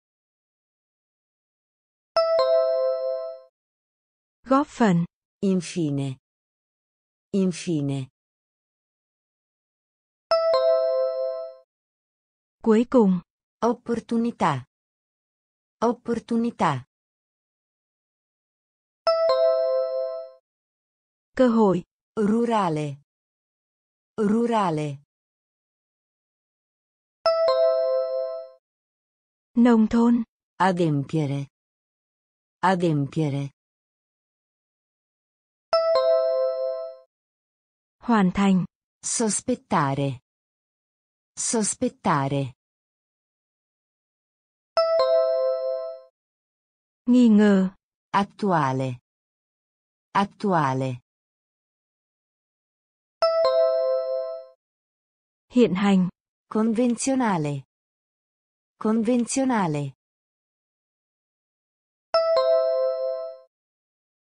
Góp phần. Infine. Infine. Cuối cùng. Opportunità. Opportunità. Cơ hội. Rurale. Rurale. Nông thôn. Adempiere. Adempiere. Hoàn thành. Sospettare. Sospettare. Nghi ngờ. Attuale. Attuale. Hiện hành. Convenzionale. Convenzionale.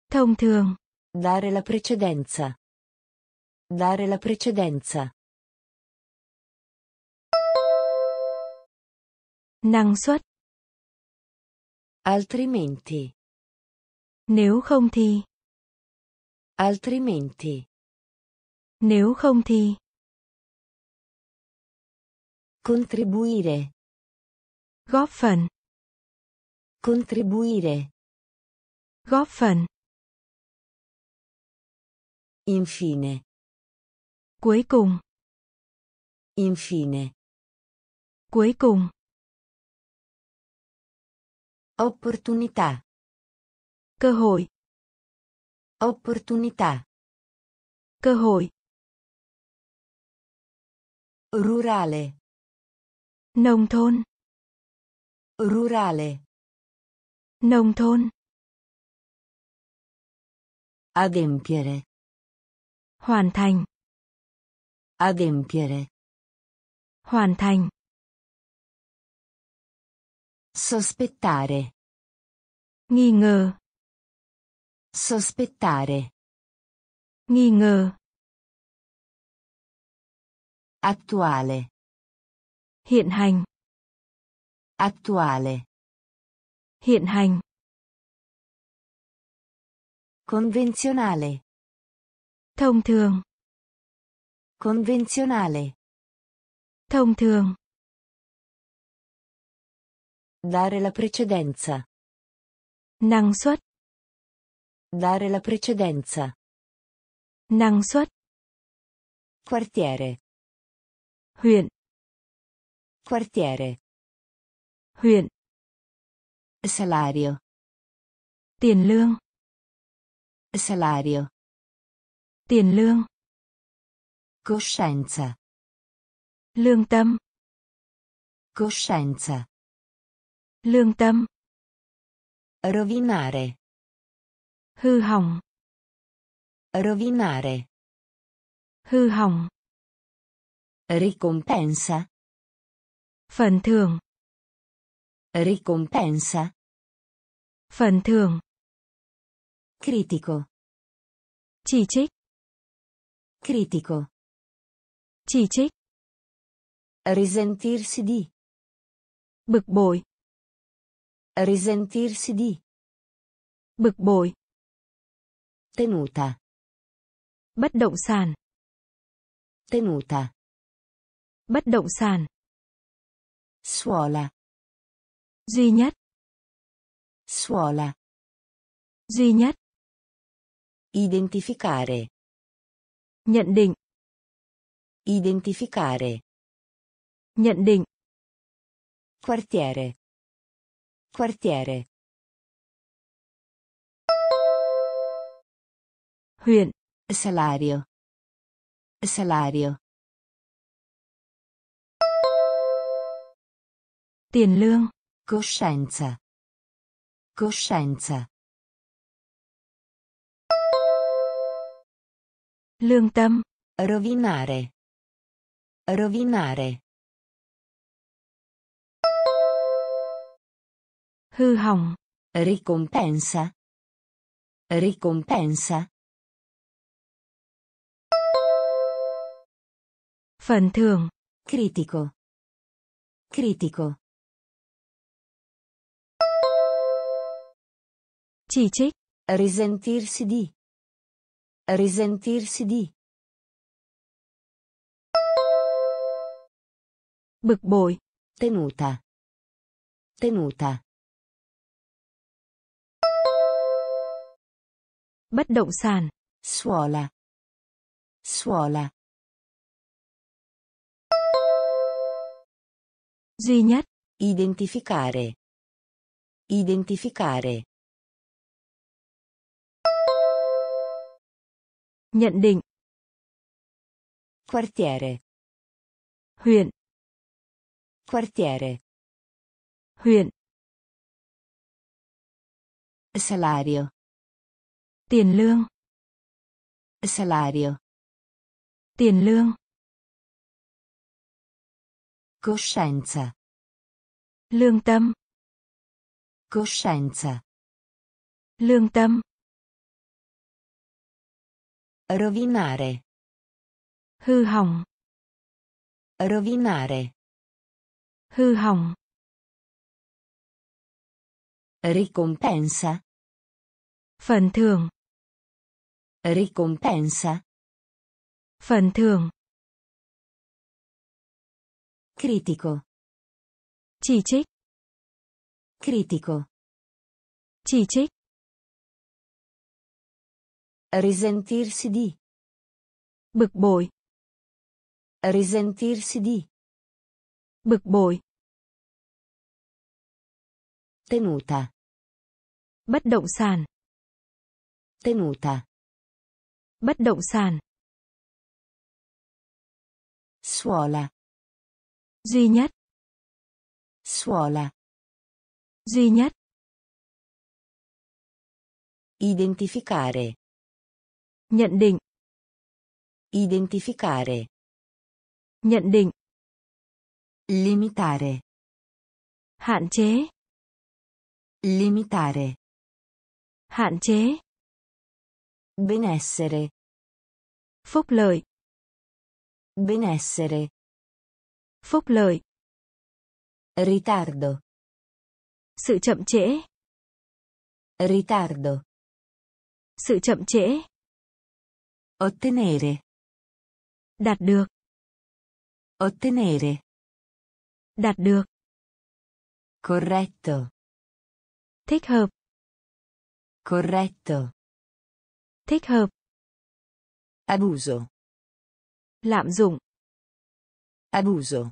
Thông thường. Dare la precedenza. Dare la precedenza. Năng suất. Altrimenti. Nếu không thì. Altrimenti. Nếu không thì. Contribuire. Góp phần. Contribuire. Góp phần. Infine. Cuối cùng. Infine. Cuối cùng. Opportunità. Cơ hội. Opportunità. Cơ hội. Rurale. Nông thôn. Rurale. Nông thôn. Adempiere. Hoàn thành. Adempiere. Hoàn thành. Sospettare. Nghi ngờ. Sospettare. Nghi ngờ. Attuale. Hiện hành. Attuale. Hiện hành. Convenzionale. Thông thường. Convenzionale. Thông thường. Dare la precedenza. Năng suất. Dare la precedenza. Năng suất. Quartiere. Huyện. Quartiere. Huyện. Salario. Tiền lương. Salario. Tiền lương. Coscienza. Lương tâm. Coscienza. Lương tâm. Rovinare. Hư hỏng. Rovinare. Hư hỏng. Ricompensa. Phần thưởng. Ricompensa. Phần thưởng. Critico. Chỉ trích. Critico. Chỉ trích. Risentirsi di. Bực bội. Risentirsi di. Bực bội. Tenuta. Bất động sản. Tenuta. Bất động sản. Suola. Duy nhất. Suola. Duy nhất. Identificare. Nhận định. Identificare. Nhận định. Quartiere. Quartiere. Huyện. Salario. Salario. Tiền lương. Coscienza. Coscienza. Lương tâm. Rovinare. Rovinare. Hư hỏng. Ricompensa. Ricompensa. Phần thưởng. Critico. Critico. Trích. Risentirsi di. Risentirsi di. Bực bội. Tenuta. Tenuta. Bất động sản. Suola. Suola. Duy nhất. Identificare. Identificare. Nhận định. Quartiere. Huyện. Quartiere. Huyện. Salario. Tiền lương. Salario. Tiền lương. Coscienza. Lương tâm. Coscienza. Lương tâm. Rovinare. Hư hỏng. Rovinare. Hư hỏng. Ricompensa. Phần thưởng. Ricompensa. Phần thưởng. Critico. Chỉ trích. Critico. Chỉ trích. Risentirsi di. Bực bội. Risentirsi di. Bực bội. Tenuta. Bất động sản. Tenuta. Bất động sản. Suola. Duy nhất. Suola. Duy nhất. Identificare. Nhận định. Identificare. Nhận định. Limitare. Hạn chế. Limitare. Hạn chế. Benessere. Phúc lợi. Benessere. Phúc lợi. Ritardo. Sự chậm trễ. Ritardo. Sự chậm trễ. Ottenere. Đạt được. Ottenere. Đạt được. Corretto. Thích hợp. Corretto. Thích hợp. Abuso. Lạm dụng. Abuso.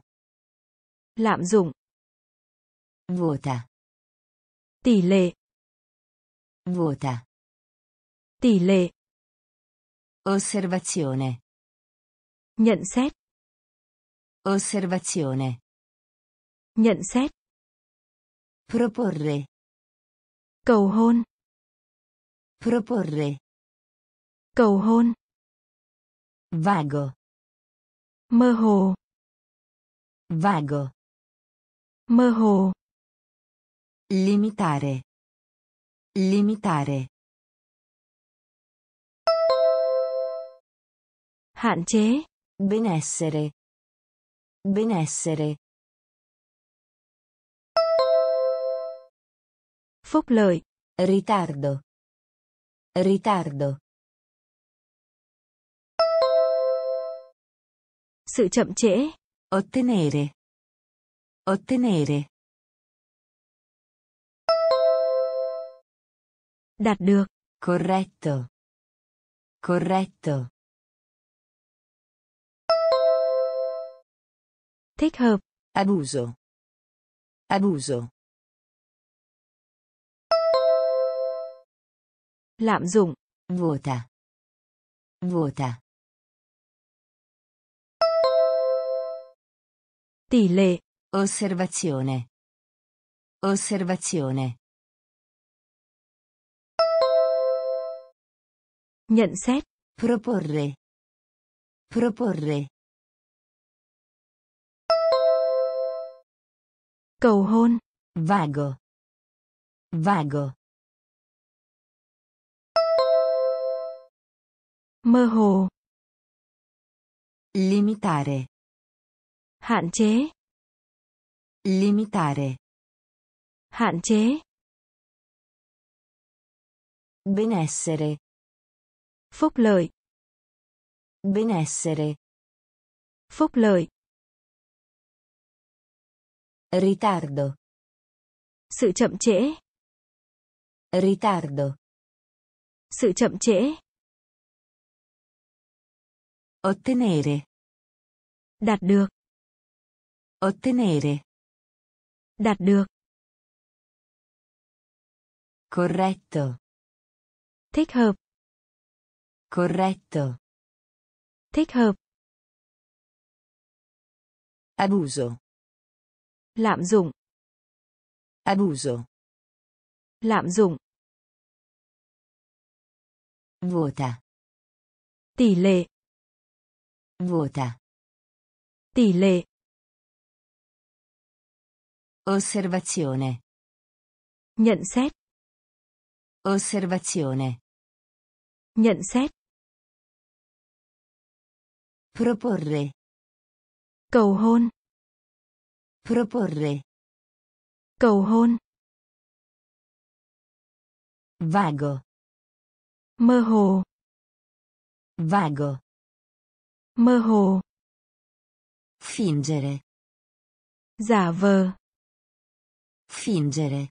Lạm dụng. Vota. Tỷ lệ. Vota. Tỷ lệ. Osservazione. Nhận xét. Osservazione. Nhận xét. Proporre. Cầu hôn. Proporre. Cầu hôn. Vago. Mơ hồ. Vago. Mơ hồ. Limitare. Limitare. Hạn chế. Benessere. Benessere. Phúc lợi. Ritardo. Ritardo. Sự chậm trễ. Ottenere. Ottenere. Đạt được. Corretto. Corretto. Thích hợp. Abuso. Abuso. Lạm dụng. Vota. Vota. Tỷ lệ. Osservazione. Osservazione. Nhận xét. Proporre. Proporre. Cầu hôn. Vago. Vago. Mơ hồ. Limitare. Hạn chế. Limitare. Hạn chế. Benessere. Phúc lợi. Benessere. Phúc lợi. Ritardo. Sự chậm trễ. Ritardo. Sự chậm trễ. Ottenere. Đạt được. Ottenere. Đạt được. Corretto. Thích hợp. Corretto. Thích hợp. Abuso. Lạm dụng. Abuso. Lạm dụng. Vota. Tỷ lệ. Vota. Tỷ lệ. Osservazione. Nhận xét. Osservazione. Nhận xét. Proporre. Cầu hôn. Proporre. Cầu hôn. Vago. Mơ hồ. Vago. Mơ hồ. Fingere. Giả vờ. Fingere.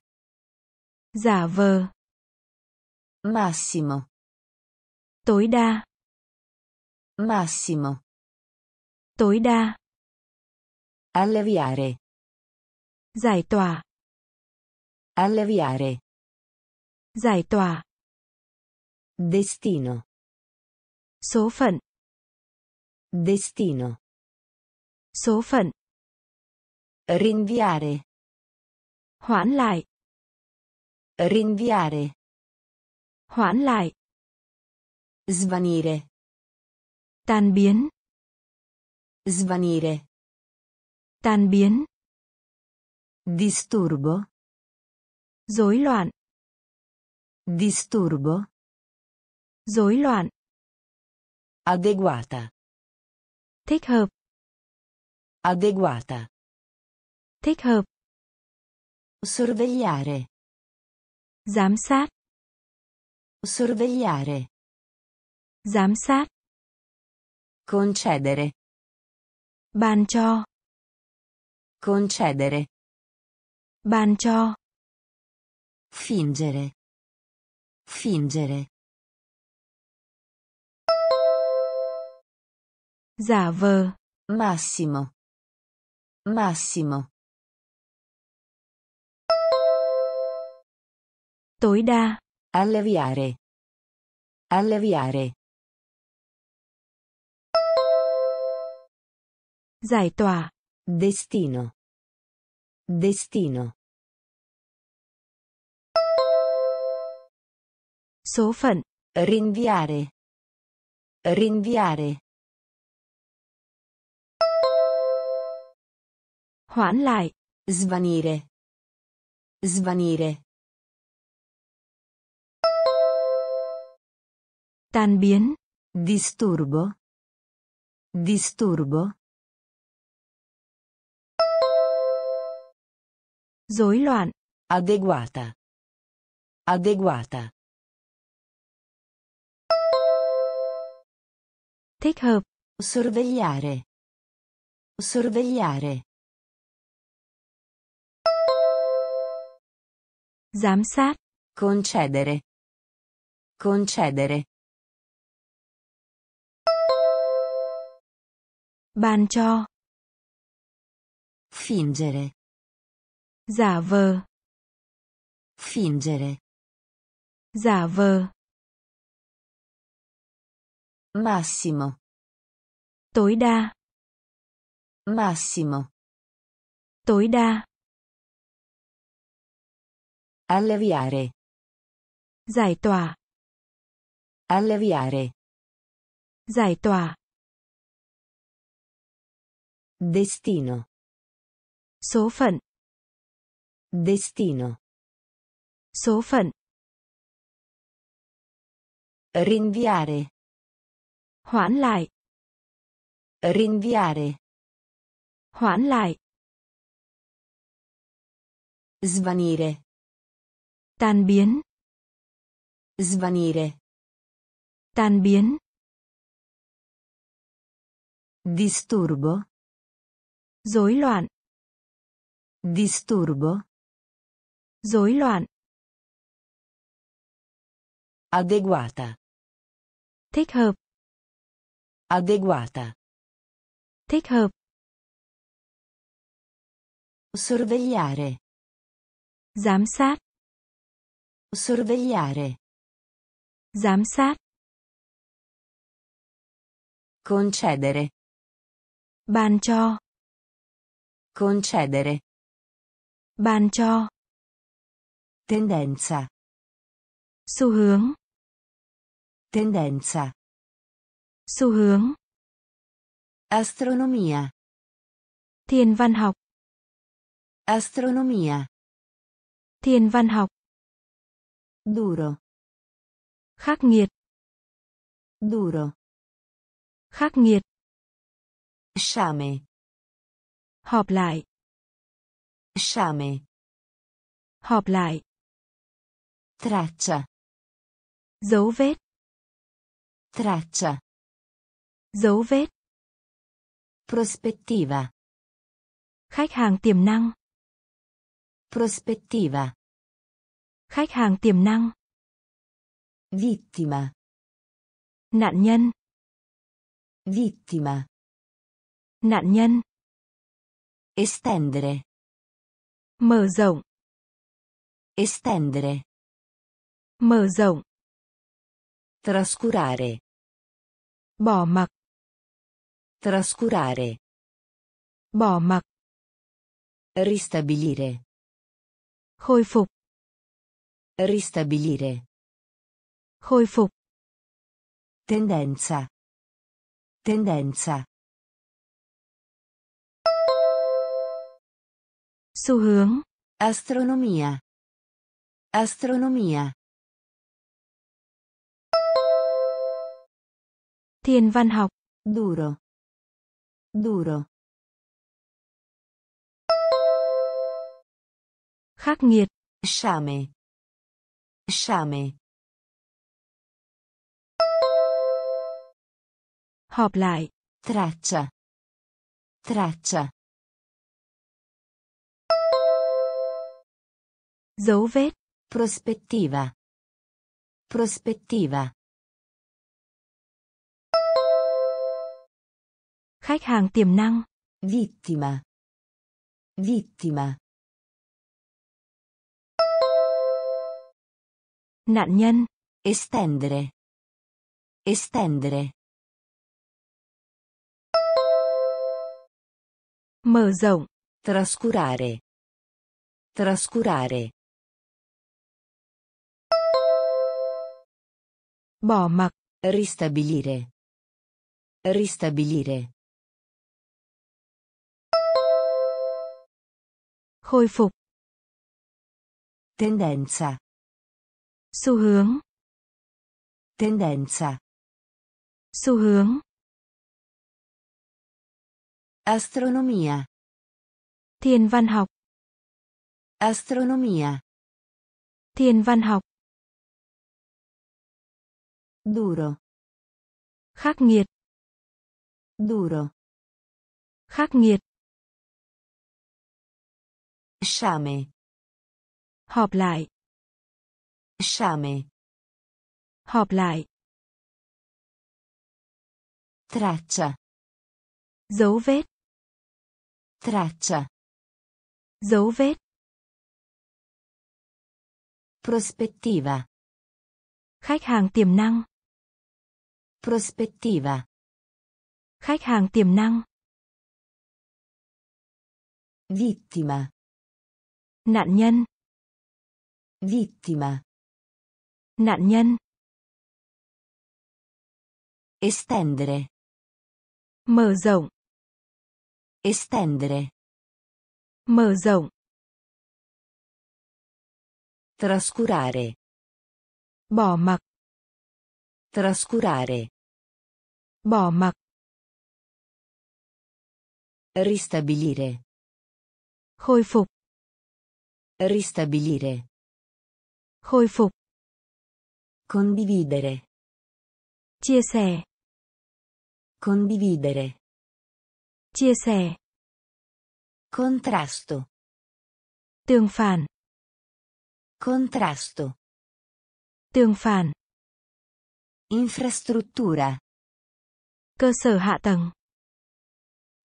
Giả vờ. Massimo. Tối đa. Massimo. Tối đa. Alleviare. Giải tỏa. Alleviare. Giải tỏa. Destino. Số phận. Destino. Số phận. Rinviare. Hoãn lại. Rinviare. Hoãn lại. Svanire. Tan biến. Svanire. Tan biến. Disturbo. Rối loạn. Disturbo. Rối loạn. Adeguata. Thích hợp. Adeguata. Thích hợp. Sorvegliare. Giám sát. Sorvegliare. Giám sát. Concedere. Ban cho. Concedere. Ban cho. Fingere. Fingere. Giả vờ. Massimo. Massimo. Tối đa. Alleviare. Alleviare. Giải tỏa. Destino. Destino. Số phận. Rinviare. Rinviare. Hoãn lại. Svanire. Svanire. Tan biến. Disturbo. Disturbo. Rối loạn. Adeguata. Adeguata. Thích hợp. Sorvegliare. Sorvegliare. Giám sát. Concedere. Concedere. Ban cho. Fingere. Giả vờ. Fingere. Giả vờ. Massimo. Tối đa. Massimo. Tối đa. Alleviare. Giải tỏa. Alleviare. Giải tỏa. Destino. Số phận. Destino. Số phận. Rinviare. Hoãn lại. Rinviare. Hoãn lại. Svanire. Tan biến. Svanire. Tan biến. Disturbo. Rối loạn. Disturbo. Rối loạn. Adeguata. Thích hợp. Adeguata. Thích hợp. Sorvegliare. Giám sát. Sorvegliare. Giám sát. Concedere. Ban cho. Concedere. Ban cho. Tendenza. Xu hướng. Tendenza. Xu hướng. Astronomia. Thiên văn học. Astronomia. Thiên văn học. Duro. Khắc nghiệt. Duro. Khắc nghiệt. Sciame. Họp lại. Sciame. Họp lại. Traccia. Dấu vết. Traccia. Dấu vết. Prospettiva. Khách hàng tiềm năng. Prospettiva. Khách hàng tiềm năng. Vittima. Nạn nhân. Vittima. Nạn nhân. Estendere. Mở rộng. Estendere. Mở rộng. Trascurare. Bỏ mặc. Trascurare. Bỏ mặc. Ristabilire. Khôi phục. Ristabilire. Khôi phục. Tendenza. Tendenza. Xu hướng. Astronomia. Astronomia. Thiên văn học. Duro. Duro. Khắc nghiệt. Sciame. Sciame. Họp lại. Traccia. Traccia. Dấu vết. Prospettiva. Prospettiva. Khách hàng tiềm năng. Vittima. Vittima. Nạn nhân. Estendere. Estendere. Mở rộng. Trascurare. Trascurare. Bỏ mặc. Ristabilire. Ristabilire. Khôi phục. Tendenza. Xu hướng. Tendenza. Xu hướng. Astronomia. Thiên văn học. Astronomia. Thiên văn học. Duro. Khắc nghiệt. Duro. Khắc nghiệt. Sciame. Họp lại. Sciame. Họp lại. Traccia. Dấu vết. Traccia. Dấu vết. Prospettiva. Khách hàng tiềm năng. Prospettiva. Khách hàng tiềm năng. Vittima. Nạn nhân. Vittima. Nạn nhân. Estendere. Mở rộng. Estendere. Mở rộng. Trascurare. Bỏ mặc. Trascurare. Bỏ mặc. Ristabilire. Khôi phục. Ristabilire. Khôi phục. Condividere. Chia sẻ. Condividere. Chia sẻ. Contrasto. Tương phản. Contrasto. Tương phản. Infrastruttura. Cơ sở hạ tầng.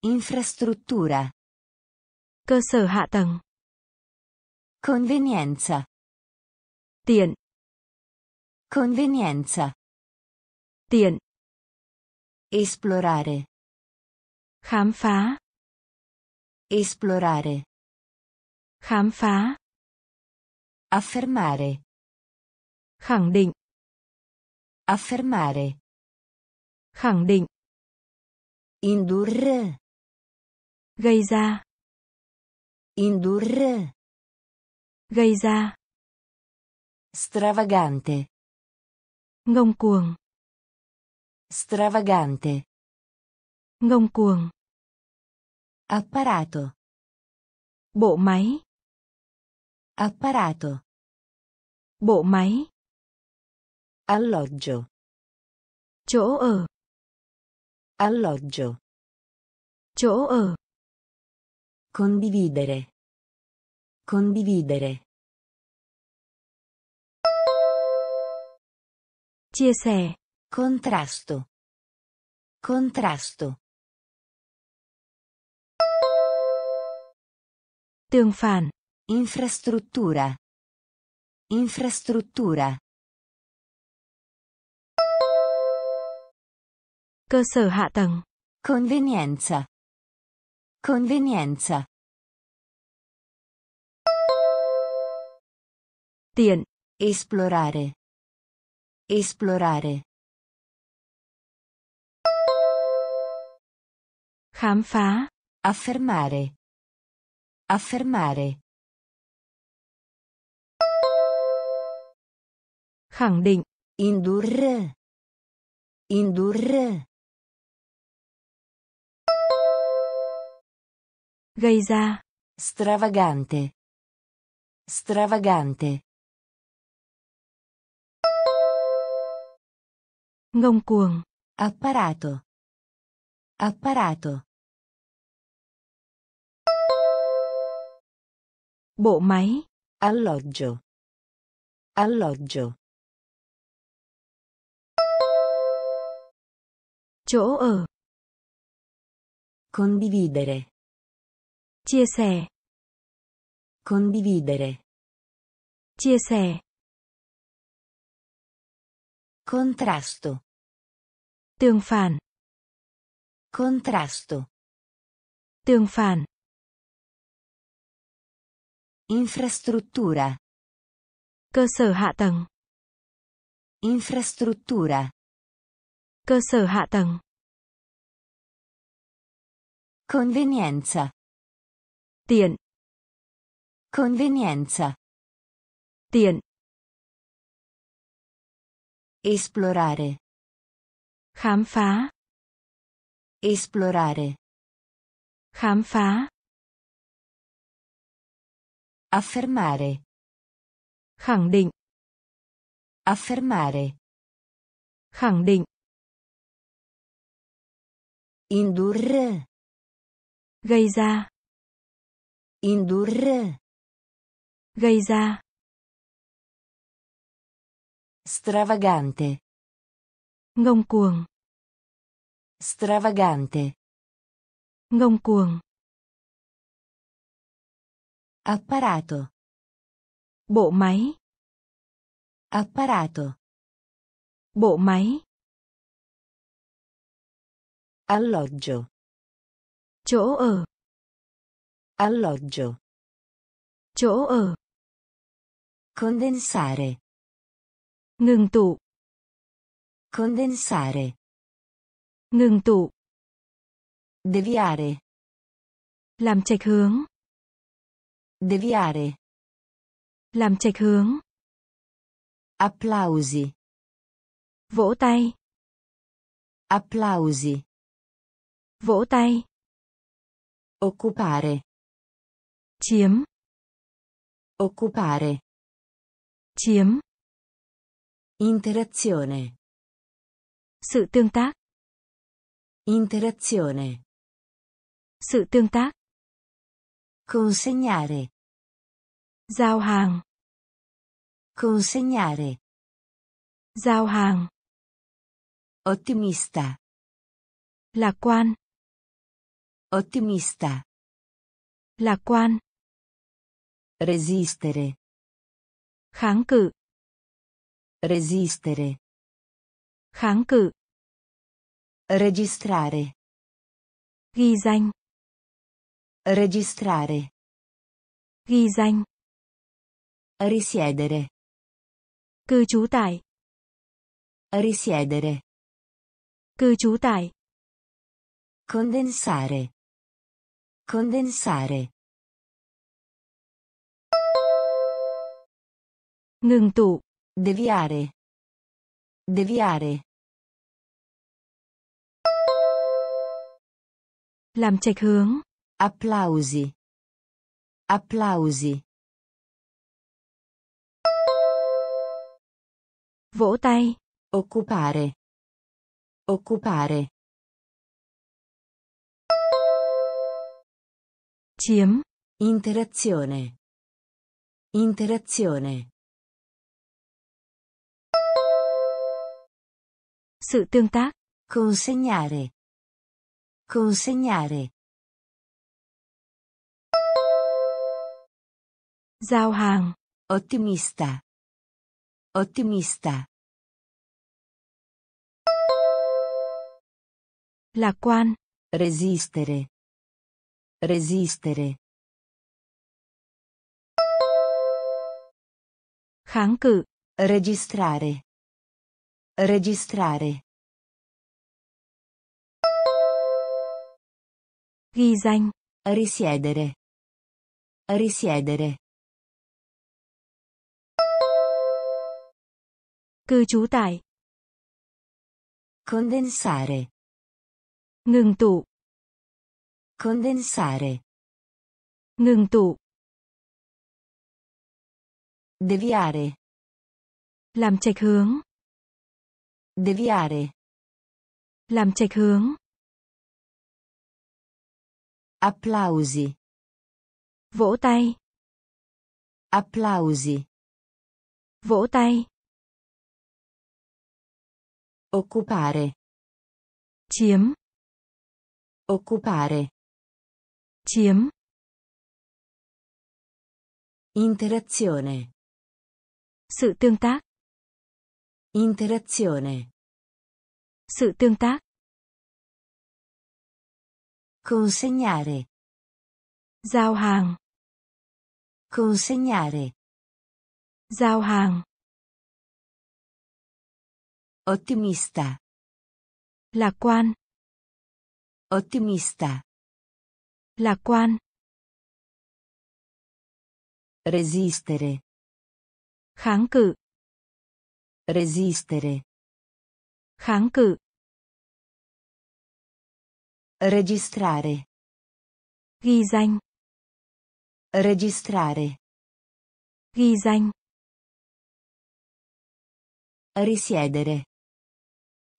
Infrastruttura. Cơ sở hạ tầng. Convenienza. Tiện. Convenienza. Tiện. Esplorare. Khám phá. Esplorare. Khám phá. Affermare. Khẳng định. Affermare. Khẳng định. Indurre. Gây ra. Indurre. Gây ra. Stravagante. Ngông cuồng. Stravagante. Ngông cuồng. Apparato. Bộ máy. Apparato. Bộ máy. Alloggio. Chỗ ở. Alloggio. Chỗ ở. Condividere. Condividere. Chia sẻ. Contrasto. Contrasto. Tương phản. Infrastruttura. Infrastruttura. Cơ sở hạ tầng. Convenienza. Convenienza. Tiện. Esplorare. Esplorare. Khám phá. Affermare. Affermare. Khẳng định. Indurre. Indurre. Gây ra. Stravagante. Stravagante. Ngông cuồng. Apparato. Apparato. Bộ máy. Alloggio. Alloggio. Chỗ ở. Condividere. Chia sẻ. Condividere. Chia sẻ. Contrasto. Tương phản. Contrasto. Tương phản. Infrastruttura. Cơ sở hạ tầng. Infrastruttura. Cơ sở hạ tầng. Convenienza. Tiện. Convenienza. Tiện. Esplorare. Khám phá. Esplorare. Khám phá. Affermare. Khẳng định. Affermare. Khẳng định. Indurre. Gây ra. Indurre. Gây ra. Stravagante. Ngông cuồng. Stravagante. Ngông cuồng. Apparato. Bộ máy. Apparato. Bộ máy. Alloggio. Chỗ ở. Alloggio. Chỗ ở. Condensare. Ngừng tụ. Condensare. Ngừng tụ. Deviare. Làm chệch hướng. Deviare. Làm chệch hướng. Applausi. Vỗ tay. Applausi. Vỗ tay. Occupare. Chiếm. Occupare. Chiếm. Interazione. Sự tương tác. Interazione. Sự tương tác. Consegnare. Giao hàng. Consegnare. Giao hàng. Ottimista. Lạc quan. Ottimista. Lạc quan. Resistere. Kháng cự. Resistere. Kháng cự. Registrare. Ghi danh. Registrare. Ghi danh. Risiedere. Cư trú tại. Risiedere. Cư trú tại. Condensare. Condensare. Ngừng tụ. Deviare. Deviare. Làm chệch hướng. Applausi. Applausi. Vỗ tay. Occupare. Occupare. Chiếm. Interazione. Interazione. Sự tương tác. Consegnare. Consegnare. Giao hàng. Ottimista. Ottimista. Lạc quan. Resistere. Resistere. Kháng cự. Registrare. Registrare. Ghi danh. Risiedere. Risiedere. Cư trú tại. Condensare. Ngừng tụ. Condensare. Ngừng tụ. Deviare. Làm chệch hướng. Deviare. Làm chệch hướng. Applausi. Vỗ tay. Applausi. Vỗ tay. Occupare. Chiếm. Occupare. Chiếm. Interazione. Sự tương tác. Interazione. Sự tương tác. Consegnare. Giao hàng. Consegnare. Giao hàng. Ottimista. Lạc quan. Ottimista. Lạc quan. Resistere. Kháng cự. Resistere. Kháng cự. Registrare. Ghi danh. Registrare. Ghi danh. Risiedere.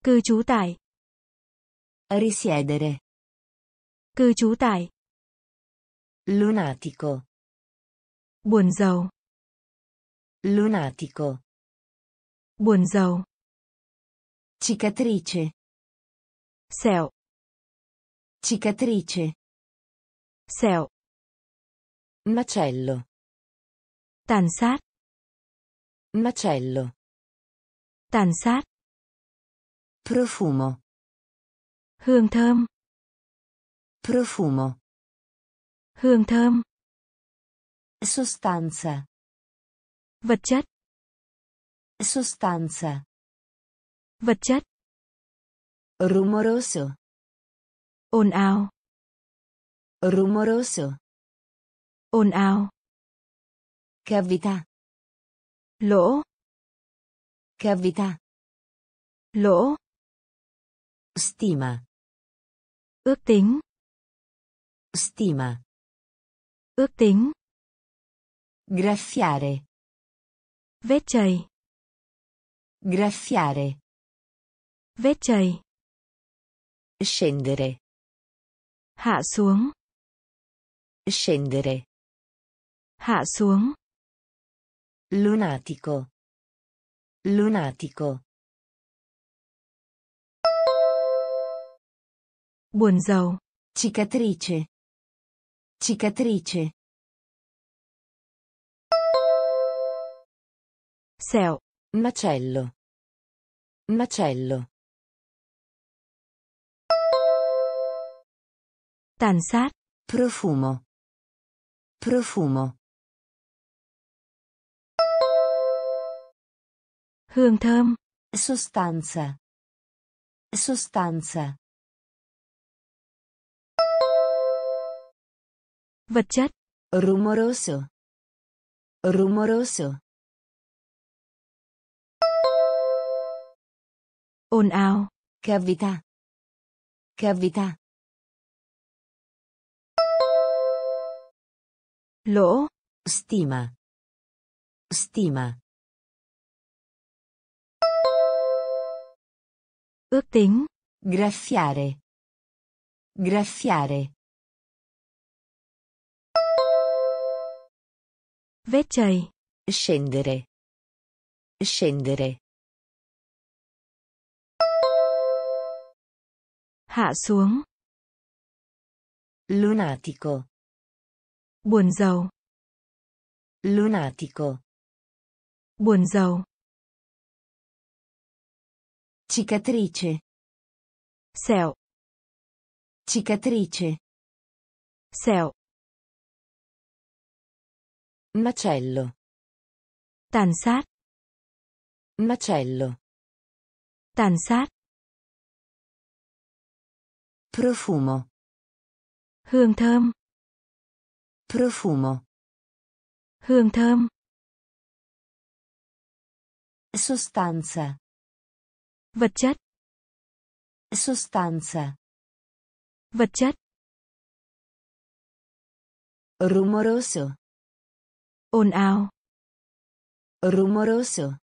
Cư trú tại. Risiedere. Cư trú tại. Lunatico. Buồn giàu. Lunatico. Buồn giàu. Cicatrice. Sẹo. Cicatrice. Sẹo. Macello. Tàn sát. Macello. Tàn sát. Profumo. Hương thơm. Profumo. Hương thơm. Sostanza. Vật chất. Sostanza. Vật chất. Rumoroso. Ồn ào. Rumoroso. Ồn ào. Cavità. Lỗ. Cavità. Lỗ. Stima. Ước tính. Stima. Ước tính. Graffiare. Vết chày. Graffiare. Vết chày. Scendere. Hạ xuống. Scendere. Hạ xuống. Lunatico. Lunatico. Buồn giàu. Cicatrice. Cicatrice. Sẹo. Macello. Macello. Tàn sát. Profumo. Profumo. Hương thơm. Sostanza. Sostanza. Vật chất. Rumoroso. Rumoroso. Ồn ào. Cavità. Cavità. Lỗ. Stima. Stima. Ước tính. Graffiare. Graffiare. Vết chày. Scendere. Scendere. Hạ xuống. Lunatico. Buồn giàu. Lunatico. Buồn giàu. Cicatrice. Sẹo. Cicatrice. Sẹo. Macello. Tàn sát. Macello. Tàn sát. Profumo. Hương thơm. Profumo. Hương thơm. Sostanza. Vật chất. Sostanza. Vật chất. Rumoroso. Ồn ào. Rumoroso.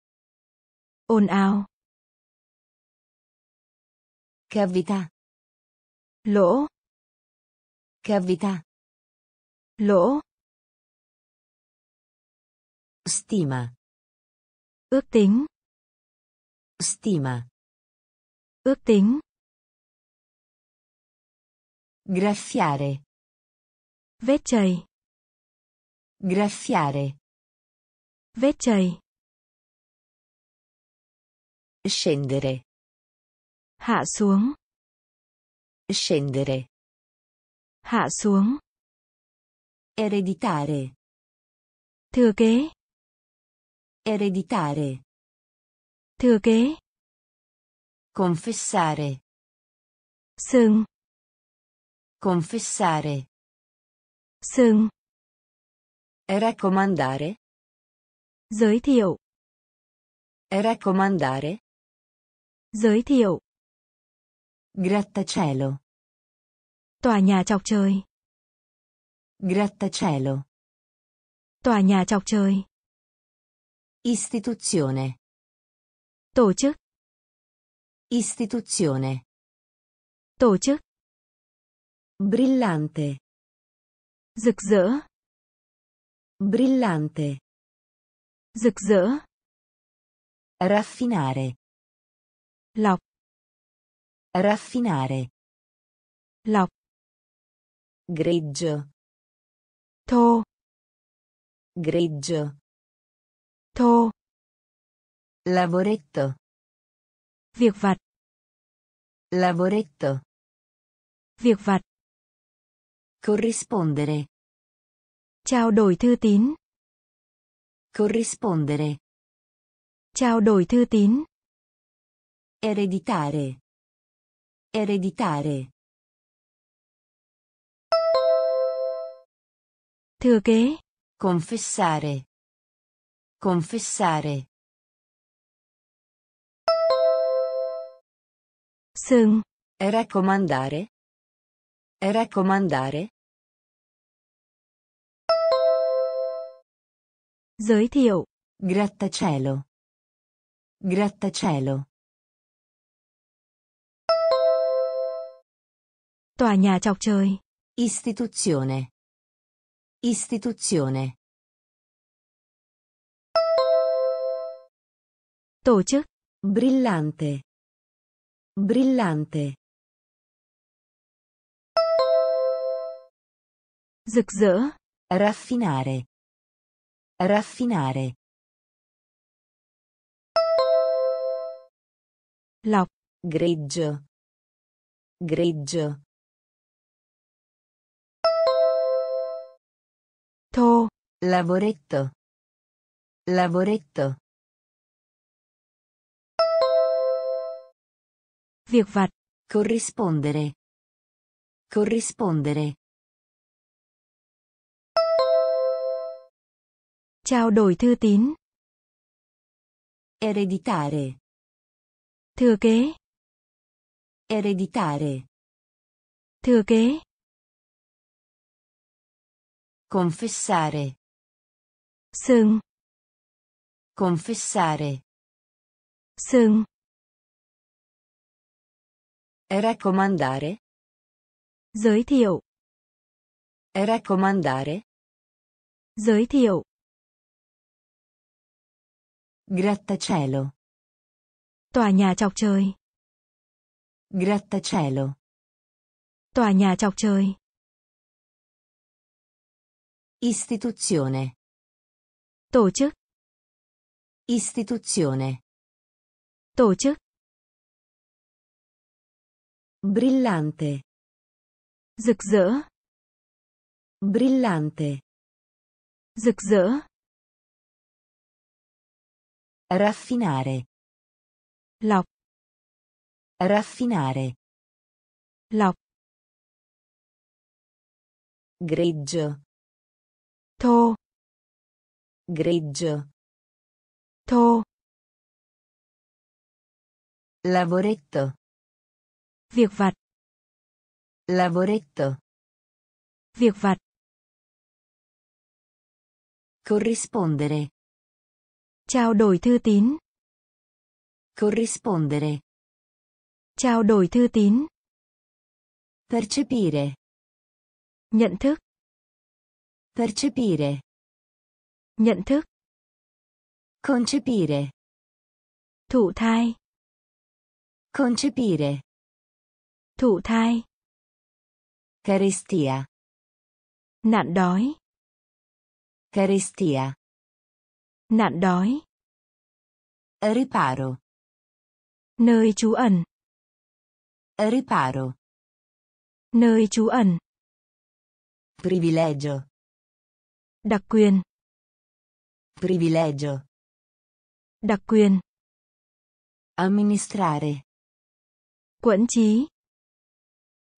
Ồn ào. Cavità. Lỗ. Cavità. Lỗ. Stima. Ước tính. Stima. Ước tính. Graffiare. Vết chày. Graffiare. Vết chày. Scendere. Hạ xuống. Scendere. Hạ xuống. Ereditare. Thừa kế. Ereditare. Thừa kế. Confessare. Sừng. Confessare. Sừng. Raccomandare. Giới thiệu. Raccomandare. Giới thiệu. Grattacielo. Tòa nhà chọc trời. Grattacielo. Tòa nhà chọc trời. Istituzione. Tổ chức. Istituzione. Tổ chức. Brillante. Rực rỡ. Brillante. Rực rỡ. Raffinare. Lọc. Raffinare. Lọc. Greggio. Thô. Greggio. Thô. Lavoretto. Việc vặt. Lavoretto. Việc vặt. Corrispondere. Trao đổi thư tín. Corrispondere. Trao đổi thư tín. Ereditare. Ereditare. Thừa kế. Confessare. Confessare. Sừng. Raccomandare. Raccomandare. Giới thiệu. Grattacielo. Grattacielo. Tòa nhà chọc trời. Istituzione. Istituzione. Tổ chức. Brillante. Brillante. Rực rỡ. Raffinare. Raffinare. Lọc. Greggio. Greggio. Lavoretto. Lavoretto. Việc vặt. Corrispondere. Corrispondere. Trao đổi thư tín. Ereditare. Thừa kế. Ereditare. Thừa kế. Confessare. Sừng. Confessare. Sừng. Raccomandare. Giới thiệu. Raccomandare. Giới thiệu. Grattacielo. Tòa nhà chọc trời. Grattacielo. Tòa nhà chọc trời. Istituzione. Tổ chức. Istituzione. Tổ chức. Brillante. Rực rỡ. Brillante. Rực rỡ. Raffinare. Lọc. Raffinare. Lọc. Greggio. Thô. Greggio. Thô. Lavoretto. Việc vặt. Lavoretto. Việc vặt. Corrispondere. Trao đổi thư tín. Corrispondere. Trao đổi thư tín. Percepire. Nhận thức. Percepire. Nhận thức. Concepire. Thụ thai. Concepire. Thụ thai. Carestia. Nạn đói. Carestia. Nạn đói. Riparo. Nơi trú ẩn. Riparo. Nơi trú ẩn. Privilegio. Đặc quyền. Privilegio. Đặc quyền. Amministrare. Quẫn trí.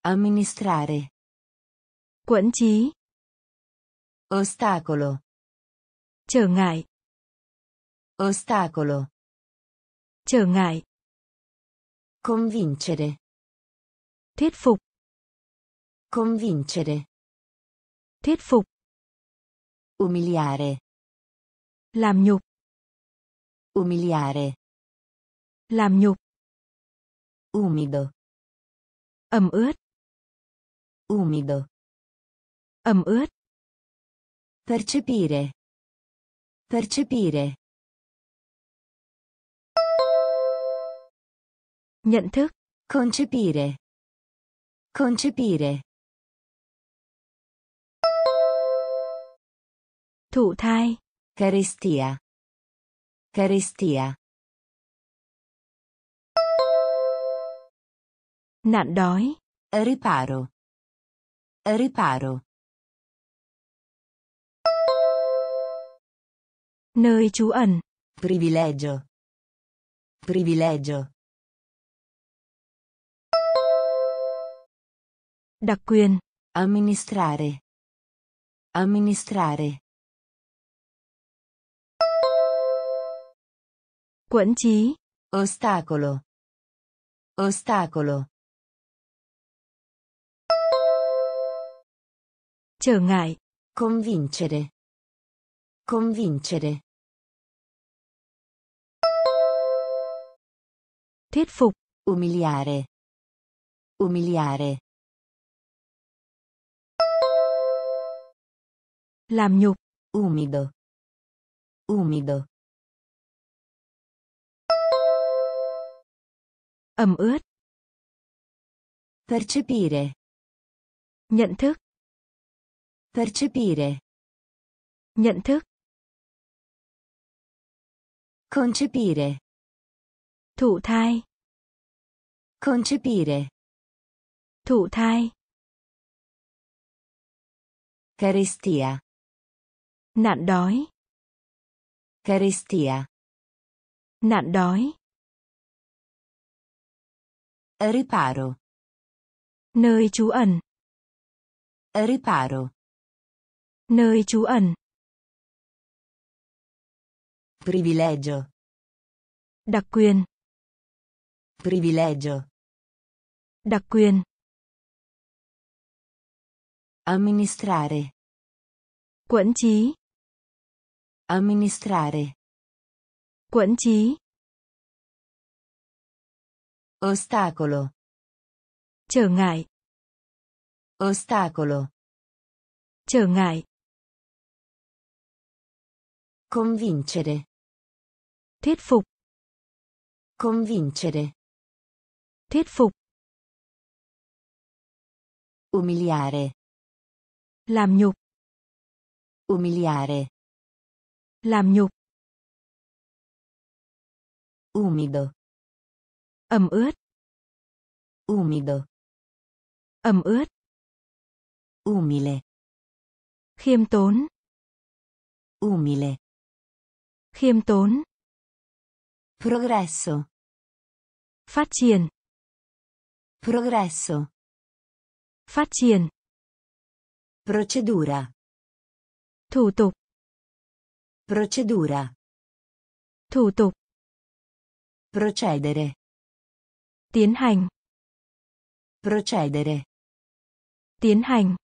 Amministrare. Quẫn trí. Ostacolo. Trở ngại. Ostacolo. Trở ngại. Convincere. Thuyết phục. Convincere. Thuyết phục. Umiliare. Làm nhục. Umiliare. Làm nhục. Umido. Ẩm ướt. Umido. Ẩm ướt. Percepire. Percepire. Nhận thức. Concepire. Concepire. Thụ thai. Carestia. Carestia. Nạn đói. Riparo. Riparo. Nơi trú ẩn. Privilegio. Privilegio. Đặc quyền. Amministrare. Amministrare. Quẫn trí. Ostacolo. Ostacolo. Trở ngại. Convincere. Convincere. Thuyết phục. Umiliare. Umiliare. Làm nhục. Umido. Umido. Ẩm ướt. Percepire. Nhận thức. Percepire. Nhận thức. Concepire. Thụ thai. Concepire. Thụ thai. Carestia. Nạn đói. Carestia. Nạn đói. Riparo. Nơi trú ẩn. Riparo. Nơi trú ẩn. Privilegio. Đặc quyền. Privilegio. Đặc quyền. Amministrare. Quẫn trí. Amministrare. Quẫn trí. Ostacolo. Trở ngại. Ostacolo. Trở ngại. Convincere. Thuyết phục. Convincere. Thuyết phục. Umiliare. Làm nhục. Umiliare. Làm nhục. Umido. Ẩm ướt. Umido. Ẩm ướt. Umile. Khiêm tốn. Umile. Khiêm tốn. Progresso. Phát triển. Progresso. Phát triển. Procedura. Thủ tục. Procedura. Thủ tục. Procedere. Tiến hành. Procedere. Tiến hành.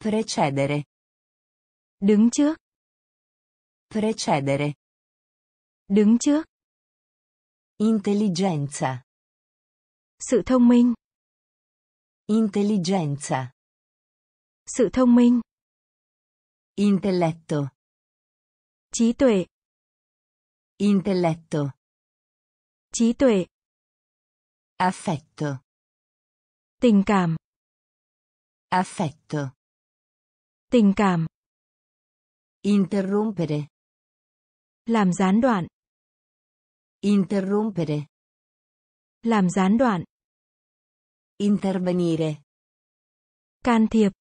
Precedere. Đứng trước. Precedere. Đứng trước. Intelligenza. Sự thông minh. Intelligenza. Sự thông minh. Intelletto. Trí tuệ. Intelletto. Trí tuệ. Affetto. Tình cảm. Affetto. Tình cảm. Interrompere. Làm gián đoạn. Interrompere. Làm gián đoạn. Intervenire. Can thiệp.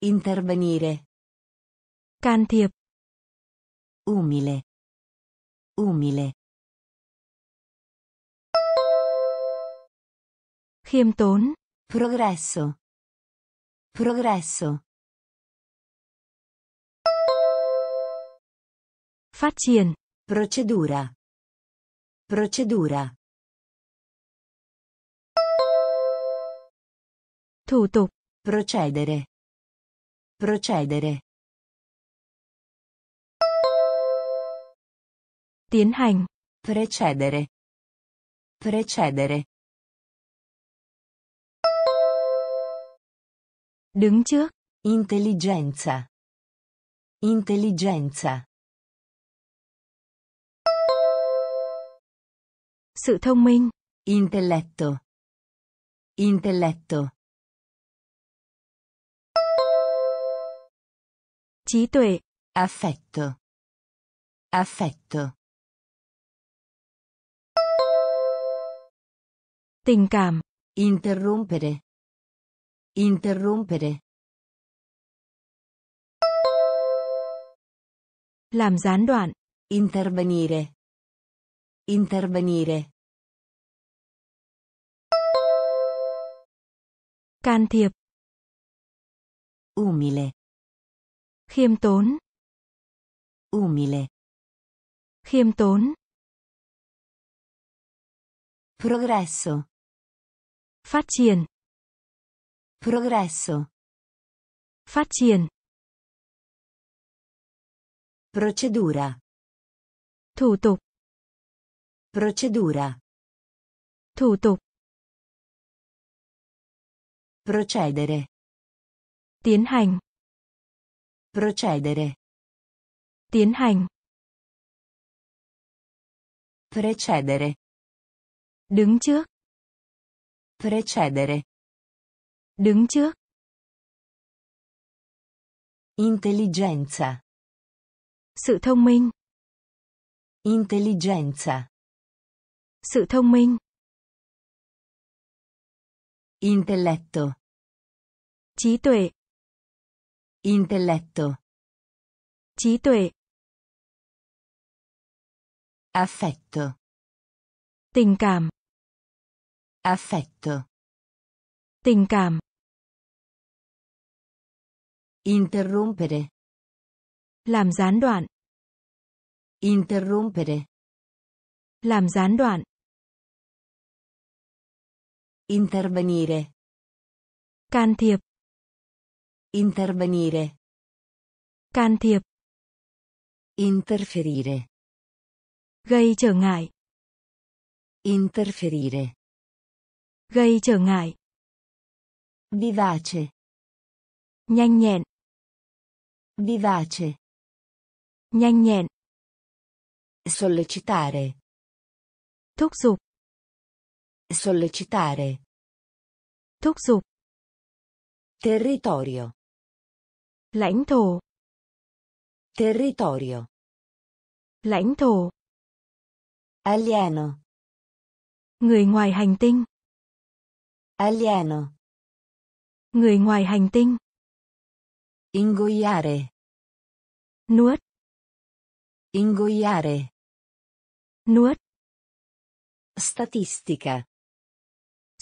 Intervenire. Can thiệp. Umile. Umile. Khiêm tốn. Progresso. Progresso. Phát triển. Procedura. Procedura. Thủ tục. Procedere. Procedere. Tiến hành. Precedere. Precedere. Đứng trước. Intelligenza. Intelligenza. Sự thông minh. Intelletto. Intelletto. Trí tuệ. Affetto. Affetto. Tình cảm. Interrompere. Interrompere. Làm gián đoạn. Intervenire. Intervenire. Can thiệp. Umile. Khiêm tốn. Umile. Khiêm tốn. Progresso. Phát triển. Progresso. Phát triển. Procedura. Thủ tục. Procedura. Thủ tục. Procedere. Tiến hành. Procedere. Tiến hành. Precedere. Đứng trước. Precedere. Đứng trước. Intelligenza. Sự thông minh. Intelligenza. Sự thông minh. Intelletto. Trí tuệ. Intelletto. Trí tuệ. Affetto. Tình cảm. Affetto. Tình cảm. Interrompere. Làm gián đoạn. Interrompere. Làm gián đoạn. Intervenire. Can thiệp. Intervenire. Can thiệp. Interferire. Gây trở ngại. Interferire. Gây trở ngại. Vivace. Nhanh nhẹn. Vivace. Nhanh nhẹn. Sollecitare. Thúc giục. Sollecitare. Thúc giục. Territorio. Lãnh thổ. Territorio. Lãnh thổ. Alieno. Người ngoài hành tinh. Alieno. Người ngoài hành tinh. Ingoiare. Nuốt. Ingoiare. Nuốt. Statistica.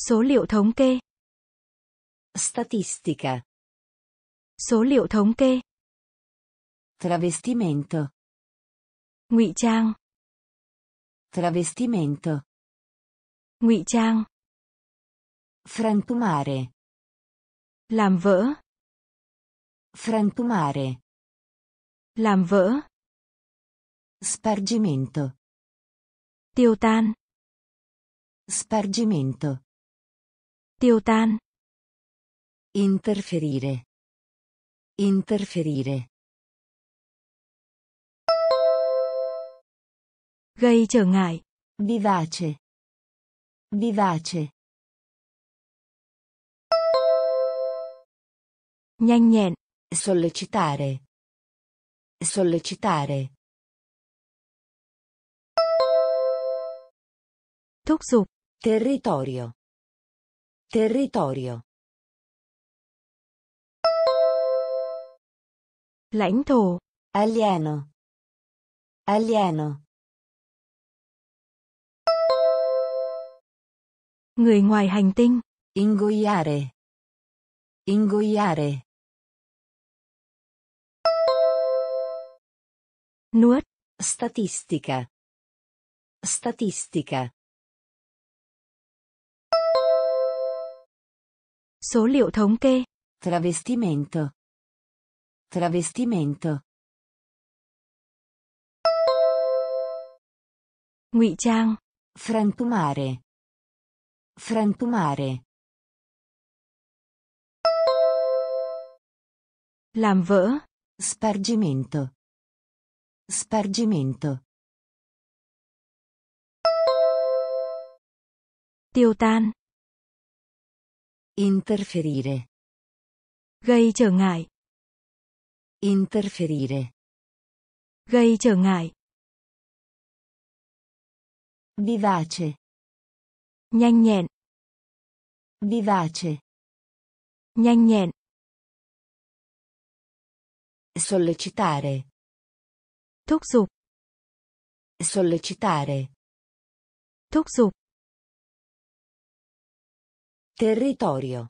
Số liệu thống kê. Statistica. Số liệu thống kê. Travestimento. Ngụy trang. Travestimento. Ngụy trang. Frantumare. Làm vỡ. Frantumare. Làm vỡ. Spargimento. Tiêu tan. Spargimento. Tiêu tan. Interferire. Interferire. Gây trở ngại. Vivace. Vivace. Nhanh nhẹn. Sollecitare. Sollecitare. Thúc giục. Territorio. Territorio. Lãnh thổ. Alieno. Alieno. Người ngoài hành tinh. Ingoiare. Ingoiare. Nuốt. Statistica. Statistica. Số liệu thống kê. Travestimento. Travestimento. Ngụy trang. Frantumare. Frantumare. Làm vỡ. Spargimento. Spargimento. Tiêu tan. Interferire. Gây trở ngại. Interferire. Gây trở ngại. Vivace. Nhanh nhẹn. Vivace. Nhanh nhẹn. Sollecitare. Thúc giục. Sollecitare. Thúc giục. Territorio.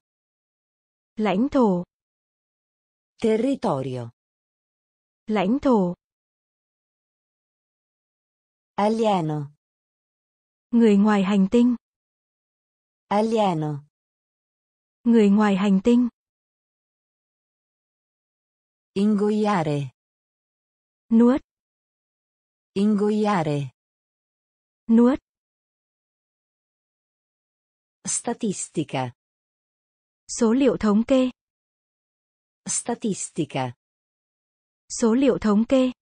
Lãnh thổ. Territorio. Lãnh thổ. Alieno. Người ngoài hành tinh. Alieno. Người ngoài hành tinh. Ingoiare. Nuốt. Ingoiare. Nuốt. Statistica. Số liệu thống kê. Statistica. Số liệu thống kê.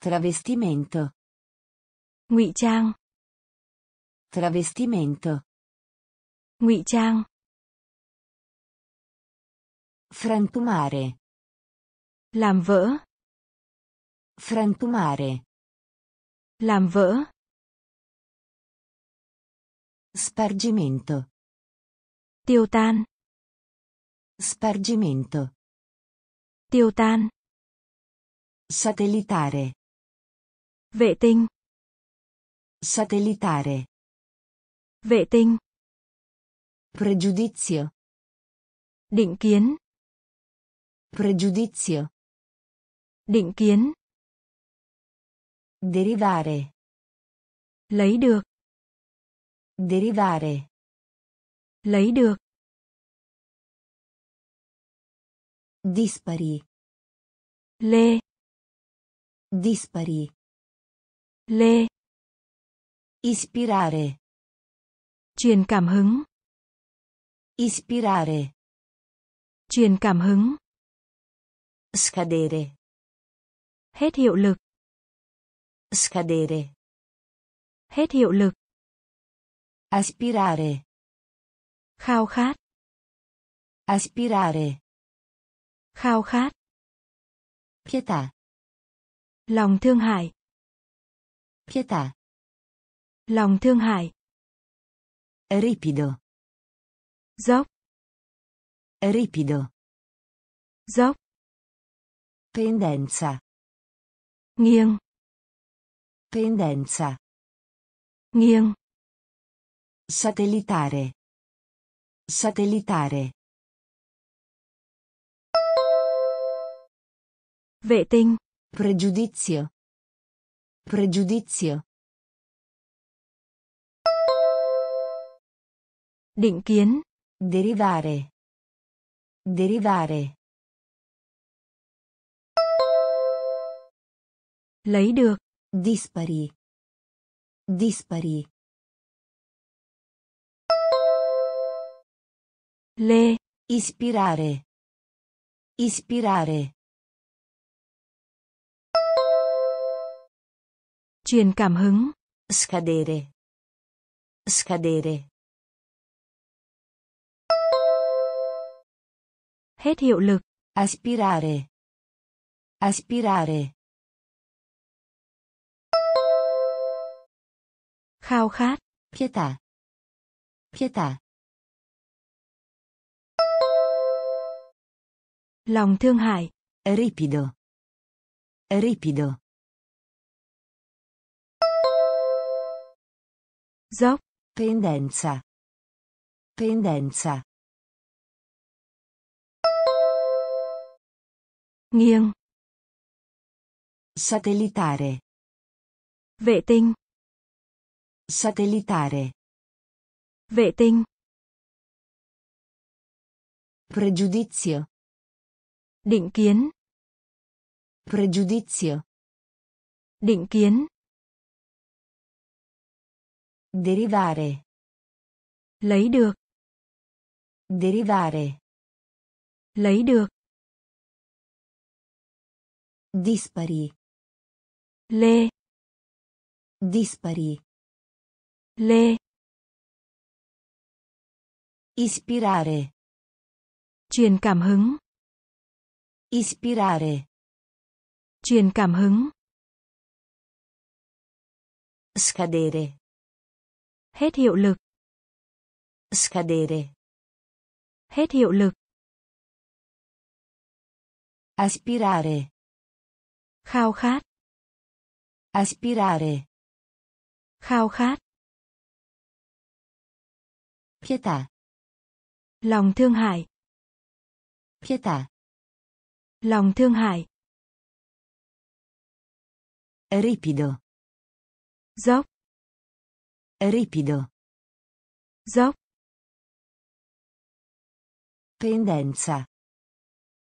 Travestimento. Ngụy trang. Travestimento. Ngụy trang. Frantumare. Làm vỡ. Frantumare. Làm vỡ. Spargimento. Tiêu tan. Spargimento. Tiêu tan. Satellitare. Vệ tinh. Satellitare. Vệ tinh. Pregiudizio. Định kiến. Pregiudizio. Định kiến. Derivare. Lấy được. Derivare. Lấy được. Dispari. Lê. Dispari. Lê. Ispirare. Truyền cảm hứng. Ispirare. Truyền cảm hứng. Scadere. Hết hiệu lực. Scadere. Hết hiệu lực. Aspirare. Khao khát. Aspirare. Khao khát. Pietà. Lòng thương hại. Pietà. Lòng thương hại. Ripido. dốc, Ripido. dốc, Pendenza. nghiêng, Pendenza. nghiêng, Satellitare. Satellitare. vệ tinh, Pregiudizio. Pregiudizio. định kiến, Derivare. Derivare. lấy được, Dispari. Dispari. lê, Ispirare. Ispirare. truyền cảm hứng, Scadere. Scadere. hết hiệu lực, Aspirare. Aspirare. Khao khát, Pietà. Pietà. lòng thương hại, Ripido. Ripido. dốc, Pendenza. Pendenza. nghiêng, Satellitare. vệ tinh, Satellitare. vệ tinh, Pregiudizio. định kiến, Pregiudizio. định kiến, Derivare. lấy được, Derivare. lấy được, Dispari. lê, Dispari. Lê, Ispirare. truyền cảm hứng, Ispirare. truyền cảm hứng, Scadere. hết hiệu lực, Scadere. hết hiệu lực, Aspirare. khao khát, Aspirare. khao khát, Pietà. lòng thương hại, Pietà. lòng thương hại, Ripido. dốc, Ripido. dốc, Pendenza.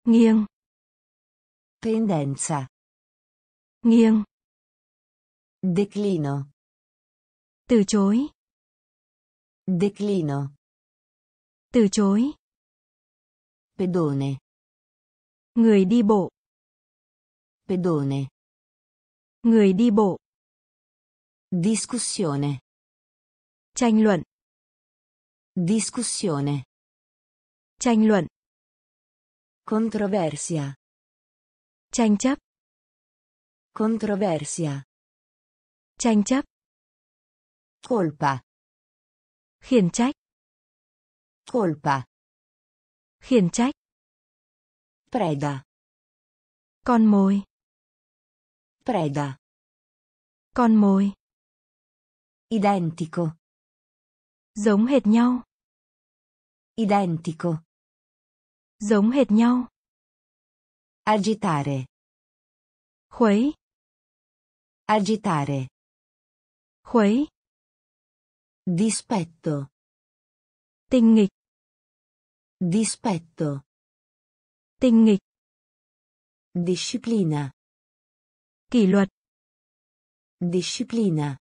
nghiêng, Pendenza. nghiêng, Declino. từ chối, Declino. từ chối, Pedone. người đi bộ, Pedone. người đi bộ, Discussione. tranh luận, Discussione. tranh luận, Controversia. tranh chấp, Controversia. tranh chấp, Colpa. Khiển trách, Colpa. khiển trách, Preda. con mồi, Preda. con mồi, Identico. giống hệt nhau, Identico. giống hệt nhau, Agitare. khuấy, Agitare. khuấy, Dispetto. tinh nghịch, Dispetto. tinh nghịch, Disciplina. kỷ luật, Disciplina.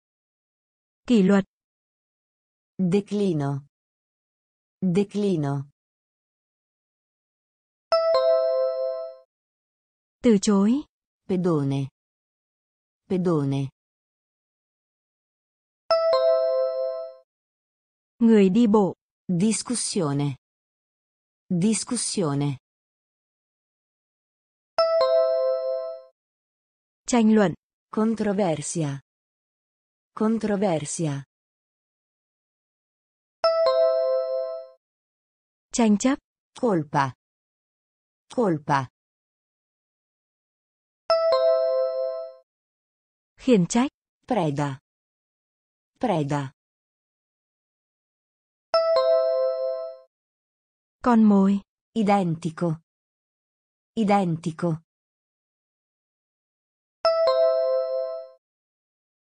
kỷ luật, Declino. Declino. từ chối, Pedone. Pedone. Người đi bộ, Discussione. Discussione. tranh luận, Controversia. Controversia. Tranh chấp. Colpa. Colpa. Khiển trách. Preda. Preda. Con mồi. Identico. Identico.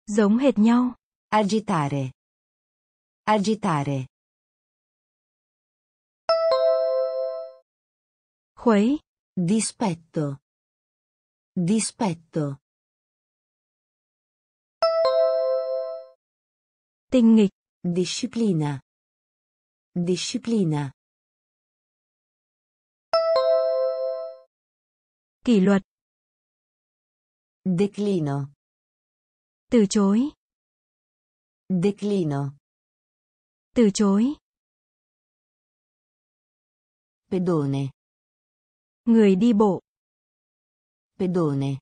Giống hệt nhau. Agitare. Agitare. Khuấy. Dispetto. Dispetto. Tinh nghịch. Disciplina. Disciplina. Kỷ luật. Declino. Từ chối. Declino. Từ chối. Pedone. Người đi bộ. Pedone.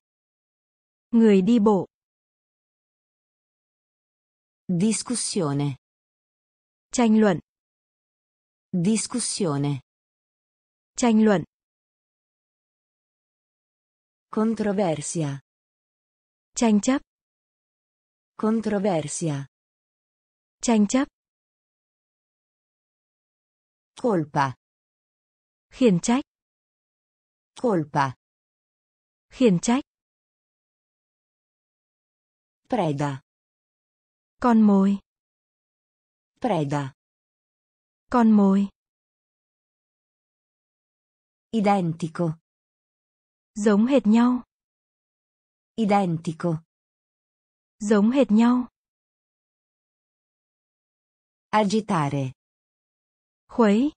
Người đi bộ. Discussione. Tranh luận. Discussione. Tranh luận. Controversia. Tranh chấp. Controversia. Tranh chấp. Colpa. Khiển trách. Colpa. Khiển trách. Preda. Con mồi. Preda. Con mồi. Identico. Giống hệt nhau. Identico. Giống hệt nhau. Agitare. Khuấy.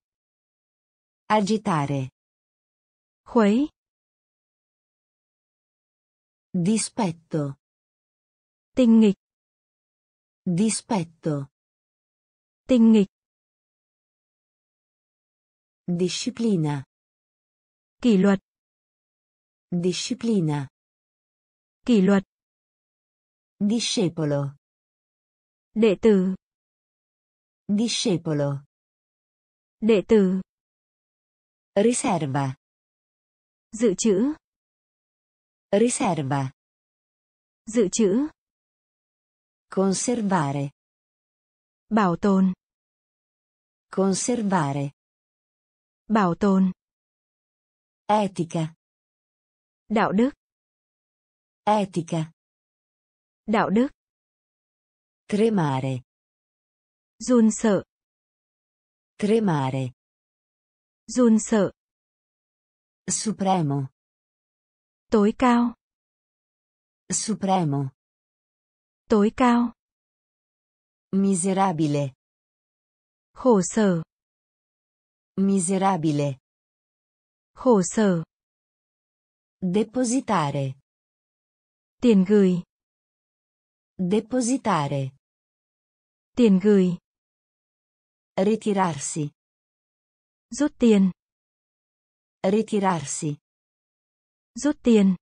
Agitare. Khuấy. Dispetto. Tinh nghịch. Dispetto. Tinh nghịch. Disciplina. Kỷ luật. Disciplina. Kỷ luật. Discepolo. Đệ tử. Discepolo. Đệ tử. Riserva. Dự trữ. Riserva. Dự trữ. Conservare. Bảo tồn. Conservare. Bảo tồn. Etica. Đạo đức. Etica. Đạo đức. Tremare. Run sợ. Tremare. Run sợ. Supremo. Tối cao. Supremo. Tối cao. Miserabile. Khổ sở. Miserabile. Khổ sở. Depositare. Tiền gửi. Depositare. Tiền gửi. Ritirarsi. Rút tiền. Ritirarsi. Rút tiền.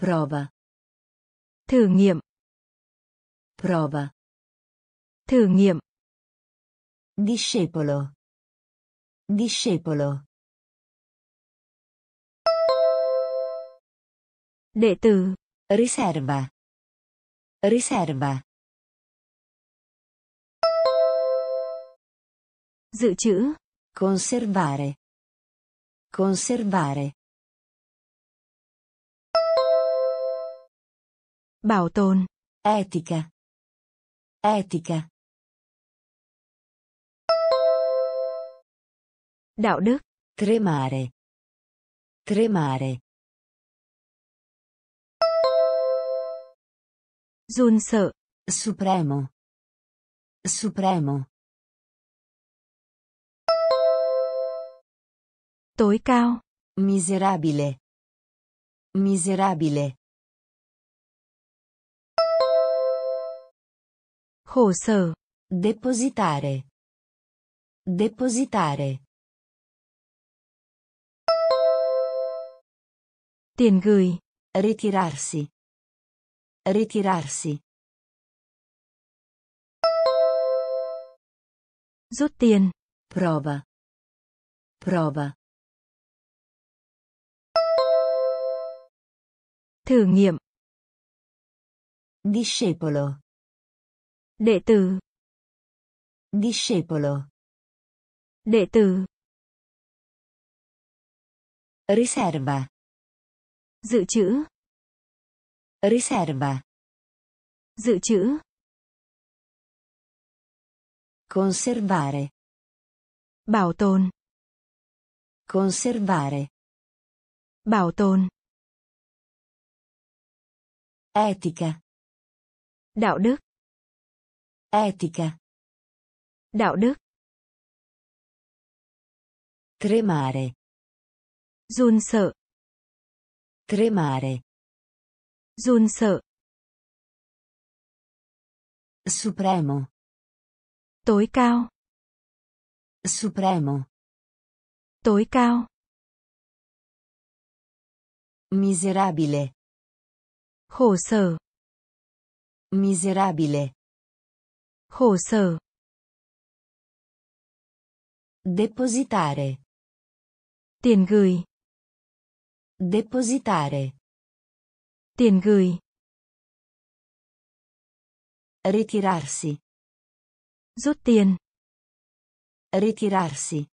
Prova. Thử nghiệm. Prova. Thử nghiệm. Discepolo. Discepolo. Đệ tử. Riserva. Riserva. Dự trữ. Conservare. Conservare. Bảo tồn. Etica. Etica. Đạo đức. Tremare. Tremare. Run sợ. Supremo. Supremo. Tối cao. Miserabile. Miserabile. Khổ sở. Depositare. Depositare. Tiền gửi. Ritirarsi. Ritirarsi. Rút tiền. Prova. Prova. Thử nghiệm. Discepolo. Đệ tử. Discepolo. Đệ tử. Riserva. Dự trữ. Riserva. Dự trữ. Conservare. Bảo tồn. Conservare. Bảo tồn. Etica. Đạo đức. Etica. Đạo đức. Tremare. Run sợ. Tremare. Run sợ. Supremo. Tối cao. Supremo. Tối cao. Miserabile. Khổ sở. Miserabile. Khổ sở. Depositare. Tiền gửi. Depositare. Tiền gửi. Ritirarsi. Rút tiền. Ritirarsi.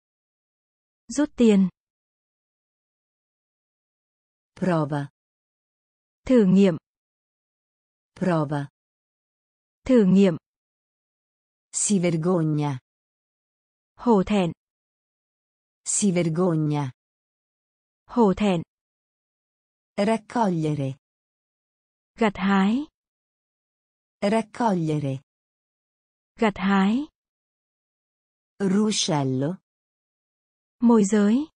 Rút tiền. Prova. Thử nghiệm. Prova. Thử nghiệm. Si vergogna. Hổ thẹn. Si vergogna. Hổ thẹn. Raccogliere. Gặt hái. Raccogliere. Gặt hái. Ruscello. Môi giới.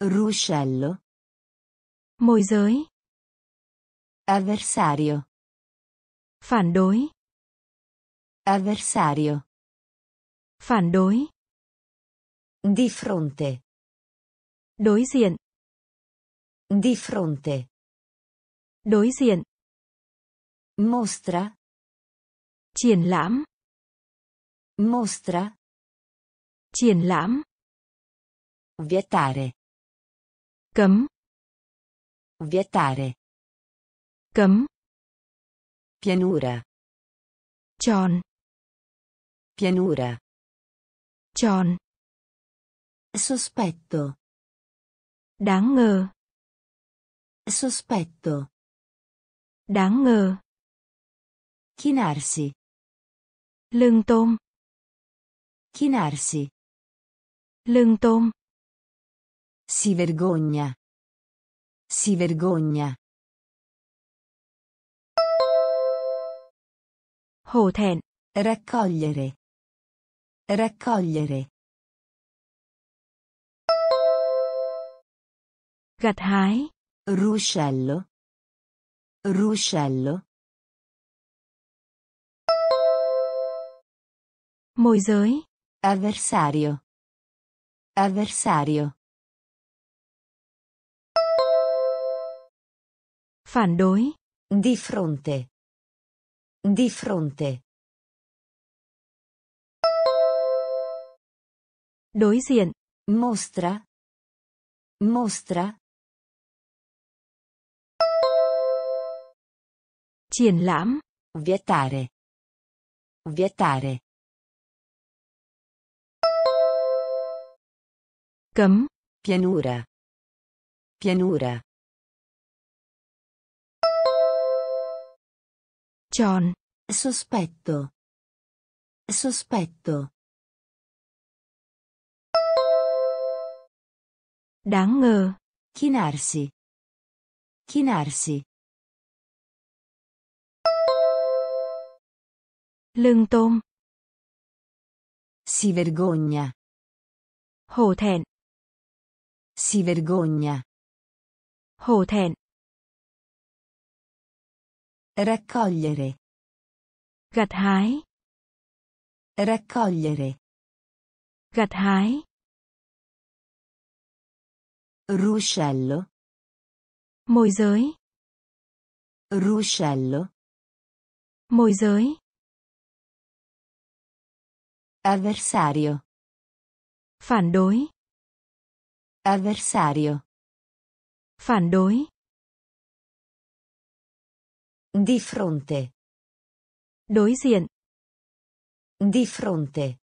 Ruscello. Môi giới. Avversario. Phản đối. Avversario. Phản đối. Di fronte. Đối diện. Di fronte. Đối diện. Mostra. Triển lãm. Mostra. Triển lãm. Vietare. Cấm. Vietare. Cấm. Pianura. Tròn. Pianura. Tròn. Sospetto. Đáng ngờ. Sospetto. Đáng ngờ. Chinarsi. Lưng tôm. Chinarsi. Lưng tôm. Si vergogna. Si vergogna. Hổ thẹn. Raccogliere. Raccogliere. Gặt hái. Ruscello. Ruscello. Môi giới. Avversario. Avversario. Phản đối. Di fronte. Di fronte. Đối diện. Mostra. Mostra. Triển lãm. Vietare. Vietare. Cấm. Pianura. Pianura. Tròn. Sospetto. Sospetto. Đáng ngờ. Chinarsi. Chinarsi. Lưng tôm. Si vergogna. Hổ thẹn. Si vergogna. Hổ thẹn. Raccogliere. Gặt hái. Raccogliere. Gặt hái. Ruscello. Môi giới. Ruscello. Môi giới. Avversario. Phản đối. Avversario. Phản đối. Di fronte. Đối diện. Di fronte.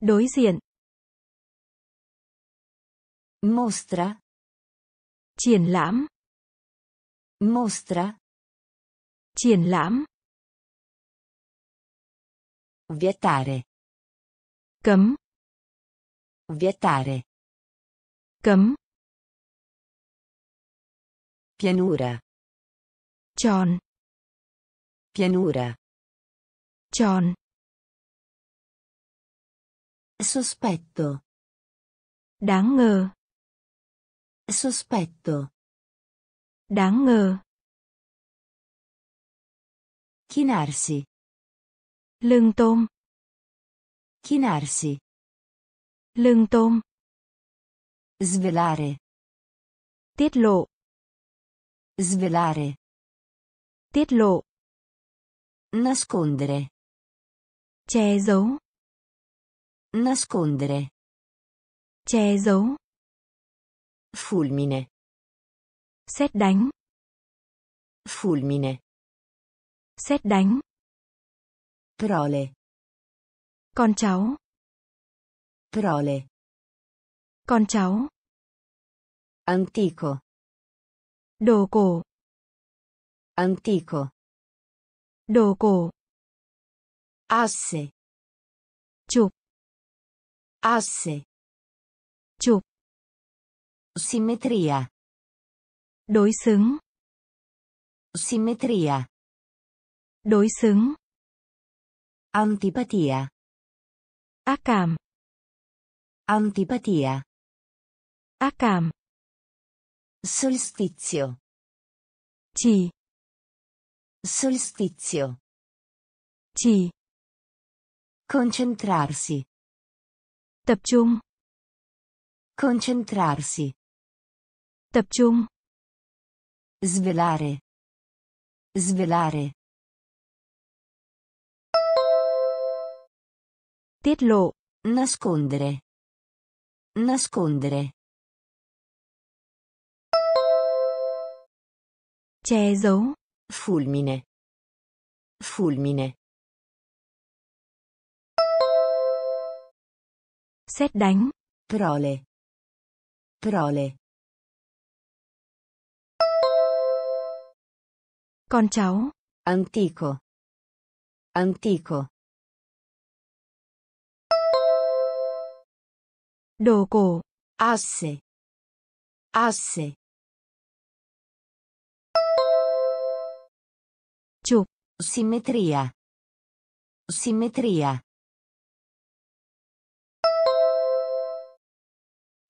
Đối diện. Mostra. Triển lãm. Mostra. Triển lãm. Vietare. Cấm. Vietare. Cấm. Pianura. Tròn. Pianura. Tròn. Sospetto. Đáng ngờ. Sospetto. Đáng ngờ. Chinarsi. Lưng tôm. Chinarsi. Lưng tôm. Svelare. Tiết lộ. Svelare. Tiết lộ. Nascondere. Che giấu. Nascondere. Che giấu. Fulmine. Xét đánh. Fulmine. Xét đánh. Prole. Con cháu. Prole. Con cháu. Antico. Đồ cổ. Antico. Đồ cổ. Asse. Chụp. Asse. Chụp. Simmetria. Đối xứng. Simmetria. Đối xứng. Antipatia. Ác cảm. Antipatia. Ác cảm. Solstizio. Chỉ. Solstizio. Chỉ. Concentrarsi. Tập trung. Concentrarsi. Tập trung. Svelare. Svelare. Tiết lộ. Nascondere. Nascondere. Che giấu. Fulmine. Fulmine. Xét đánh. Prole. Prole. Con cháu. Antico. Antico. Đồ cổ. Asse. Asse. Chụp. Simmetria. Simmetria.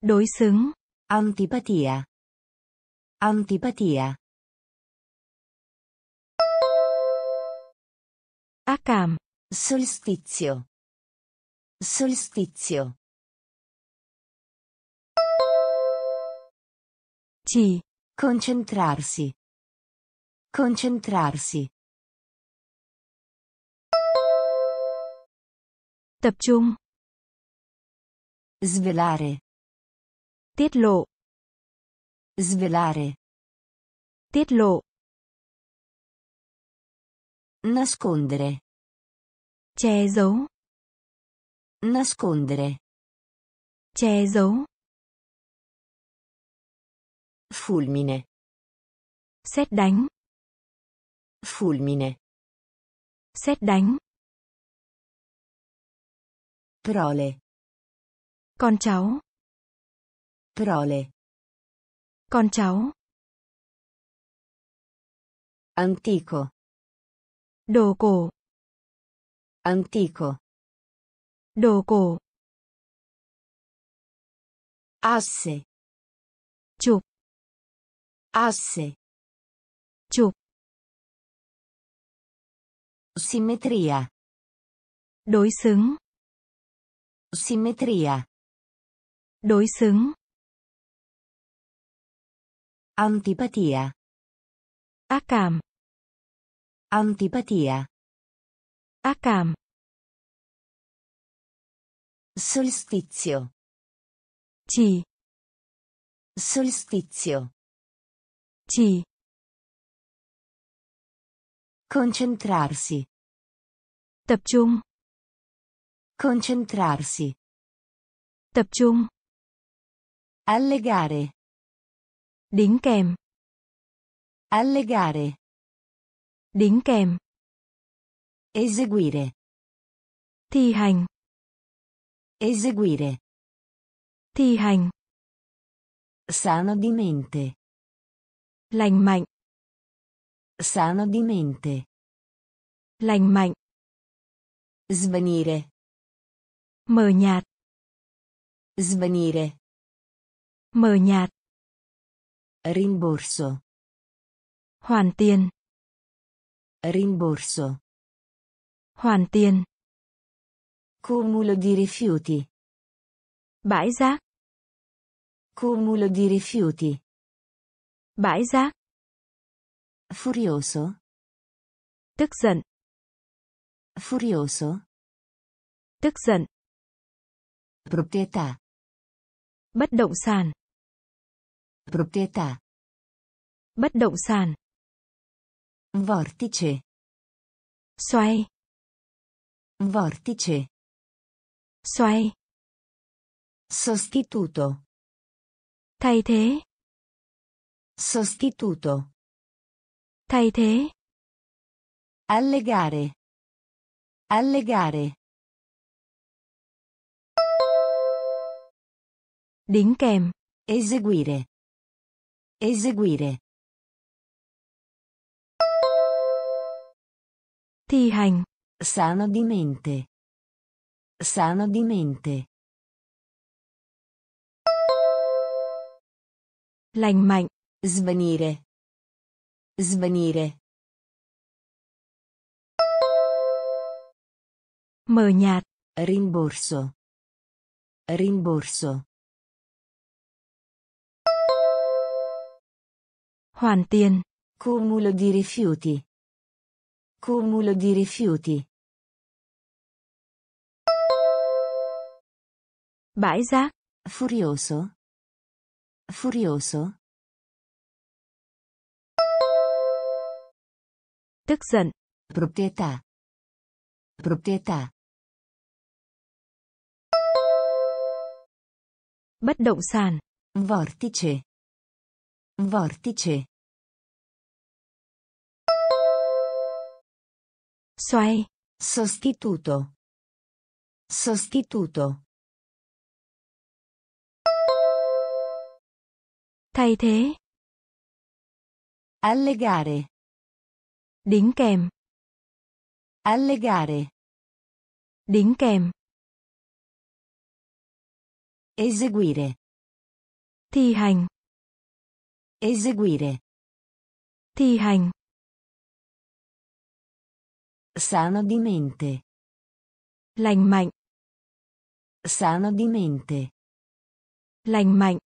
Đối xứng. Antipatia. Antipatia. Cảm. Solstizio. Solstizio. Chỉ. Concentrarsi. Concentrarsi. Tập trung. Svelare. Tiết lộ. Svelare. Tiết lộ. Nascondere. Che giấu. Nascondere. Che giấu. Fulmine. Xét đánh. Fulmine. Xét đánh. Prole. Con cháu. Prole. Con cháu. Antico. Đồ cổ. Antico. Đồ cổ. Asse. Asse. Chụp. Simmetria. Đối xứng. Simmetria. Đối xứng. Antipatia. Ác cảm. Antipatia. Ác cảm. Solstizio. Chỉ. Solstizio. Chỉ. Concentrarsi. Tập trung. Concentrarsi. Tập trung. Allegare. Đính kèm. Allegare. Đính kèm. Eseguire. Thi hành. Eseguire. Thi hành. Sano di mente. Lành mạnh. Sano di mente. Lành mạnh. Svanire. Mờ nhạt. Svanire. Mờ nhạt. Rimborso. Hoàn tiền. Rimborso. Hoàn tiền. Cumulo di rifiuti. Bãi rác. Cumulo di rifiuti. Bãi rác. Furioso. Tức giận. Furioso. Tức giận. Proprietà. Bất động sản. Proprietà. Bất động sản. Vortice. Xoay. Vortice. Xoay. Sostituto. Thay thế. Sostituto. Thay thế. Allegare. Allegare. Đính kèm. Eseguire. Eseguire. Thi hành. Sano di mente. Sano di mente. Lành mạnh. Svanire. Svanire. Mờ nhạt. Rimborso. Rimborso. Hoàn tiền. Cumulo di rifiuti. Cumulo di rifiuti. Bãi rác. Furioso. Furioso. Tức giận. Proprietà. Proprietà. Bất động sản. Vortice. Vortice. Xoay. Sostituto. Sostituto. Thay thế. Allegare. Đính kèm. Allegare. Đính kèm. Eseguire. Thi hành. Eseguire. Thi hành. Sano di mente. Lành mạnh. Sano di mente. Lành mạnh.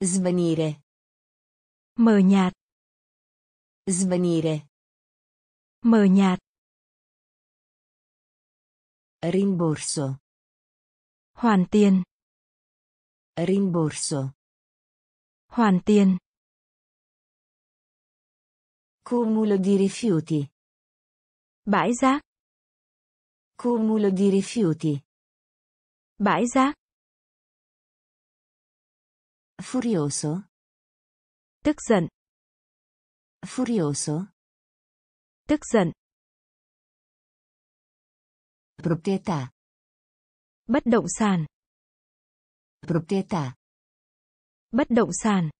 Svanire. Mờ nhạt. Svanire. Mờ nhạt. Rimborso. Hoàn tiền. Rimborso. Hoàn tiền. Cumulo di rifiuti. Bãi rác. Cumulo di rifiuti. Bãi rác. Furioso. Tức giận. Furioso. Tức giận. Proprietà. Bất động sản. Proprietà. Bất động sản.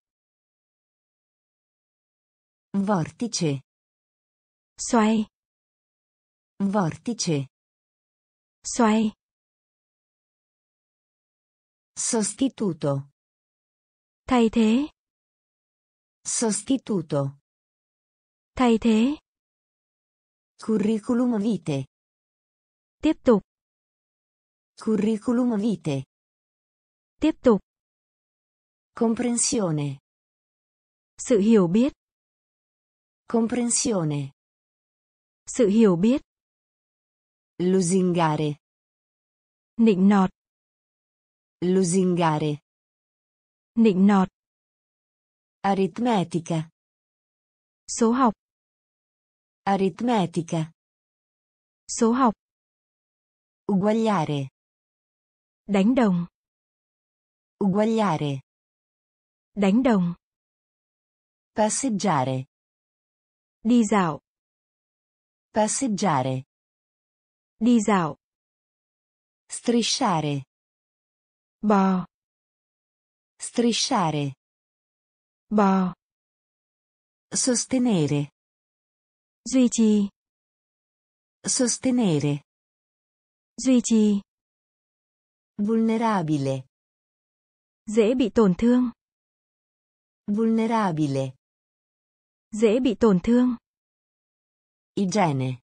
Vortice. Xoay. Vortice. Xoay. Sostituto. Thay thế. Sostituto. Thay thế. Curriculum vitae. Tiếp tục. Curriculum vitae. Tiếp tục. Comprensione. Sự hiểu biết. Comprensione. Sự hiểu biết. Lusingare. Nịnh nọt. Lusingare. Nịnh nọt. Aritmetica. Số học. Aritmetica. Số học. Uguagliare. Đánh đồng. Uguagliare. Đánh đồng. Passeggiare. Đi dạo. Passeggiare. Đi dạo. Strisciare. Bò. Strisciare. Bò. Sostenere. Duy trì. Sostenere. Duy trì. Vulnerabile. Dễ bị tổn thương. Vulnerabile. Dễ bị tổn thương. Igiene.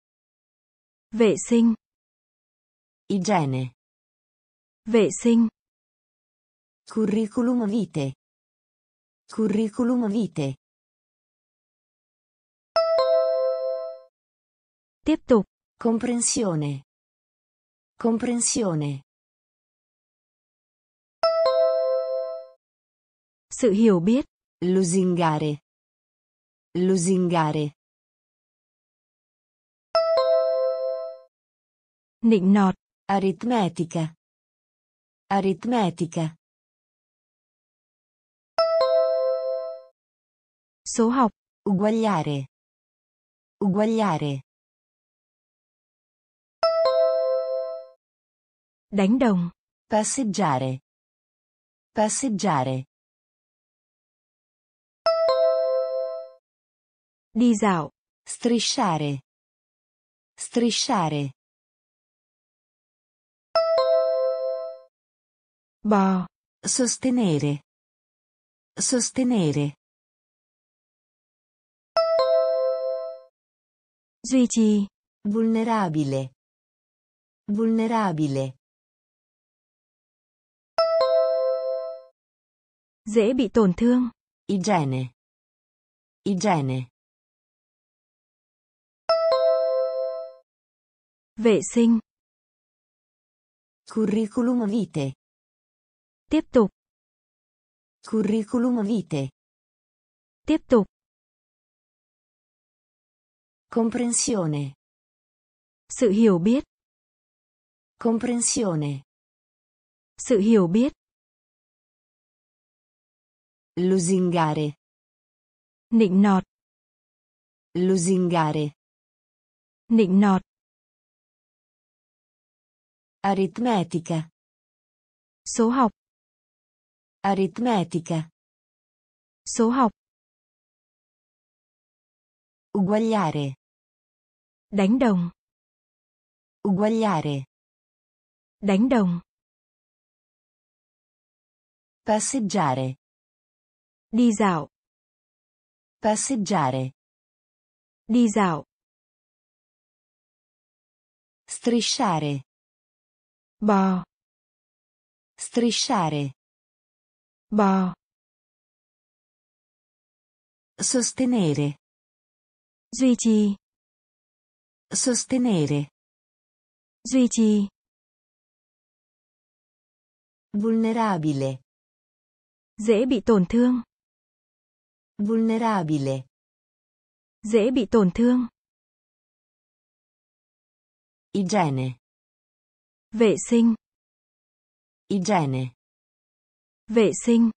Vệ sinh. Igiene. Vệ sinh. Curriculum vitae. Curriculum vitae. Tiếp tục. Comprensione. Comprensione. Sự hiểu biết. Lusingare. Lusingare. Nịnh nọt. Aritmetica. Aritmetica. Số học. Uguagliare. Uguagliare. Đánh đồng. Passeggiare. Passeggiare. Đi dạo. Strisciare. Strisciare. Bò. Sostenere. Sostenere. Duy trì. Vulnerabile. Vulnerabile. Dễ bị tổn thương. Igiene. Igiene. Vệ sinh. Curriculum vitae. Tiếp tục. Curriculum vitae. Tiếp tục. Comprensione. Sự hiểu biết. Comprensione. Sự hiểu biết. Lusingare. Nịnh nọt. Lusingare. Nịnh nọt. Aritmetica. Số học. Aritmetica. Số học. Uguagliare. Đánh đồng. Uguagliare. Đánh đồng. Passeggiare. Đi dạo. Passeggiare. Đi dạo. Strisciare. Bò. Strisciare. Bò. Sostenere. Duy trì. Sostenere. Duy trì. Vulnerabile. Dễ bị tổn thương. Vulnerabile. Dễ bị tổn thương. Igiene. Vệ sinh. Igiene. Vệ sinh.